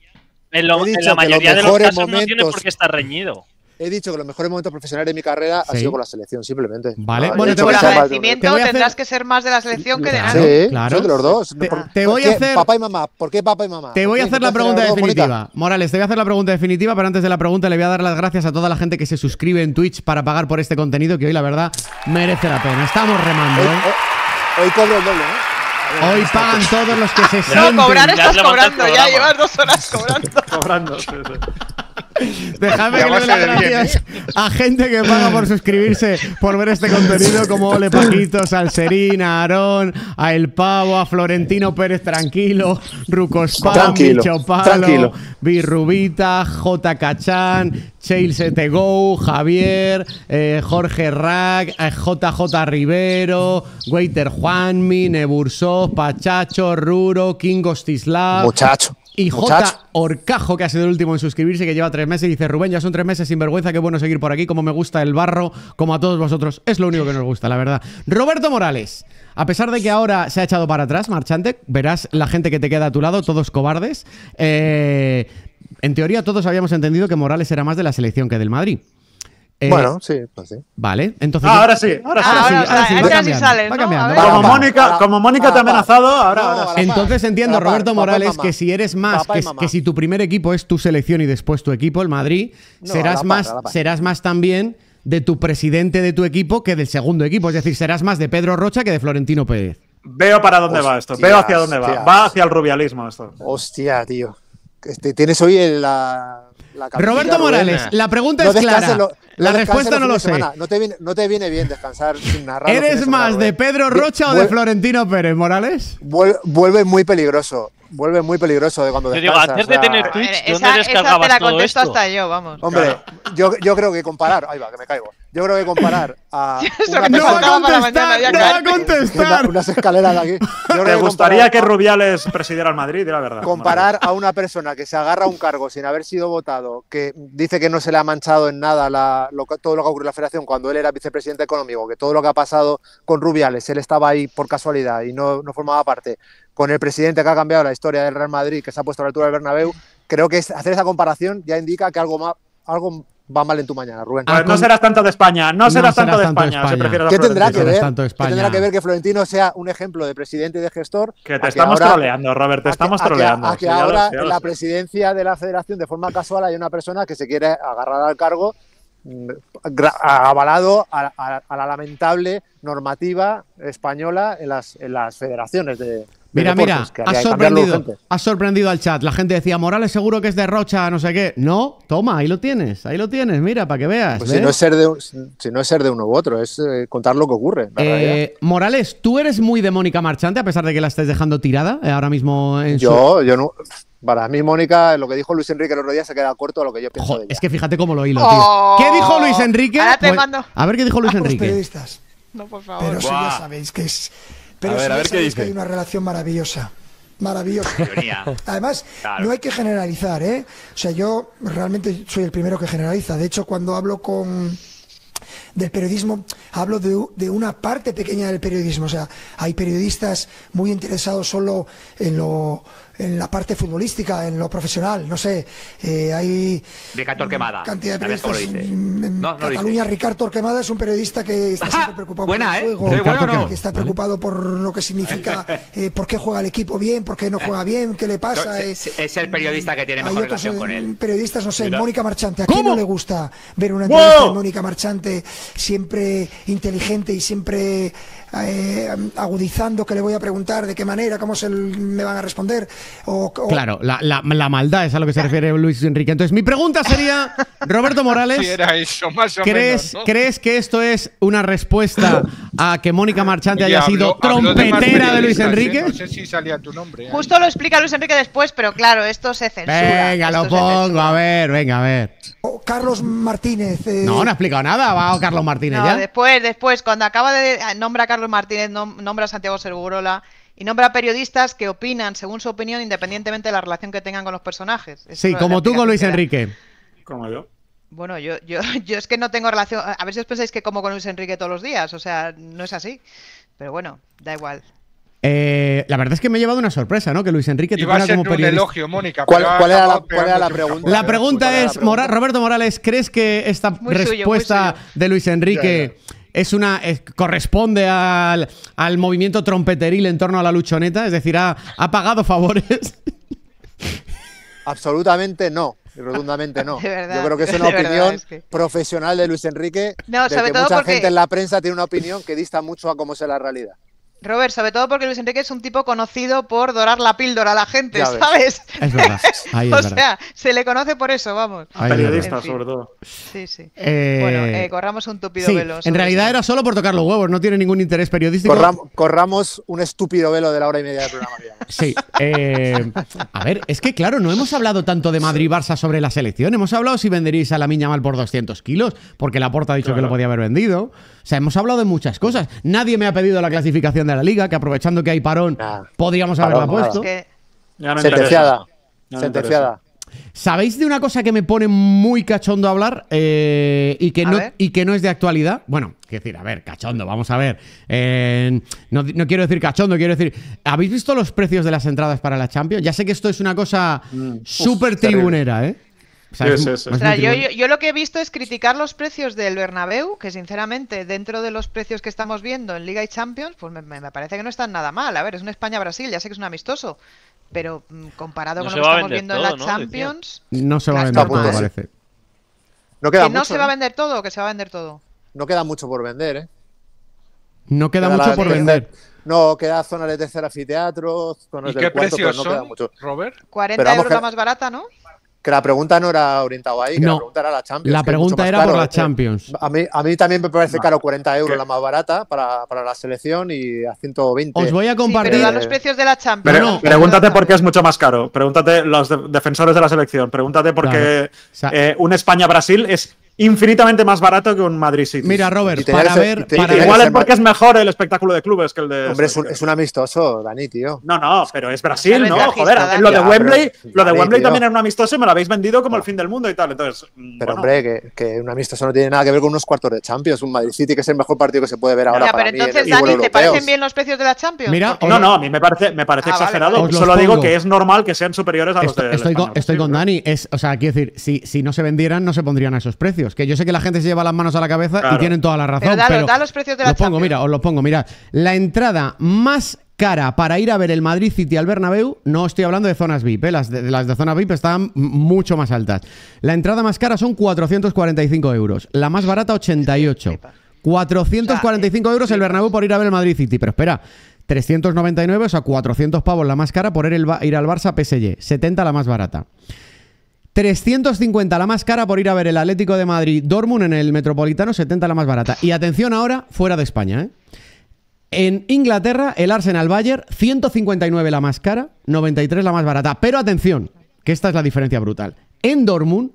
en, la que los mayoría de los mejores casos no tiene por qué estar reñido. He dicho que los mejores momentos profesionales de mi carrera ha Sí. sido con la selección, simplemente. Vale, No, bueno, he te voy a hacer- te voy a tendrás hacer- que ser más de la selección que de nada. Sí, claro. soy de los dos. Te- ¿Por- te por voy a qué hacer- Papá y mamá. ¿Por qué papá y mamá? Te ¿Por voy a hacer ¿No la pregunta definitiva. Morales, te voy a hacer la pregunta definitiva, pero antes de la pregunta le voy a dar las gracias a toda la gente que se suscribe en Twitch para pagar por este contenido que hoy la verdad merece la pena. Estamos remando, Hoy, ¿eh? hoy- hoy cobro el doble, ¿eh? Hoy pagan todos los que se No, sienten. cobrar Ya has estás cobrando, ya llevas dos horas cobrando. Cobrando. sí, sí. Dejadme que le a dé las gracias a gente que paga por suscribirse, por ver este contenido, como Ole Paquito, Salserina, Aarón, a El Pavo, a Florentino Pérez Tranquilo, Rucos Spam, Tranquilo, Bicho Palo, tranquilo. Birrubita, J. Cachán, Te Go, Javier, eh, Jorge Rack, eh, JJ Rivero, Waiter Juanmi, Nebursov, Pachacho, Ruro, King Gostislav. Muchacho. Y J. Orcajo, que ha sido el último en suscribirse, que lleva tres meses, y dice, Rubén, ya son tres meses sin vergüenza, qué bueno seguir por aquí, como me gusta el barro, como a todos vosotros. Es lo único que nos gusta, la verdad. Roberto Morales, a pesar de que ahora se ha echado para atrás, marchante, verás la gente que te queda a tu lado, todos cobardes. Eh, en teoría todos habíamos entendido que Morales era más de la selección que del Madrid. Eh, Bueno, sí, pues sí. Vale, entonces... Ah, ahora sí, ahora sí. Ah, sí, ahora, ahora sí, y cambiando, sales, va ¿no? cambiando, va. Como. Mónica, Para- como Mónica te ha amenazado, ahora, No, ahora sí. Entonces entiendo, Roberto Morales, que si eres más, que, si tu primer equipo es tu selección y después tu equipo, el Madrid, No, serás, más, serás más también de tu presidente de tu equipo que del segundo equipo. Es decir, serás más de Pedro Rocha que de Florentino Pérez. Veo para dónde va esto. Veo hacia dónde va. Hostias. Va hacia el rubialismo esto. Hostia, tío. Este, tienes hoy el- la, la Roberto. Morales, la pregunta No es clara. lo- la no respuesta no lo sé. de. No te, viene, no te viene bien descansar sin narrar. ¿Eres de semana, más de Rubén. Pedro Rocha o de Florentino Pérez, Morales? vuel- Vuelve muy peligroso. Vuelve muy peligroso de cuando Te digo, descansas. antes o de tener Twitch, ¿dónde esa, esa te descargabas la todo contesto esto? hasta yo, vamos. Hombre, yo, yo creo que comparar. Ahí va, que me caigo. Yo creo que comparar a. Una No va a contestar, mañana, ya no va a contestar. una- unas escaleras de aquí. Yo ¿Te que gustaría que Rubiales presidiera el Madrid? La verdad. comparar a una persona que se agarra a un cargo sin haber sido votado, que dice que no se le ha manchado en nada la- lo todo lo que ha ocurrido en la federación cuando él era vicepresidente económico, que todo lo que ha pasado con Rubiales, él estaba ahí por casualidad y no, no formaba parte, con el presidente que ha cambiado la historia del Real Madrid, que se ha puesto a la altura del Bernabéu, creo que hacer esa comparación ya indica que algo, ma- algo va mal en tu mañana, Rubén. Pues Ah, no con- serás tanto de España, no No serás tanto serás de tanto de España. España. a ¿Qué tendrá que ver? tanto ¿Qué España. tendrá que ver que Florentino sea un ejemplo de presidente y de gestor? Que te estamos ahora- troleando, Robert, te a que- estamos a que- troleando. A que ahora en la presidencia de la federación, de forma casual, hay una persona que se quiere agarrar al cargo mm, avalado a, a- a la lamentable normativa española en las, en las federaciones de, de Mira, mira, cambiarlo sorprendido, has sorprendido al chat. La gente decía, Morales seguro que es de Rocha, no sé qué. No, toma, ahí lo tienes, ahí lo tienes, mira, para que veas. Pues si, no es ser de, un- si no es ser de uno u otro, es eh, contar lo que ocurre. Eh, Morales, ¿tú eres muy de Mónica Marchante a pesar de que la estés dejando tirada eh, ahora mismo en su... Yo, yo no. Para mí, Mónica, lo que dijo Luis Enrique el otro día se queda corto a lo que yo pienso de ella. es que fíjate cómo lo hilo, Oh, tío. ¿Qué dijo Luis Enrique? ahora te Pues- mando. A ver qué dijo Luis Los Enrique. periodistas. No, por favor. Pero eso ya sabéis que es. Pero A ver, a ver qué dice. que hay una relación maravillosa. Maravillosa. Además, Claro. no hay que generalizar, ¿eh? O sea, yo realmente soy el primero que generaliza. De hecho, cuando hablo con del periodismo, hablo de, de una parte pequeña del periodismo. O sea, hay periodistas muy interesados solo en lo en la parte futbolística, en lo profesional, no sé, eh, hay Ricardo Torquemada. cantidad de ¿Sabes cómo lo periodistas en, No, no. Cataluña, Ricardo Torquemada es un periodista que está siempre preocupado por el ¿eh? juego, bueno, ¿no? que está preocupado por lo que significa, eh, por qué juega el equipo bien, por qué no juega bien, qué le pasa. eh. Es, el periodista que tiene Hay mejor otros relación con eh, él. periodistas, no sé, Mira. Mónica Marchante. ¿A quién no le gusta ver una ¡Wow! entrevista de Mónica Marchante siempre inteligente y siempre eh, agudizando que le voy a preguntar de qué manera, cómo se me van a responder? O, o- Claro, la, la- la maldad es a lo que se refiere Luis Enrique. Entonces, mi pregunta sería, Roberto Morales, Si era eso, más o ¿crees, menos. ¿no? ¿crees que esto es una respuesta a que Mónica Marchante Oye, haya sido habló- trompetera de Luis periodistas, ¿eh? Enrique? No sé si salía tu nombre. ahí. Justo lo explica Luis Enrique después, pero claro, esto se censura. Venga, lo pongo, a ver, venga, a ver. o Carlos Martínez. eh, No, no ha explicado nada, va Carlos Martínez No, ya. después, después, cuando acaba de nombra a Carlos Martínez, nom- nombra a Santiago Segurola y nombra a periodistas que opinan según su opinión independientemente de la relación que tengan con los personajes. Sí, como tú con Luis. Enrique. Como yo. Bueno, yo, yo, yo es que no tengo relación. A ver si os pensáis que como con Luis Enrique todos los días. O sea, no es así. Pero bueno, da igual. Eh, la verdad es que me he llevado una sorpresa, ¿no? Que Luis Enrique te Iba a fuera ser como un periodista. elogio, Mónica. ¿Cuál, era la, cuál era la pregunta? La pregunta ¿Cuál era la es, pregunta? Mora- Roberto Morales, ¿crees que esta Muy respuesta suyo. de Luis Enrique es una es- corresponde al, al movimiento trompeteril en torno a la luchoneta? Es decir, ¿ha, ha pagado favores? Absolutamente no. Y rotundamente no. De verdad, Yo creo que es una de verdad, opinión es que- profesional de Luis Enrique. No, sobre que todo mucha porque- gente en la prensa tiene una opinión que dista mucho a cómo es la realidad. Robert, sobre todo porque Luis Enrique es un tipo conocido por dorar la píldora a la gente, Ya. ¿sabes? Es verdad. Ahí es o verdad. sea, se le conoce por eso, vamos. Periodistas, En fin. sobre todo. Sí, sí. Eh, Bueno, eh, corramos un tupido sí, velo. en realidad eso. era solo por tocar los huevos, no tiene ningún interés periodístico. Corram- corramos un estúpido velo de la hora y media del programa. Sí. eh, a ver, es que claro, no hemos hablado tanto de Madrid-Barça sobre la selección. Hemos hablado si venderíais a la Miña mal por 200 kilos, porque la Porta ha dicho que lo podía haber vendido. O sea, hemos hablado de muchas cosas. Nadie me ha pedido la clasificación de la liga, que aprovechando que hay parón, Nah. podríamos Parón, haberla puesto. Que- no Sentenciada. no Sentenciada. ¿Sabéis de una cosa que me pone muy cachondo hablar eh, y, que A no, y que no es de actualidad? Bueno, quiero decir, a ver, cachondo, vamos a ver. Eh, no, no quiero decir cachondo, quiero decir, ¿habéis visto los precios de las entradas para la Champions? Ya sé que esto es una cosa súper terrible. tribunera, ¿eh? O sea, Sí, es- sí, sí. es O muy sea, yo, tribunera. yo- yo lo que he visto es criticar los precios del Bernabéu, que sinceramente, dentro de los precios que estamos viendo en Liga y Champions, pues me, parece que no están nada mal. A ver, es un España-Brasil, ya sé que es un amistoso, pero mm, comparado No con lo que estamos viendo en la. Champions, No se va a vender todo, parece. No queda que no se va a ¿eh? vender todo, que se va a vender todo. No queda mucho por vender, ¿eh? No queda Queda mucho la- por vender. No, queda zonas de tercer anfiteatro, zonas ¿Y del qué cuarto, pero precios no queda mucho. Robert? 40 Pero vamos euros que- la más barata, ¿no? Que la pregunta no era orientada ahí, que No. la pregunta era la Champions. La pregunta era caro, por la eh. Champions. A mí, a mí también me parece caro 40 euros ¿Qué? la más barata para, para la selección y a 120. Os voy a Sí, compartir. pero da los precios de la Champions. Pero, No, pregúntate por qué es mucho más caro. Pregúntate los de- defensores de la selección. Pregúntate por qué Claro. O sea- eh, un España-Brasil es infinitamente más barato que un Madrid-City. Mira, Y Robert, para ese- ver. para Igual es porque es mejor el espectáculo de clubes que el de. Hombre, es un, es un amistoso, Dani, tío. No, no, pero es Brasil, ¿no? Joder, Dani. lo de Ya, Wembley, pero- lo de Dani, Wembley tío. también era un amistoso y me lo habéis vendido como el fin del mundo y tal. Entonces, mm, Pero bueno. hombre, que, que un amistoso no tiene nada que ver con unos cuartos de Champions. Un Madrid City que es el mejor partido que se puede ver ahora Ya, para pero mí entonces, Dani, ¿te parecen bien los precios de la Champions? Mira, No, no, a mí me parece, me parece Ah, exagerado. vale. Solo digo que es normal que sean superiores a los de estoy con, estoy con Dani. Es, o sea, quiero decir, si, si no se vendieran, no se pondrían a esos precios. Que yo sé que la gente se lleva las manos a la cabeza y tienen toda la razón. Pero dalo, pero da los precios de la los pongo, mira, os los pongo. Mirad, la entrada más cara para ir a ver el Madrid City al Bernabéu, no estoy hablando de zonas VIP, ¿eh? las, de, las de zona VIP están mucho más altas. La entrada más cara son 445 euros, la más barata 88. 445 euros el Bernabéu por ir a ver el Madrid City, pero espera, 399, o sea, 400 pavos la más cara por ir, el ir al Barça PSG, 70 la más barata. 350 la más cara por ir a ver el Atlético de Madrid Dortmund en el Metropolitano, 70 la más barata. Y atención ahora, fuera de España, ¿eh? En Inglaterra, el Arsenal Bayern, 159 la más cara, 93 la más barata. Pero atención, que esta es la diferencia brutal. En Dortmund,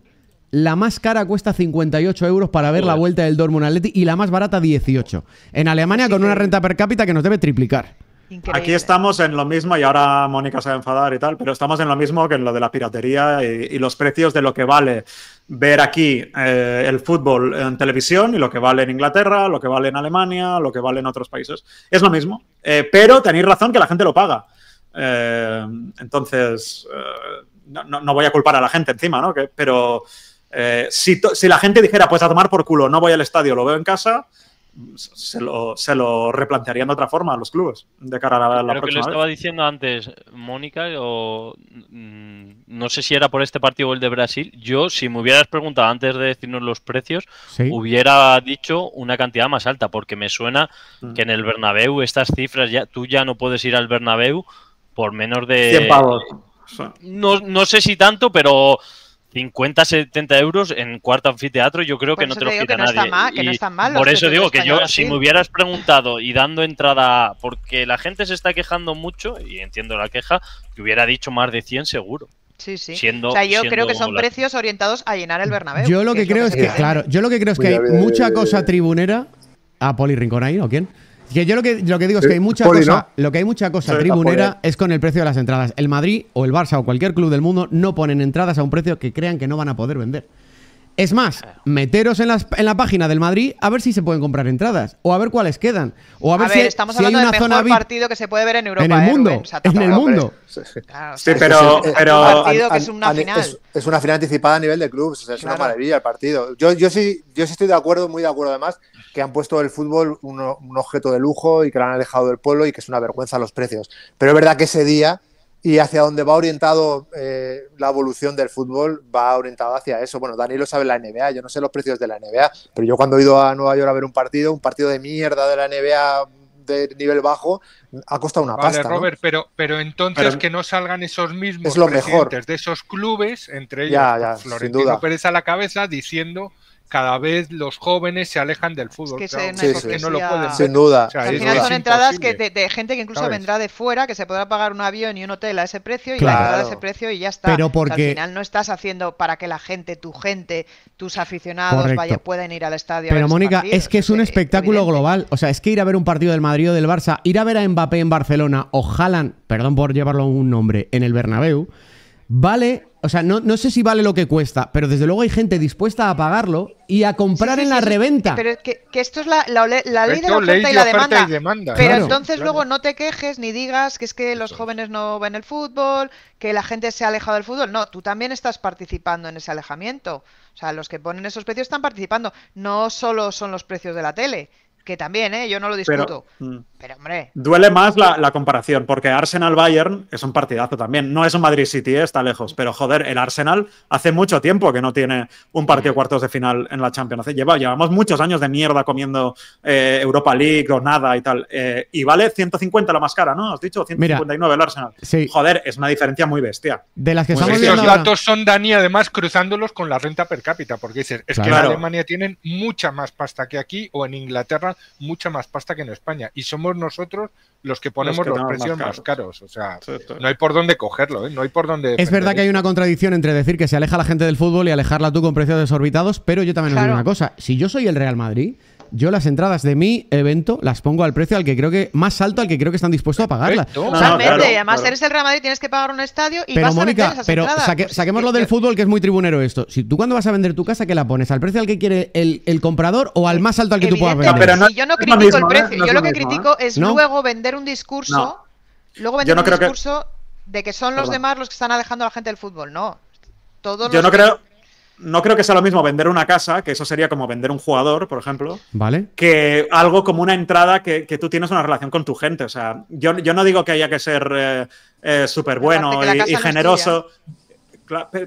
la más cara cuesta 58 euros para ver la vuelta del Dortmund Atleti y la más barata 18. En Alemania, con una renta per cápita que nos debe triplicar. Increíble. Aquí estamos en lo mismo, y ahora Mónica se va a enfadar y tal, pero estamos en lo mismo que en lo de la piratería y, y los precios de lo que vale ver aquí eh, el fútbol en televisión y lo que vale en Inglaterra, lo que vale en Alemania, lo que vale en otros países. Es lo mismo, Eh, pero tenéis razón que la gente lo paga. Eh, entonces, no, no- voy a culpar a la gente encima, ¿no? Que- pero si, si la gente dijera, pues a tomar por culo, no voy al estadio, lo veo en casa, se lo, se lo replantearían de otra forma a los clubes de cara a la, la que lo estaba vez. diciendo antes Mónica, o mm, no sé si era por este partido o el de Brasil. Yo, si me hubieras preguntado antes de decirnos los precios, Sí. hubiera dicho una cantidad más alta, porque me suena Mm. que en el Bernabéu estas cifras ya tú ya no puedes ir al Bernabéu por menos de 100 pavos. No, no sé si tanto, pero 50, 70 euros en cuarto anfiteatro, yo creo Por que no te lo te digo quita que no está nadie. mal, que no Y están mal los por eso digo que yo, si me hubieras preguntado y dando entrada, porque la gente se está quejando mucho, y entiendo la queja, que hubiera dicho más de 100 seguro. Sí, sí. Siendo- o sea, yo creo que son la- precios orientados a llenar el Bernabéu. Yo lo que creo es que, pretende. claro, yo lo que creo es que hay mucha cosa tribunera. ¿A Poli Rincón ahí o quién? Que yo lo que, lo que digo es que hay mucha Poli, cosa, lo que hay mucha cosa tribunera Poli. es con el precio de las entradas. El Madrid o el Barça o cualquier club del mundo no ponen entradas a un precio que crean que no van a poder vender. Es más, meteros en, las- en la página del Madrid a ver si se pueden comprar entradas. O a ver cuáles quedan. O a ver, si, hay- estamos si hay hablando una del mejor partido que se puede ver en Europa. en el ¿eh, mundo. Rubén? O sea, en el mundo. Claro, o Sí, pero- es pero- un partido que a- es una final. Es, es una final anticipada a nivel de clubes, o sea, es Claro. una maravilla el partido. Yo, yo, sí, yo sí estoy de acuerdo, muy de acuerdo además, que han puesto el fútbol un, un objeto de lujo y que lo han alejado del pueblo y que es una vergüenza los precios. Pero es verdad que ese día y hacia donde va orientado eh, la evolución del fútbol va orientado hacia eso. Bueno, Dani lo sabe la NBA, yo no sé los precios de la NBA, pero yo cuando he ido a Nueva York a ver un partido, un partido de mierda de la NBA de nivel bajo, ha costado una Vale, pasta. ¿no? Robert, pero, pero entonces Pero- que no salgan esos mismos Es lo presidentes mejor. de esos clubes, entre ellos Ya, ya, sin Florentino duda. Pérez a la cabeza, diciendo cada vez los jóvenes se alejan del fútbol. que es Claro, una eso que no lo pueden Sin duda. O sea, Al final son entradas que de, de gente que incluso ¿Sabes? vendrá de fuera, que se podrá pagar un avión y un hotel a ese precio y Claro. la entrada a ese precio y ya está. Pero O sea, porque- al final no estás haciendo para que la gente, tu gente, tus aficionados vaya, puedan ir al estadio. a ver Pero Mónica, es que es un espectáculo evidente. global. O sea, es que ir a ver un partido del Madrid o del Barça, ir a ver a Mbappé en Barcelona o Haaland, perdón por llevarlo a un nombre, en el Bernabéu, vale, o sea, no, no sé si vale lo que cuesta, pero desde luego hay gente dispuesta a pagarlo y a comprar Sí, sí, en la sí. reventa. Pero es que, que esto es la, la, ley de la ley oferta y la oferta demanda. y demanda, Pero claro. entonces Claro. luego no te quejes ni digas que es que los jóvenes no ven el fútbol, que la gente se ha alejado del fútbol. No, tú también estás participando en ese alejamiento. O sea, los que ponen esos precios están participando. No solo son los precios de la tele, que también, ¿eh? Yo no lo discuto. Pero, mm, Pero, hombre, Duele más la, la comparación, porque Arsenal-Bayern es un partidazo también. No es un Madrid City, eh, está lejos, pero joder, el Arsenal hace mucho tiempo que no tiene un partido cuartos de final en la Champions. Lleva, llevamos muchos años de mierda comiendo eh, Europa League o nada y tal. Eh, y vale 150 la más cara, ¿no? ¿Has dicho? 159 el Arsenal. Sí. Joder, es una diferencia muy bestia. De las que Pues estamos ahora- datos son, Dani, además cruzándolos con la renta per cápita, porque dices, es que en. Alemania tienen mucha más pasta que aquí, o en Inglaterra mucha más pasta que en España, y somos nosotros los que ponemos Los que los, tenemos precios más más caros. O sea, Sí, sí. no hay por dónde cogerlo, ¿eh? no hay por dónde. Es verdad que hay una contradicción entre decir que se aleja la gente del fútbol y alejarla tú con precios desorbitados, pero yo también os digo Claro. una cosa. Si yo soy el Real Madrid, yo las entradas de mi evento las pongo al precio al que creo que más alto al que creo que están dispuestos a pagarlas. Perfecto. No, no, totalmente. claro, y además claro. eres el Real Madrid, tienes que pagar un estadio y Pero vas a vender Mónica, esas pero entradas. saque- saquémoslo que- del que- fútbol que es muy tribunero esto. Si tú cuando vas a vender tu casa, ¿qué la pones? ¿Al precio al que quiere el, el comprador o al más alto al que tú puedas vender? pero no- si yo no es lo critico mismo, el ¿eh? precio, No es yo lo lo que mismo, critico es ¿No? luego vender un discurso, No. luego Yo vender no un creo que- discurso de que son los Perdón. demás los que están alejando a la gente del fútbol. No, todos Yo los no que- creo, no creo que sea lo mismo vender una casa, que eso sería como vender un jugador, por ejemplo, ¿Vale? que algo como una entrada que, que tú tienes una relación con tu gente. O sea, yo, yo no digo que haya que ser eh, eh, súper bueno y, generoso.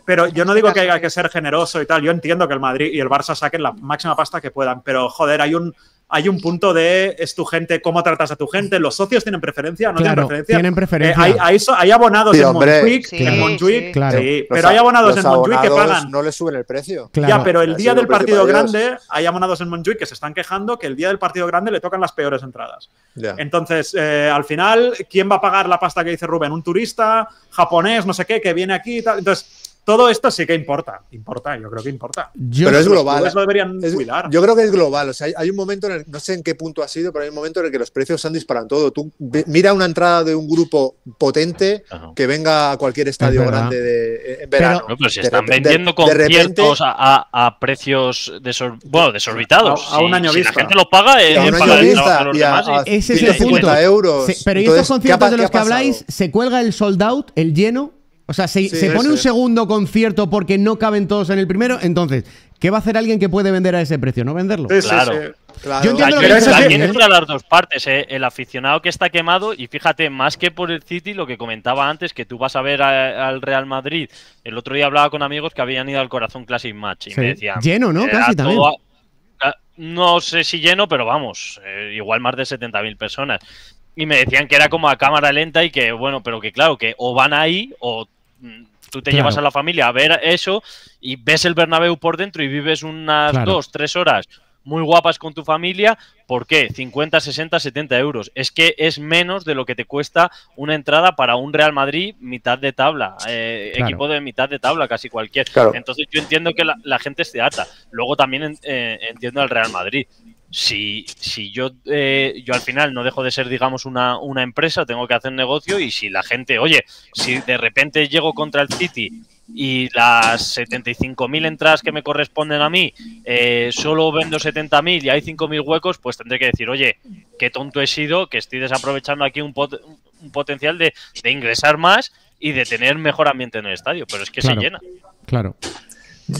Pero yo no digo que haya que ser generoso y tal. Yo entiendo que el Madrid y el Barça saquen la máxima pasta que puedan. Pero, joder, hay un, hay un punto de es tu gente, cómo tratas a tu gente. ¿Los socios tienen preferencia o no Claro, tienen preferencia? tienen preferencia. Eh, hay, hay so- hay abonados Sí, en. Montjuic, Sí, en Montjuic, sí. Claro. pero hay abonados los en Montjuic que pagan No le suben el precio. Claro. ya, pero el día del partido grande hay abonados en Montjuic que se están quejando que el día del partido grande le tocan las peores entradas. Ya. Entonces, eh, al final, ¿quién va a pagar la pasta que dice Rubén? ¿Un turista japonés, no sé qué, que viene aquí y tal? Entonces, todo esto sí que importa. Importa, yo creo que importa. Yo, Pero es global. lo deberían Es- cuidar. yo creo que es global. O sea, hay, hay un momento en el, no sé en qué punto ha sido, pero hay un momento en el que los precios se han disparado todo. Tú ve- mira una entrada de un grupo potente Ajá. que venga a cualquier estadio grande de, en verano. No, pero si están vendiendo de repente- conciertos a, a- a precios desor- bueno, desorbitados. A- a un año si vista. la gente lo paga, eh, a un paga año vista los y a, demás y- a Ese es el 150 punto. euros. Sí, pero ¿y estos ¿qué ha conciertos de los que habláis, se cuelga el sold out, el lleno? O sea, se, Sí, se pone un segundo concierto porque no caben todos en el primero. Entonces, ¿qué va a hacer alguien que puede vender a ese precio? ¿No venderlo? Sí, Claro. sí. Claro. Yo entiendo lo Aquí, que aquí ¿eh? entra las dos partes, ¿eh? el aficionado que está quemado y fíjate, más que por el City, lo que comentaba antes, que tú vas a ver a- al Real Madrid. El otro día hablaba con amigos que habían ido al Corazón Classic Match y Sí. me decían... Lleno, ¿no? "Era Casi también". todo a- a- No sé si lleno, pero vamos, eh, igual más de 70.000 personas. Y me decían que era como a cámara lenta y que, bueno, pero que claro, que o van ahí o mm, tú te Claro. llevas a la familia a ver eso y ves el Bernabéu por dentro y vives unas Claro. dos, tres horas muy guapas con tu familia. ¿Por qué? 50, 60, 70 euros. Es que es menos de lo que te cuesta una entrada para un Real Madrid mitad de tabla. eh, Claro. Equipo de mitad de tabla, casi cualquier. Claro. Entonces yo entiendo que la, la gente esté ata. Luego también en- eh, entiendo al Real Madrid. Si, si yo, eh, yo al final no dejo de ser, digamos, una, una empresa, tengo que hacer negocio y si la gente, oye, si de repente llego contra el City y las 75.000 entradas que me corresponden a mí, eh, solo vendo 70.000 y hay 5.000 huecos, pues tendré que decir, oye, qué tonto he sido, que estoy desaprovechando aquí un, pot- un potencial de, de ingresar más y de tener mejor ambiente en el estadio, pero es que Claro. se llena. Claro.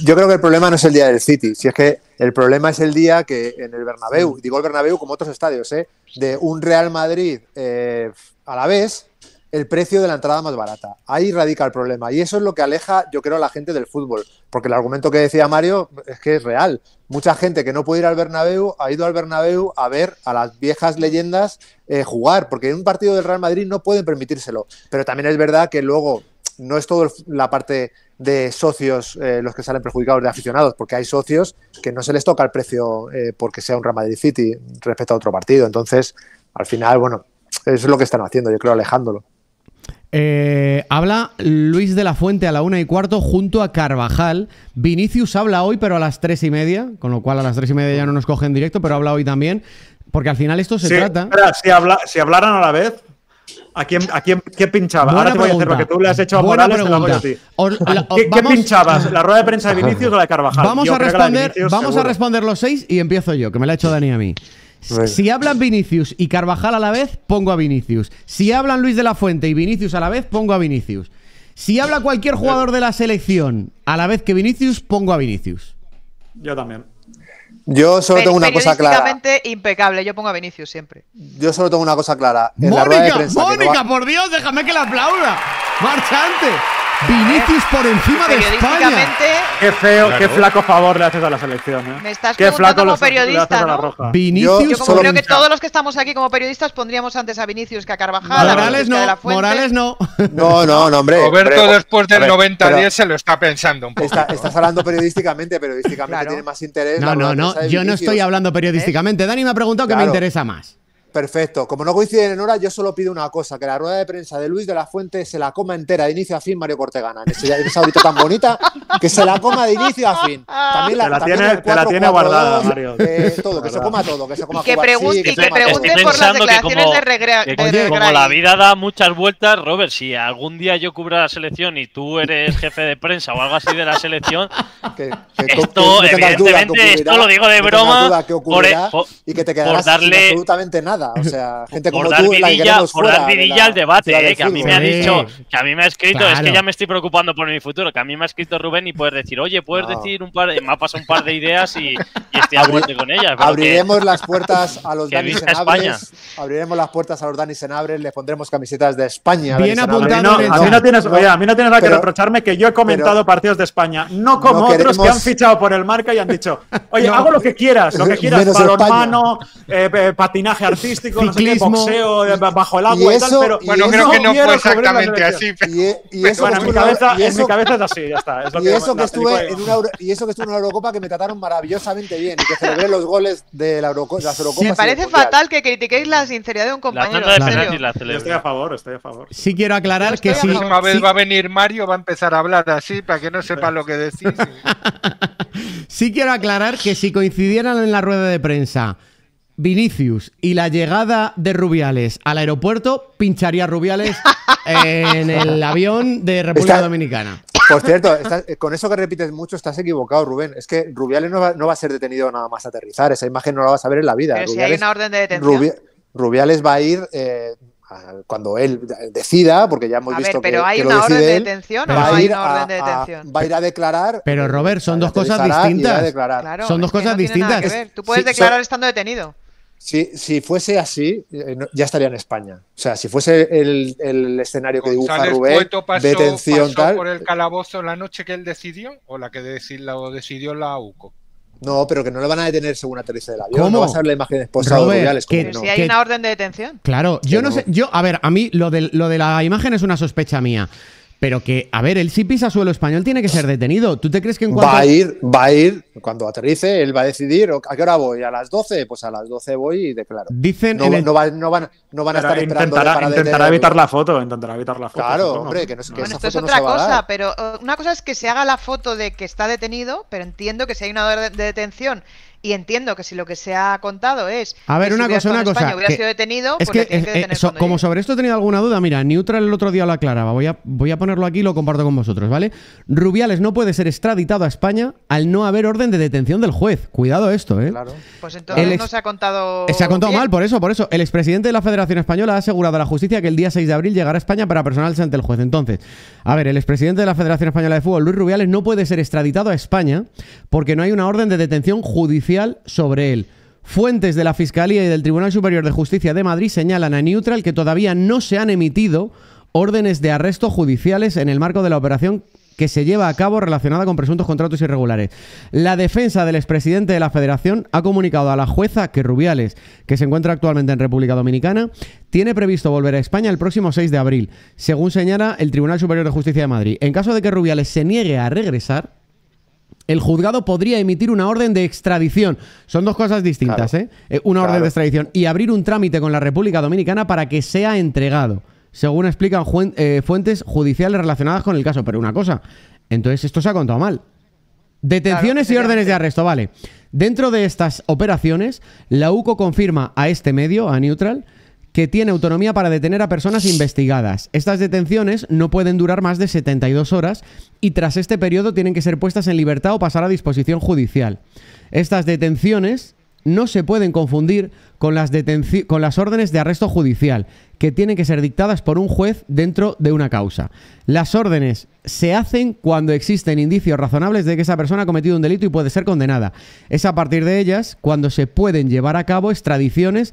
Yo creo que el problema no es el día del City, si es que el problema es el día que en el Bernabéu, digo el Bernabéu como otros estadios, ¿eh? de un Real Madrid eh, a la vez, el precio de la entrada más barata. Ahí radica el problema y eso es lo que aleja, yo creo, a la gente del fútbol, porque el argumento que decía Mario es que es real. Mucha gente que no puede ir al Bernabéu ha ido al Bernabéu a ver a las viejas leyendas eh, jugar, porque en un partido del Real Madrid no pueden permitírselo. Pero también es verdad que luego no es todo el- la parte de socios eh, los que salen perjudicados de aficionados, porque hay socios que no se les toca el precio eh, porque sea un Real Madrid City respecto a otro partido. Entonces, al final, bueno, eso es lo que están haciendo, yo creo, alejándolo. Eh, habla Luis de la Fuente a la una y cuarto junto a Carvajal. Vinicius habla hoy, pero a las tres y media, con lo cual a las tres y media ya no nos coge en directo, pero habla hoy también. Porque al final esto se Sí, trata. espera, si, habla- si hablaran a la vez, ¿a quién, a quién qué pinchaba? Buena Ahora te voy a hacer lo pregunta. que tú le has hecho a Buena Morales, te lo hago yo a ti. pregunta. La- ¿Qué, pinchabas? ¿La rueda de prensa de Vinicius o la de Carvajal? Vamos Yo a responder, Vinicius, vamos a responder los seis y empiezo yo, que me la ha hecho Dani a mí. Si hablan Vinicius y Carvajal a la vez, pongo a Vinicius. Si hablan Luis de la Fuente y Vinicius a la vez, pongo a Vinicius. Si habla cualquier jugador de la selección a la vez que Vinicius, pongo a Vinicius. Yo también. Yo solo tengo una cosa clara. Impecable. Yo pongo a Vinicius siempre. Yo solo tengo una cosa clara. En la rueda de Mónica, prensa que no va- Mónica, por Dios, déjame que la aplauda. Marchante. Vinicius por encima de España. Periodísticamente Qué feo, qué Claro. flaco favor le haces a la selección. ¿eh? Me estás qué preguntando flaco como periodista, a la roja. Vinicius Yo Yo como creo que todos los que estamos aquí como periodistas pondríamos antes a Vinicius que a Carvajal. Morales la no, Fuente. Morales no. No, no, no, hombre. Roberto hombre, después del a ver, 90-10 pero se lo está pensando un poco. está- estás hablando periodísticamente, periodísticamente Claro. tiene más interés. No, la no, no. Yo no estoy hablando periodísticamente. Dani me ha preguntado qué me Claro. interesa más. Perfecto. Como no coinciden en hora, yo solo pido una cosa: que la rueda de prensa de Luis de la Fuente se la coma entera de inicio a fin Mario Cortegana. En en esa ahorita tan bonita, que se la coma de inicio a fin. También Te la también tiene- el te la tiene 4-4-2, guardada, Mario. eh, todo, que se coma todo, que se coma que, Cubarsí, pregun- y se que coma todo. pregunten Estoy por las que declaraciones como- de Regre- Que de como, la vida da muchas vueltas, Robert, si algún día yo cubro la selección y tú eres jefe de prensa o algo así de la selección, Que- que- que esto, duda que evidentemente, esto lo digo de broma duda que por, ocurrirá por- y que te por quedarás sin darle- absolutamente nada. O sea, gente por como dar tú, la que vidilla, queremos por fuera dar vidilla la al debate, eh, que a mí me ha dicho, que a mí me ha escrito, es que ya me estoy preocupando por mi futuro, que a mí me ha escrito Rubén y puedes decir, oye, puedes No. decir un par, de- me ha pasado un par de ideas y, y estoy a muerte con ellas. que- Abriremos las puertas a los Dani. Senabres. Abriremos las puertas a los Dani Senabres. Les pondremos camisetas de España. Bien A mí, apuntado no, a mí no tienes, oye, a mí no tienes nada que reprocharme que yo he comentado pero- partidos de España, no como No otros que han fichado por el marca y han dicho, oye, No. hago lo que quieras, lo que quieras, balonmano, eh, eh, patinaje artístico, no sé qué, Ciclismo. boxeo, bajo el Y agua y, eso- tal, pero y Bueno, eso creo que no fue la exactamente así. Y, y eso que en mi, estuve- cabeza, y en eso- mi cabeza es así, ya está. Es lo y que eso que la estuve en una y eso que estuve en una Eurocopa que me trataron maravillosamente bien y que celebré los goles de la Euroco- las Eurocopas. y Me parece fatal que critiquéis la sinceridad de un La compañero. tanda de en serio. penaltis la Yo estoy a favor, estoy a favor. Sí quiero aclarar que sí. La próxima vez va a venir Mario, va a empezar a hablar así para que no sepa lo que decís. Sí quiero aclarar que si coincidieran en la rueda de prensa Vinicius y la llegada de Rubiales al aeropuerto, pincharía Rubiales en el avión de República Está- Dominicana. Por cierto, estás- con eso que repites mucho estás equivocado, Rubén. Es que Rubiales no va, no va a ser detenido nada más aterrizar. Esa imagen no la vas a ver en la vida. Pero si hay Rubiales, una orden de detención. Rubi- Rubiales va a ir eh, a- cuando él decida, porque ya hemos A ver, visto pero que, ¿hay que lo una orden de él, detención o Pero no va a hay ir una a- orden de a- detención? va a ir a declarar. Pero, Robert, son dos cosas distintas. Claro, Son dos cosas no distintas. ver. Tú puedes Sí, declarar estando detenido. Si, si fuese así, eh, no- ya estaría en España. O sea, si fuese el, el escenario que dibuja Rubén, Cueto pasó, detención pasó tal. por el calabozo la noche que él decidió o la que deci- lo decidió la UCO. No, pero que no le van a detener según aterrice del avión. ¿Cómo? No vas a ver la imagen esposada de Robert, Rubiales. que- ¿cómo Pero no? si hay que- una orden de detención. Claro, yo no no. sé, yo, a ver, a mí lo de, lo de la imagen es una sospecha mía. Pero que, a ver, él si pisa suelo español tiene que ser detenido. ¿Tú te crees que en cuanto Va a ir, va a ir, cuando aterrice, él va a decidir "¿O- a qué hora voy, a las 12, pues a las 12 voy y declaro. Dicen No, el- no, va- no van, no van a estar esperando intentará, para intentará evitar la foto, intentará evitar la foto. Claro, supongo. hombre, que no es que Bueno, esa esto es no otra se va a cosa, dar. pero eh, una cosa es que se haga la foto de que está detenido, pero entiendo que si hay una orden de detención Y entiendo que si lo que se ha contado es. A ver, que una cosa, una en cosa. España hubiera que- sido detenido, es pues que, eh, que detener so- cuando como llegue. sobre esto he tenido alguna duda, mira, Neutral el otro día lo aclaraba. Voy a, voy a ponerlo aquí y lo comparto con vosotros, ¿vale? Rubiales no puede ser extraditado a España al no haber orden de detención del juez. Cuidado esto, ¿eh? Claro. Pues entonces El no se ha contado. Se ha contado bien. mal, por eso, por eso. El expresidente de la Federación Española ha asegurado a la justicia que el día 6 de abril llegará a España para personarse ante el juez. Entonces, a ver, el expresidente de la Federación Española de Fútbol, Luis Rubiales, no puede ser extraditado a España porque no hay una orden de detención judicial sobre él. Fuentes de la Fiscalía y del Tribunal Superior de Justicia de Madrid señalan a Neutral que todavía no se han emitido órdenes de arresto judiciales en el marco de la operación que se lleva a cabo relacionada con presuntos contratos irregulares. La defensa del expresidente de la Federación ha comunicado a la jueza que Rubiales, que se encuentra actualmente en República Dominicana, tiene previsto volver a España el próximo 6 de abril, según señala el Tribunal Superior de Justicia de Madrid. En caso de que Rubiales se niegue a regresar, el juzgado podría emitir una orden de extradición. Son dos cosas distintas, Claro. ¿eh? Eh, Una orden de extradición y abrir un trámite con la República Dominicana para que sea entregado, según explican eh, fuentes judiciales relacionadas con el caso. Pero una cosa, entonces esto se ha contado mal. Detenciones y órdenes de arresto, vale. Dentro de estas operaciones, la UCO confirma a este medio, a Neutral, que tiene autonomía para detener a personas investigadas. Estas detenciones no pueden durar más de 72 horas y tras este periodo tienen que ser puestas en libertad o pasar a disposición judicial. Estas detenciones no se pueden confundir con las, detenci- con las órdenes de arresto judicial, que tienen que ser dictadas por un juez dentro de una causa. Las órdenes se hacen cuando existen indicios razonables de que esa persona ha cometido un delito y puede ser condenada. Es a partir de ellas cuando se pueden llevar a cabo extradiciones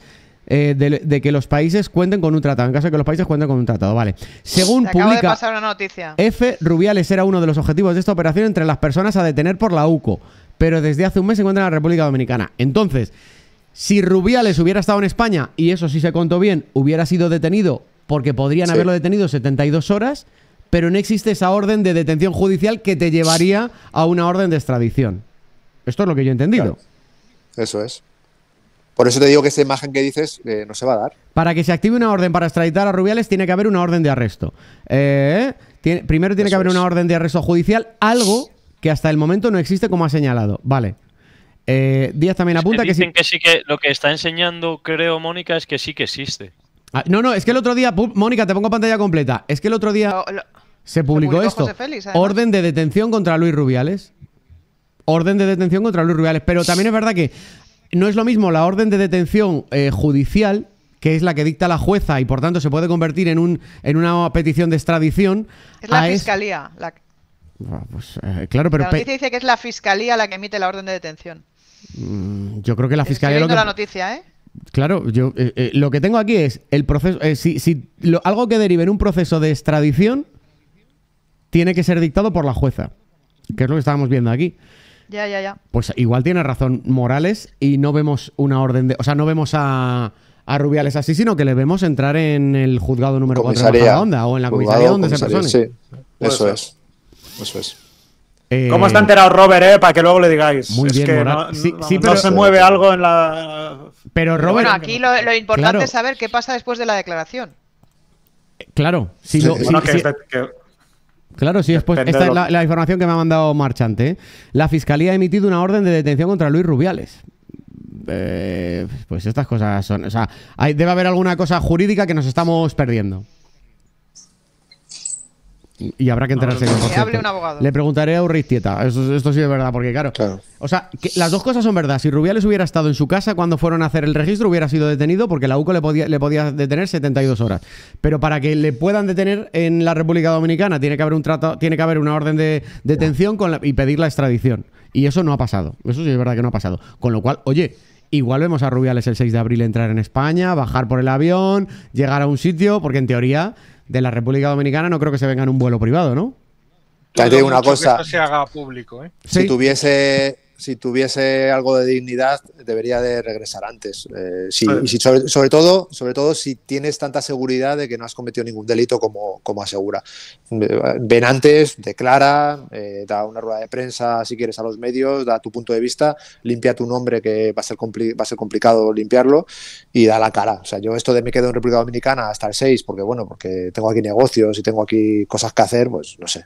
eh, de, de que los países cuenten con un tratado, en caso de que los países cuenten con un tratado, vale. Según Te acabo de publica pasar una noticia. F. Rubiales era uno de los objetivos de esta operación entre las personas a detener por la UCO, pero desde hace un mes se encuentra en la República Dominicana. Entonces, si Rubiales hubiera estado en España, y eso sí se contó bien, hubiera sido detenido porque podrían Sí. haberlo detenido 72 horas, pero no existe esa orden de detención judicial que te llevaría a una orden de extradición. Esto es lo que yo he entendido. Claro. Eso es. Por eso te digo que esta imagen que dices eh, no se va a dar. Para que se active una orden para extraditar a Rubiales tiene que haber una orden de arresto. Eh, tiene- primero tiene que haber es. una orden de arresto judicial, algo que hasta el momento no existe como ha señalado. Vale. Eh, Díaz también Es que apunta que, sí. dicen que sí que lo que está enseñando, creo, Mónica, es que sí que existe. Ah, no, no, es que el otro día, Mónica, te pongo pantalla completa. Es que el otro día Lo- lo- se publicó, publicó esto. Félix, orden de detención contra Luis Rubiales. Orden de detención contra Luis Rubiales. Pero también es verdad que no es lo mismo la orden de detención eh, judicial, que es la que dicta la jueza y por tanto se puede convertir en, un, en una petición de extradición. Es la es- fiscalía. La, Ah, pues, eh, claro, pero la noticia dice que es la fiscalía la que emite la orden de detención. mm, yo creo que la fiscalía lo que, la noticia, ¿eh? Claro, yo eh, eh, lo que tengo aquí es el proceso. eh, si si lo- algo que derive en un proceso de extradición tiene que ser dictado por la jueza, que es lo que estábamos viendo aquí. Ya, ya, ya. Pues igual tiene razón Morales y no vemos una orden de. O sea, no vemos a, a Rubiales así, sino que le vemos entrar en el juzgado número 4 de Comisaría. Onda o en la Juzgado, comisaría donde se persone. Sí, eso es. Eso es. Eh, ¿Cómo está enterado Robert, eh? Para que luego le digáis. Muy es bien, que no, Sí, no- sí, no pero- se mueve algo en la. Pero Robert. Bueno, aquí lo, lo importante Claro. es saber qué pasa después de la declaración. Claro, si lo- sí. si- Bueno, que si- este- que- Claro, sí, después. Depende Esta es la información que me ha mandado Marchante. ¿eh? La fiscalía ha emitido una orden de detención contra Luis Rubiales. Eh, pues estas cosas son. O sea, hay- debe haber alguna cosa jurídica que nos estamos perdiendo. Y habrá que enterarse bien. por Que hable un abogado. Le preguntaré a Urristieta. Esto, esto sí es verdad, porque claro. Claro. O sea, que las dos cosas son verdad. Si Rubiales hubiera estado en su casa cuando fueron a hacer el registro, hubiera sido detenido porque la UCO le podía, le podía detener 72 horas. Pero para que le puedan detener en la República Dominicana, tiene que haber un trato, tiene que haber una orden de detención con la- y pedir la extradición. Y eso no ha pasado. Eso sí es verdad que no ha pasado. Con lo cual, oye. Igual vemos a Rubiales el 6 de abril entrar en España, bajar por el avión, llegar a un sitio, porque en teoría de la República Dominicana no creo que se venga en un vuelo privado, ¿no? Te digo una Mucho que cosa. esto se haga público, ¿eh? Sí. Si tuviese, si tuviese algo de dignidad, debería de regresar antes. Eh. Y si, sobre, sobre todo, sobre todo si tienes tanta seguridad de que no has cometido ningún delito como, como asegura. Ven antes, declara, eh, da una rueda de prensa si quieres a los medios, da tu punto de vista, limpia tu nombre que va a ser, compli- va a ser complicado limpiarlo y da la cara. O sea, yo esto de me quedo en República Dominicana hasta el 6 porque bueno, porque tengo aquí negocios y tengo aquí cosas que hacer, pues no sé.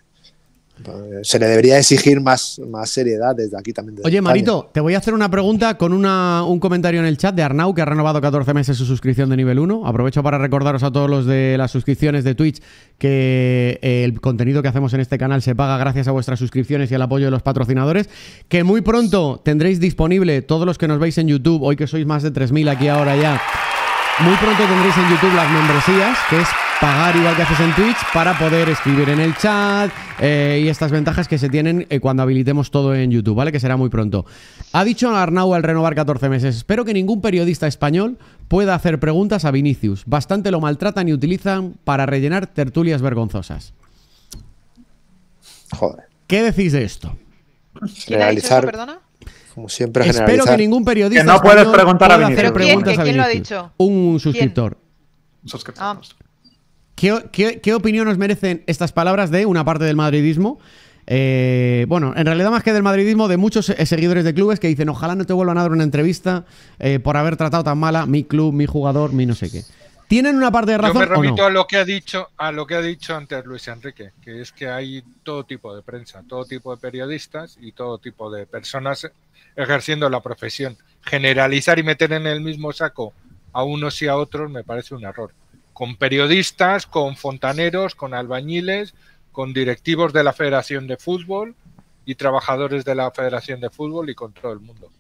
Se le debería exigir más, más seriedad desde aquí también. desde Oye, España. Marito, te voy a hacer una pregunta con una- un comentario en el chat de Arnau, que ha renovado 14 meses su suscripción de nivel 1. Aprovecho para recordaros a todos los de las suscripciones de Twitch que eh, el contenido que hacemos en este canal se paga gracias a vuestras suscripciones y al apoyo de los patrocinadores. Que muy pronto tendréis disponible, todos los que nos veis en YouTube, hoy que sois más de 3.000 aquí ahora ya, muy pronto tendréis en YouTube las membresías, que es pagar igual que haces en Twitch para poder escribir en el chat eh, y estas ventajas que se tienen eh, cuando habilitemos todo en YouTube, ¿vale? Que será muy pronto. Ha dicho Arnau al renovar 14 meses, espero que ningún periodista español pueda hacer preguntas a Vinicius. Bastante lo maltratan y utilizan para rellenar tertulias vergonzosas. Joder. ¿Qué decís de esto? ¿Quién ha dicho eso, Generalizar, perdona? Como siempre, Espero generalizar. que ningún periodista Que no puedes preguntar a Vinicius. ¿Pero quién? preguntas ¿Que a quién lo ha dicho? Un suscriptor. Suscriptor. Ah. ¿Qué, qué, qué opinión os merecen estas palabras de una parte del madridismo? Eh, bueno, en realidad más que del madridismo, de muchos eh, seguidores de clubes que dicen ojalá no te vuelvan a dar una entrevista eh, por haber tratado tan mala mi club, mi jugador, mi no sé qué. ¿Tienen una parte de Yo razón me o remito no? a lo que ha dicho, a lo que ha dicho antes Luis Enrique, que es que hay todo tipo de prensa, todo tipo de periodistas y todo tipo de personas ejerciendo la profesión. Generalizar y meter en el mismo saco a unos y a otros me parece un error. Con periodistas, con fontaneros, con albañiles, con directivos de la Federación de Fútbol y trabajadores de la Federación de Fútbol y con todo el mundo.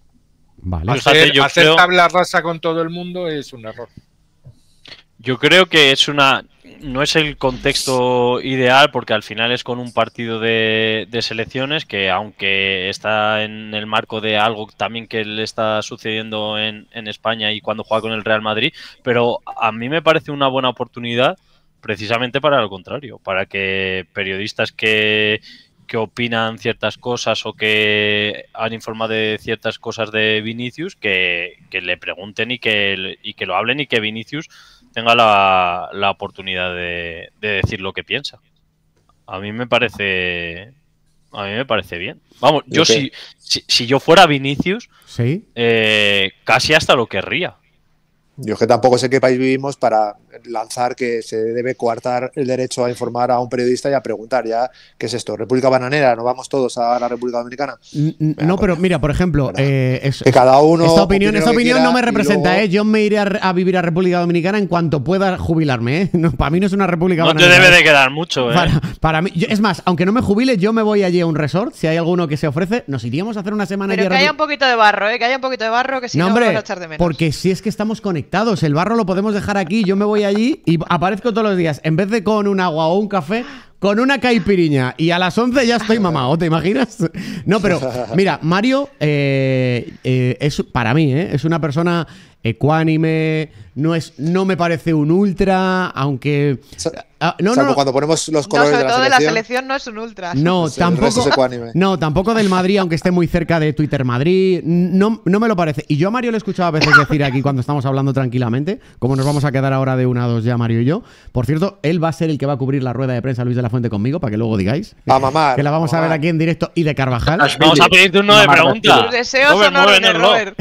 Vale. Fíjate, Hacer, yo hacer creo- tabla rasa con todo el mundo es un error. Yo creo que es una. No es el contexto ideal porque al final es con un partido de, de selecciones que, aunque está en el marco de algo también que le está sucediendo en, en España y cuando juega con el Real Madrid, pero a mí me parece una buena oportunidad precisamente para lo contrario, para que periodistas que, que opinan ciertas cosas o que han informado de ciertas cosas de Vinicius, que, que le pregunten y que, y que lo hablen y que Vinicius tenga la, la oportunidad de, de decir lo que piensa. A mí me parece. A mí me parece bien. Vamos, yo si, si yo fuera Vinicius, Sí. eh, casi hasta lo querría. Yo es que tampoco sé qué país vivimos para lanzar que se debe coartar el derecho a informar a un periodista y a preguntar ya qué es esto, República Bananera, no vamos todos a la República Dominicana. No, pero mira, por ejemplo, eh, es- Que cada uno esta opinión, esta opinión quiera no me representa, luego- ¿eh? Yo me iré a, vivir a República Dominicana en cuanto pueda jubilarme, ¿eh? No, para mí no es una república No te bananera, debe ¿eh? de quedar mucho, ¿eh? Para, para mí, yo- es más, aunque no me jubile, yo me voy allí a un resort. Si hay alguno que se ofrece, nos iríamos a hacer una semana allí Pero a que haya un poquito de barro, ¿eh? Que haya un poquito de barro, que si no, no, hombre, vamos a echar de menos. porque si es que estamos conectados, el barro lo podemos dejar aquí, yo me voy allí y aparezco todos los días, en vez de con un agua o un café, con una caipiriña y a las 11 ya estoy mamado, ¿te imaginas? No, pero mira, Mario eh, eh, es para mí, ¿eh? es una persona ecuánime, no es, no me parece un ultra, aunque ah, no, no, no, cuando ponemos los no, colores sobre de la todo de la selección. no es un ultra. no, Pues tampoco. es ecuánime. No, tampoco del Madrid, aunque esté muy cerca de Twitter Madrid. No, no me lo parece. Y yo a Mario le he escuchado a veces decir aquí cuando estamos hablando tranquilamente, como nos vamos a quedar ahora de una a dos ya Mario y yo. Por cierto, él va a ser el que va a cubrir la rueda de prensa Luis de la Fuente conmigo, para que luego digáis. A mamar, Que la vamos a a ver aquí en directo y de Carvajal. Vamos a pedirte uno de Mamá, pregunta. Tus deseos Robert, son órdenes, muévenoslo.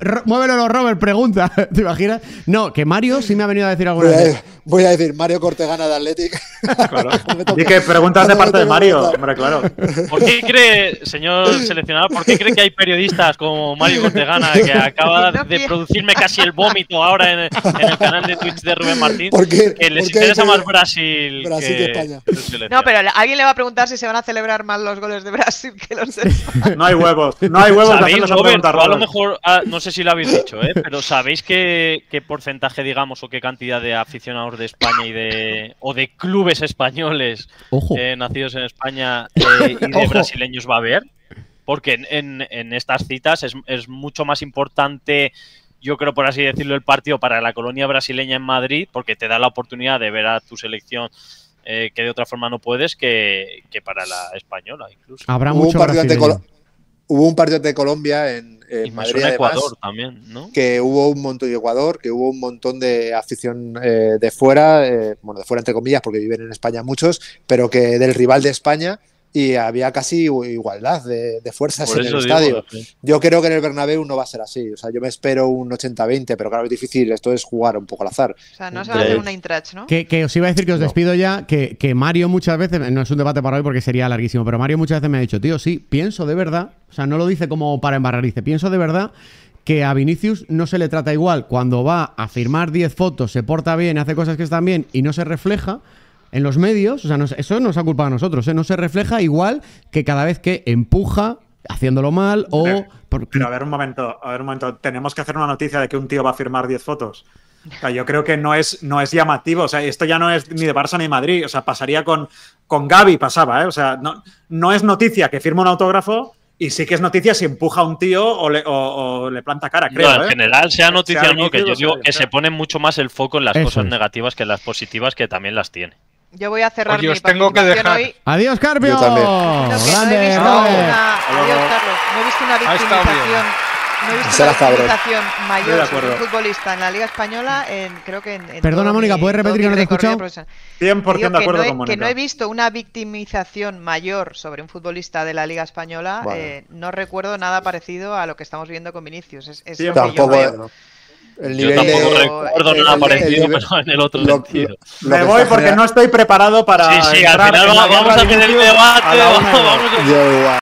Robert. Muévelo, Robert, pregunta. ¿Te imaginas? No, que Mario sí me ha venido a decir alguna Voy vez. Voy a decir Mario Cortegana de Athletic. Claro. Y que preguntas de parte de Mario, hombre, claro. ¿Por qué cree, señor seleccionador, por qué cree que hay periodistas como Mario Cortegana que acaba de producirme casi el vómito ahora en, en el canal de Twitch de Rubén Martín? ¿Por qué? Que les ¿Por qué hay interesa más Brasil, Brasil que España? No, pero alguien le va a preguntar si se van a celebrar más los goles de Brasil que los de España. No hay huevos. No hay huevos de ¿Sabéis, hacerles esa Robert? a lo mejor, ah, no sé si lo habéis dicho, ¿eh? pero ¿sabéis qué, qué porcentaje, digamos, o qué cantidad de aficionados de España y de o de clubes españoles Ojo. eh, nacidos en España eh, y de Ojo. brasileños va a haber? Porque en, en- en estas citas es, es mucho más importante, yo creo, por así decirlo, el partido para la colonia brasileña en Madrid, porque te da la oportunidad de ver a tu selección eh, que de otra forma no puedes, que, que para la española incluso. Habrá mucho partido ante brasileño. Hubo un partido de Colombia en, en y Madrid, además, Ecuador también, ¿no? que hubo un montón de Ecuador, que hubo un montón de afición eh, de fuera, eh, bueno, de fuera entre comillas, porque viven en España muchos, pero que del rival de España, y había casi igualdad de, de fuerzas Por en el estadio. Yo creo que en el Bernabéu no va a ser así. O sea, yo me espero un 80-20, pero claro, es difícil. Esto es jugar un poco al azar. O sea, no se va a hacer una intrach, ¿no? Que, que os iba a decir que os No. despido ya, que, que Mario muchas veces, no es un debate para hoy porque sería larguísimo, pero Mario muchas veces me ha dicho, tío, sí, pienso de verdad, o sea, no lo dice como para embarrar, dice, pienso de verdad que a Vinicius no se le trata igual cuando va a firmar 10 fotos, se porta bien, hace cosas que están bien y no se refleja en los medios, o sea, no se- eso nos ha culpa a nosotros, ¿eh? no se refleja igual que cada vez que empuja haciéndolo mal o... Pero- por- Pero a ver un momento, a ver un momento. Tenemos que hacer una noticia de que un tío va a firmar 10 fotos. O sea, yo creo que no es, no es llamativo. O sea, esto ya no es ni de Barça ni de Madrid. O sea, pasaría con, con Gaby, pasaba, ¿eh? O sea, no, no es noticia que firma un autógrafo y sí que es noticia si empuja a un tío o le, o- o le planta cara, creo. No, en ¿eh? general, sea noticia Sea o no, que yo digo que se pone mucho más el foco en las Eso cosas es. negativas que en las positivas, que también las tiene. Yo voy a cerrar Oye, mi os tengo que participación dejar. hoy. Adiós, Carpio. Yo también. diciendo que no he Grande, visto Robert. una, adiós, Carlos. No he visto una victimización, no he visto una victimización mayor sobre un futbolista en la Liga Española, en, creo que en, en Perdona, Mónica, ¿puedes repetir que no te he escuchado? profesional. 100% Digo de que acuerdo no he- con Mónica. Que no he visto una victimización mayor sobre un futbolista de la Liga Española. Vale. eh, no recuerdo nada parecido a lo que estamos viendo con Vinicius. Es, lo que yo Tampoco. veo. El Yo nivel tampoco de. recuerdo el- nada el- parecido, el- pero en el otro lo- sentido. lo Me que voy porque no estoy preparado para. Sí, sí, al final vamos a Vinicius debate. Vamos, vamos a- Yo igual.